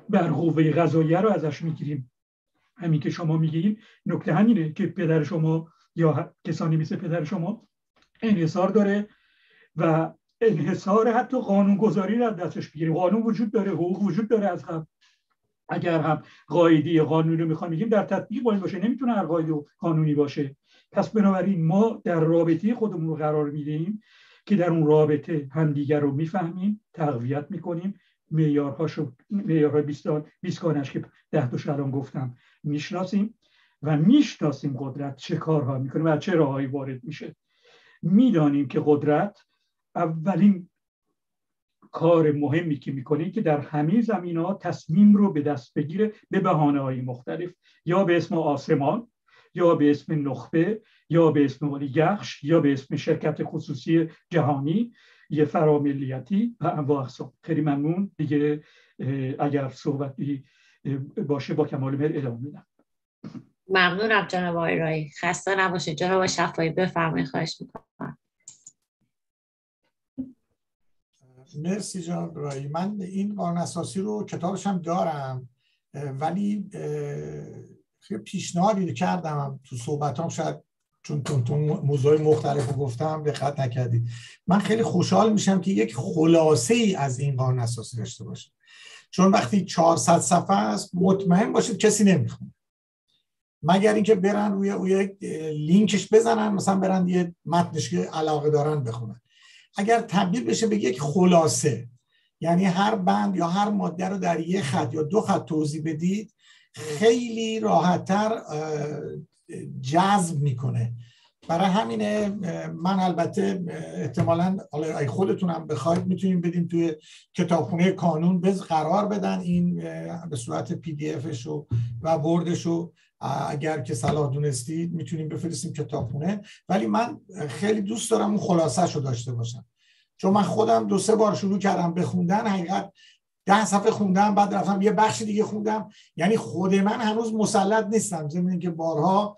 بر قوه غذاییه رو ازش می‌گیریم. همین که شما میگید نکته همینه که پدر شما یا کسانی مثل پدر شما انحصار داره و انحصار حتی قانونگذاری رو دستش بگیریم قانون وجود داره حقوق وجود داره از قبل. اگر هم قاعده قانونی رو می‌خوام بگیم در تطبیق باید باشه. نمی‌تونه هر قاعده قانونی باشه. پس بنابراین ما در رابطه خودمون رو قرار میدیم که در اون رابطه همدیگر رو می‌فهمیم تقویت می‌کنیم. معیارهاشو معیارهای بیستان بیستگانش که ده دوش الان گفتم می‌شناسیم و می‌شناسیم قدرت چه کارها می‌کنه و چه راههایی وارد میشه. می‌دانیم که قدرت اولین کار مهمی که می‌کنه که در همه زمین ها تصمیم رو به دست بگیره به بهانه های مختلف یا به اسم آسمان یا به اسم نخبه یا به اسم ولیگخش یا به اسم شرکت خصوصی جهانی یه فراملیتی و انواع اقسام. خیلی ممنون. دیگه اگر صحبتی باشه با کمال مهر ادامه میدم. ممنونم جناب آقای رایی. خسته نباشید. جناب شفایی بفرمایید. خواهش می‌کنم. مرسی جناب رایی. من این قانون اساسی رو کتابش هم دارم ولی خیلی پیشنهادی کردم تو صحبتام شاید چون تون موضوع مختلف رو گفتم دقت نکردید. من خیلی خوشحال میشم که یک خلاصه ای از این قانون اساسی داشته باشه چون وقتی 400 صفحه است مطمئن باشید کسی نمی‌خونه. مگر اینکه برن روی روی لینکش بزنن مثلا برن یه متنش که علاقه دارن بخونن. اگر تبدیل بشه به یک خلاصه یعنی هر بند یا هر ماده رو در یک خط یا دو خط توضیح بدید خیلی راحتتر جذب می‌کنه. برای همینه من البته احتمالا ای خودتون هم بخواید می‌تونیم بدیم توی کتابخونه کانون بز قرار بدن این به صورت پی دی افش و بردش و اگر که صلاح دونستید می‌تونیم بفرستیم کتابخونه. ولی من خیلی دوست دارم اون خلاصه رو داشته باشم. چون من خودم دو سه بار شروع کردم بخوندن حقیقت ده صفحه خوندم بعد رفتم یه بخش دیگه خوندم. یعنی خود من هنوز مسلط نیستم ضمن که بارها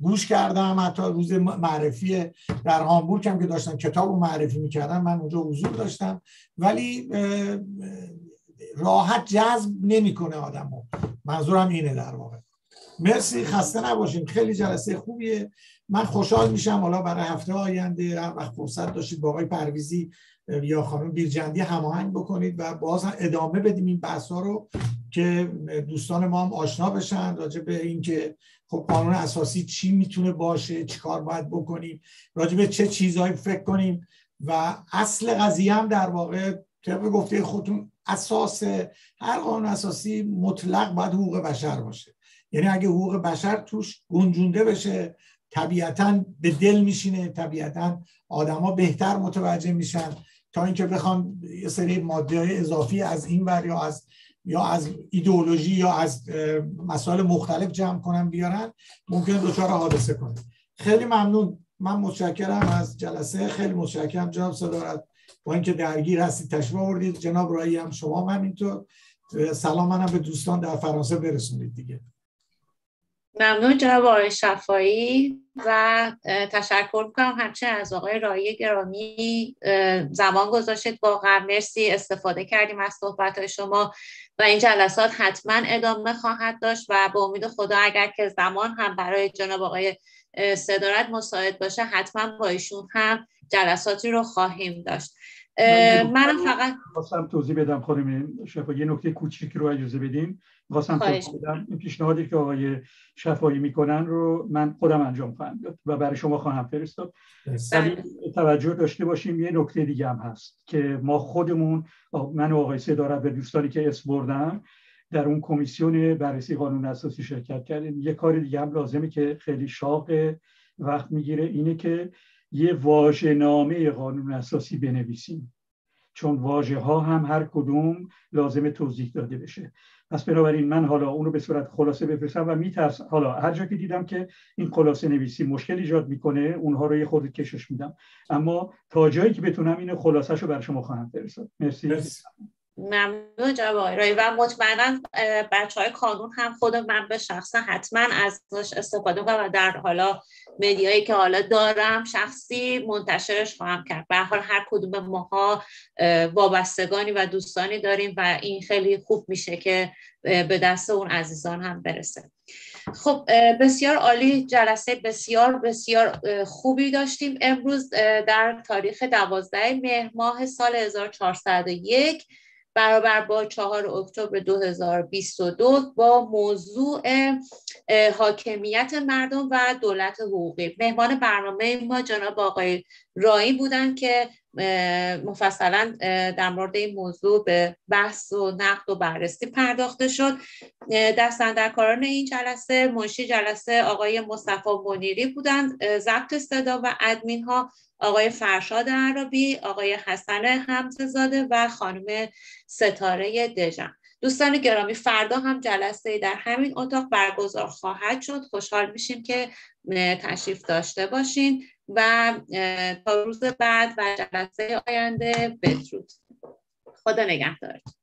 گوش کردم حتی روز معرفی در هامبورگ هم که داشتم کتاب رو معرفی می‌کردم من اونجا حضور داشتم. ولی راحت جذب نمی‌کنه آدمو. منظورم اینه در واقع. مرسی خسته نباشین. خیلی جلسه خوبیه. من خوشحال میشم. حالا برای هفته آینده وقت فرصت داشتید با آقای پرویزی یا خانم بیرجندی هماهنگ بکنید و باز ادامه بدیم این بحث ها رو که دوستان ما هم آشنا بشن راجع به اینکه خب قانون اساسی چی می‌تونه باشه چی کار باید بکنیم راجع به چه چیزهایی فکر کنیم و اصل قضیه هم در واقع طبق گفته خودتون اساس هر قانون اساسی مطلق باید حقوق بشر باشه. یعنی اگه حقوق بشر توش گنجونده بشه طبیعتا به دل میشینه طبیعتا آدما بهتر متوجه میشن. تا اینکه بخوان یه سری ماده اضافی از این ور یا از یا از ایدئولوژی یا از مسائل مختلف جمع کنن بیارن ممکن دچار حادثه کنه. خیلی ممنون. من متشکرم از جلسه. خیلی متشکرم جناب صدارت با اینکه درگیر هستید تشریف آوردید. جناب رایی هم شما هم اینطور سلام منم به دوستان در فرانسه برسونید دیگه. ممنون جناب آقای شفایی و تشکر می‌کنم همچنین از آقای رایی گرامی زمان گذاشتید. واقعا مرسی استفاده کردیم از صحبت های شما و این جلسات حتما ادامه خواهد داشت و به امید خدا اگر که زمان هم برای جناب آقای صدارت مساعد باشه حتما با ایشون هم جلساتی رو خواهیم داشت. من فقط خواستم توضیح بدم خانم شفا یه نکته کوچیکی رو اجازه بدیم خواستم بدم این پیشنهادی که آقای شفایی می‌کنن رو من خودم انجام خواهم داد و برای شما خواهم فرستاد. ولی توجه داشته باشیم یه نکته دیگه هم هست که ما خودمون من و آقای صدارت و دوستانی که اسم بردم در اون کمیسیون بررسی قانون اساسی شرکت کردیم. یه کار دیگه هم لازمه که خیلی شاق وقت می‌گیره اینه که یه واژه نامه قانون اساسی بنویسیم. چون واژه ها هم هر کدوم لازم توضیح داده بشه. پس بنابراین من حالا اونو به صورت خلاصه بفرستم و میترس حالا هر جا که دیدم که این خلاصه نویسی مشکل ایجاد می‌کنه اونها رو یه خورده کشش میدم. اما تا جایی که بتونم اینو خلاصه رو بر شما خواهم فرستاد. مرسی, مرسی. ممنون جناب و مطمئنا بچه های کانون هم خود من به شخصا حتما ازش استفاده کنم و در حالا مدیایی که حالا دارم شخصی منتشرش خواهم کرد. به حال هر کدوم ماها وابستگانی و دوستانی داریم و این خیلی خوب میشه که به دست اون عزیزان هم برسه. خب بسیار عالی جلسه بسیار بسیار خوبی داشتیم. امروز در تاریخ دوازده مهر ماه سال 1401 برابر با 4 اکتبر 2022 با موضوع حاکمیت مردم و دولت حقوقی. مهمان برنامه ما جناب آقای رایی بودن که مفصلا در مورد این موضوع به بحث و نقد و بررسی پرداخته شد. دستندرکاران این جلسه منشی جلسه آقای مصطفی منیری بودند. ضبط صدا و ادمین ها آقای فرشاد عربی آقای حسن حمزه و خانم ستاره دژم. دوستان گرامی فردا هم جلسه در همین اتاق برگزار خواهد شد. خوشحال میشیم که تشریف داشته باشین. و تا روز بعد و جلسه آینده بدرود. خدا نگهدارتون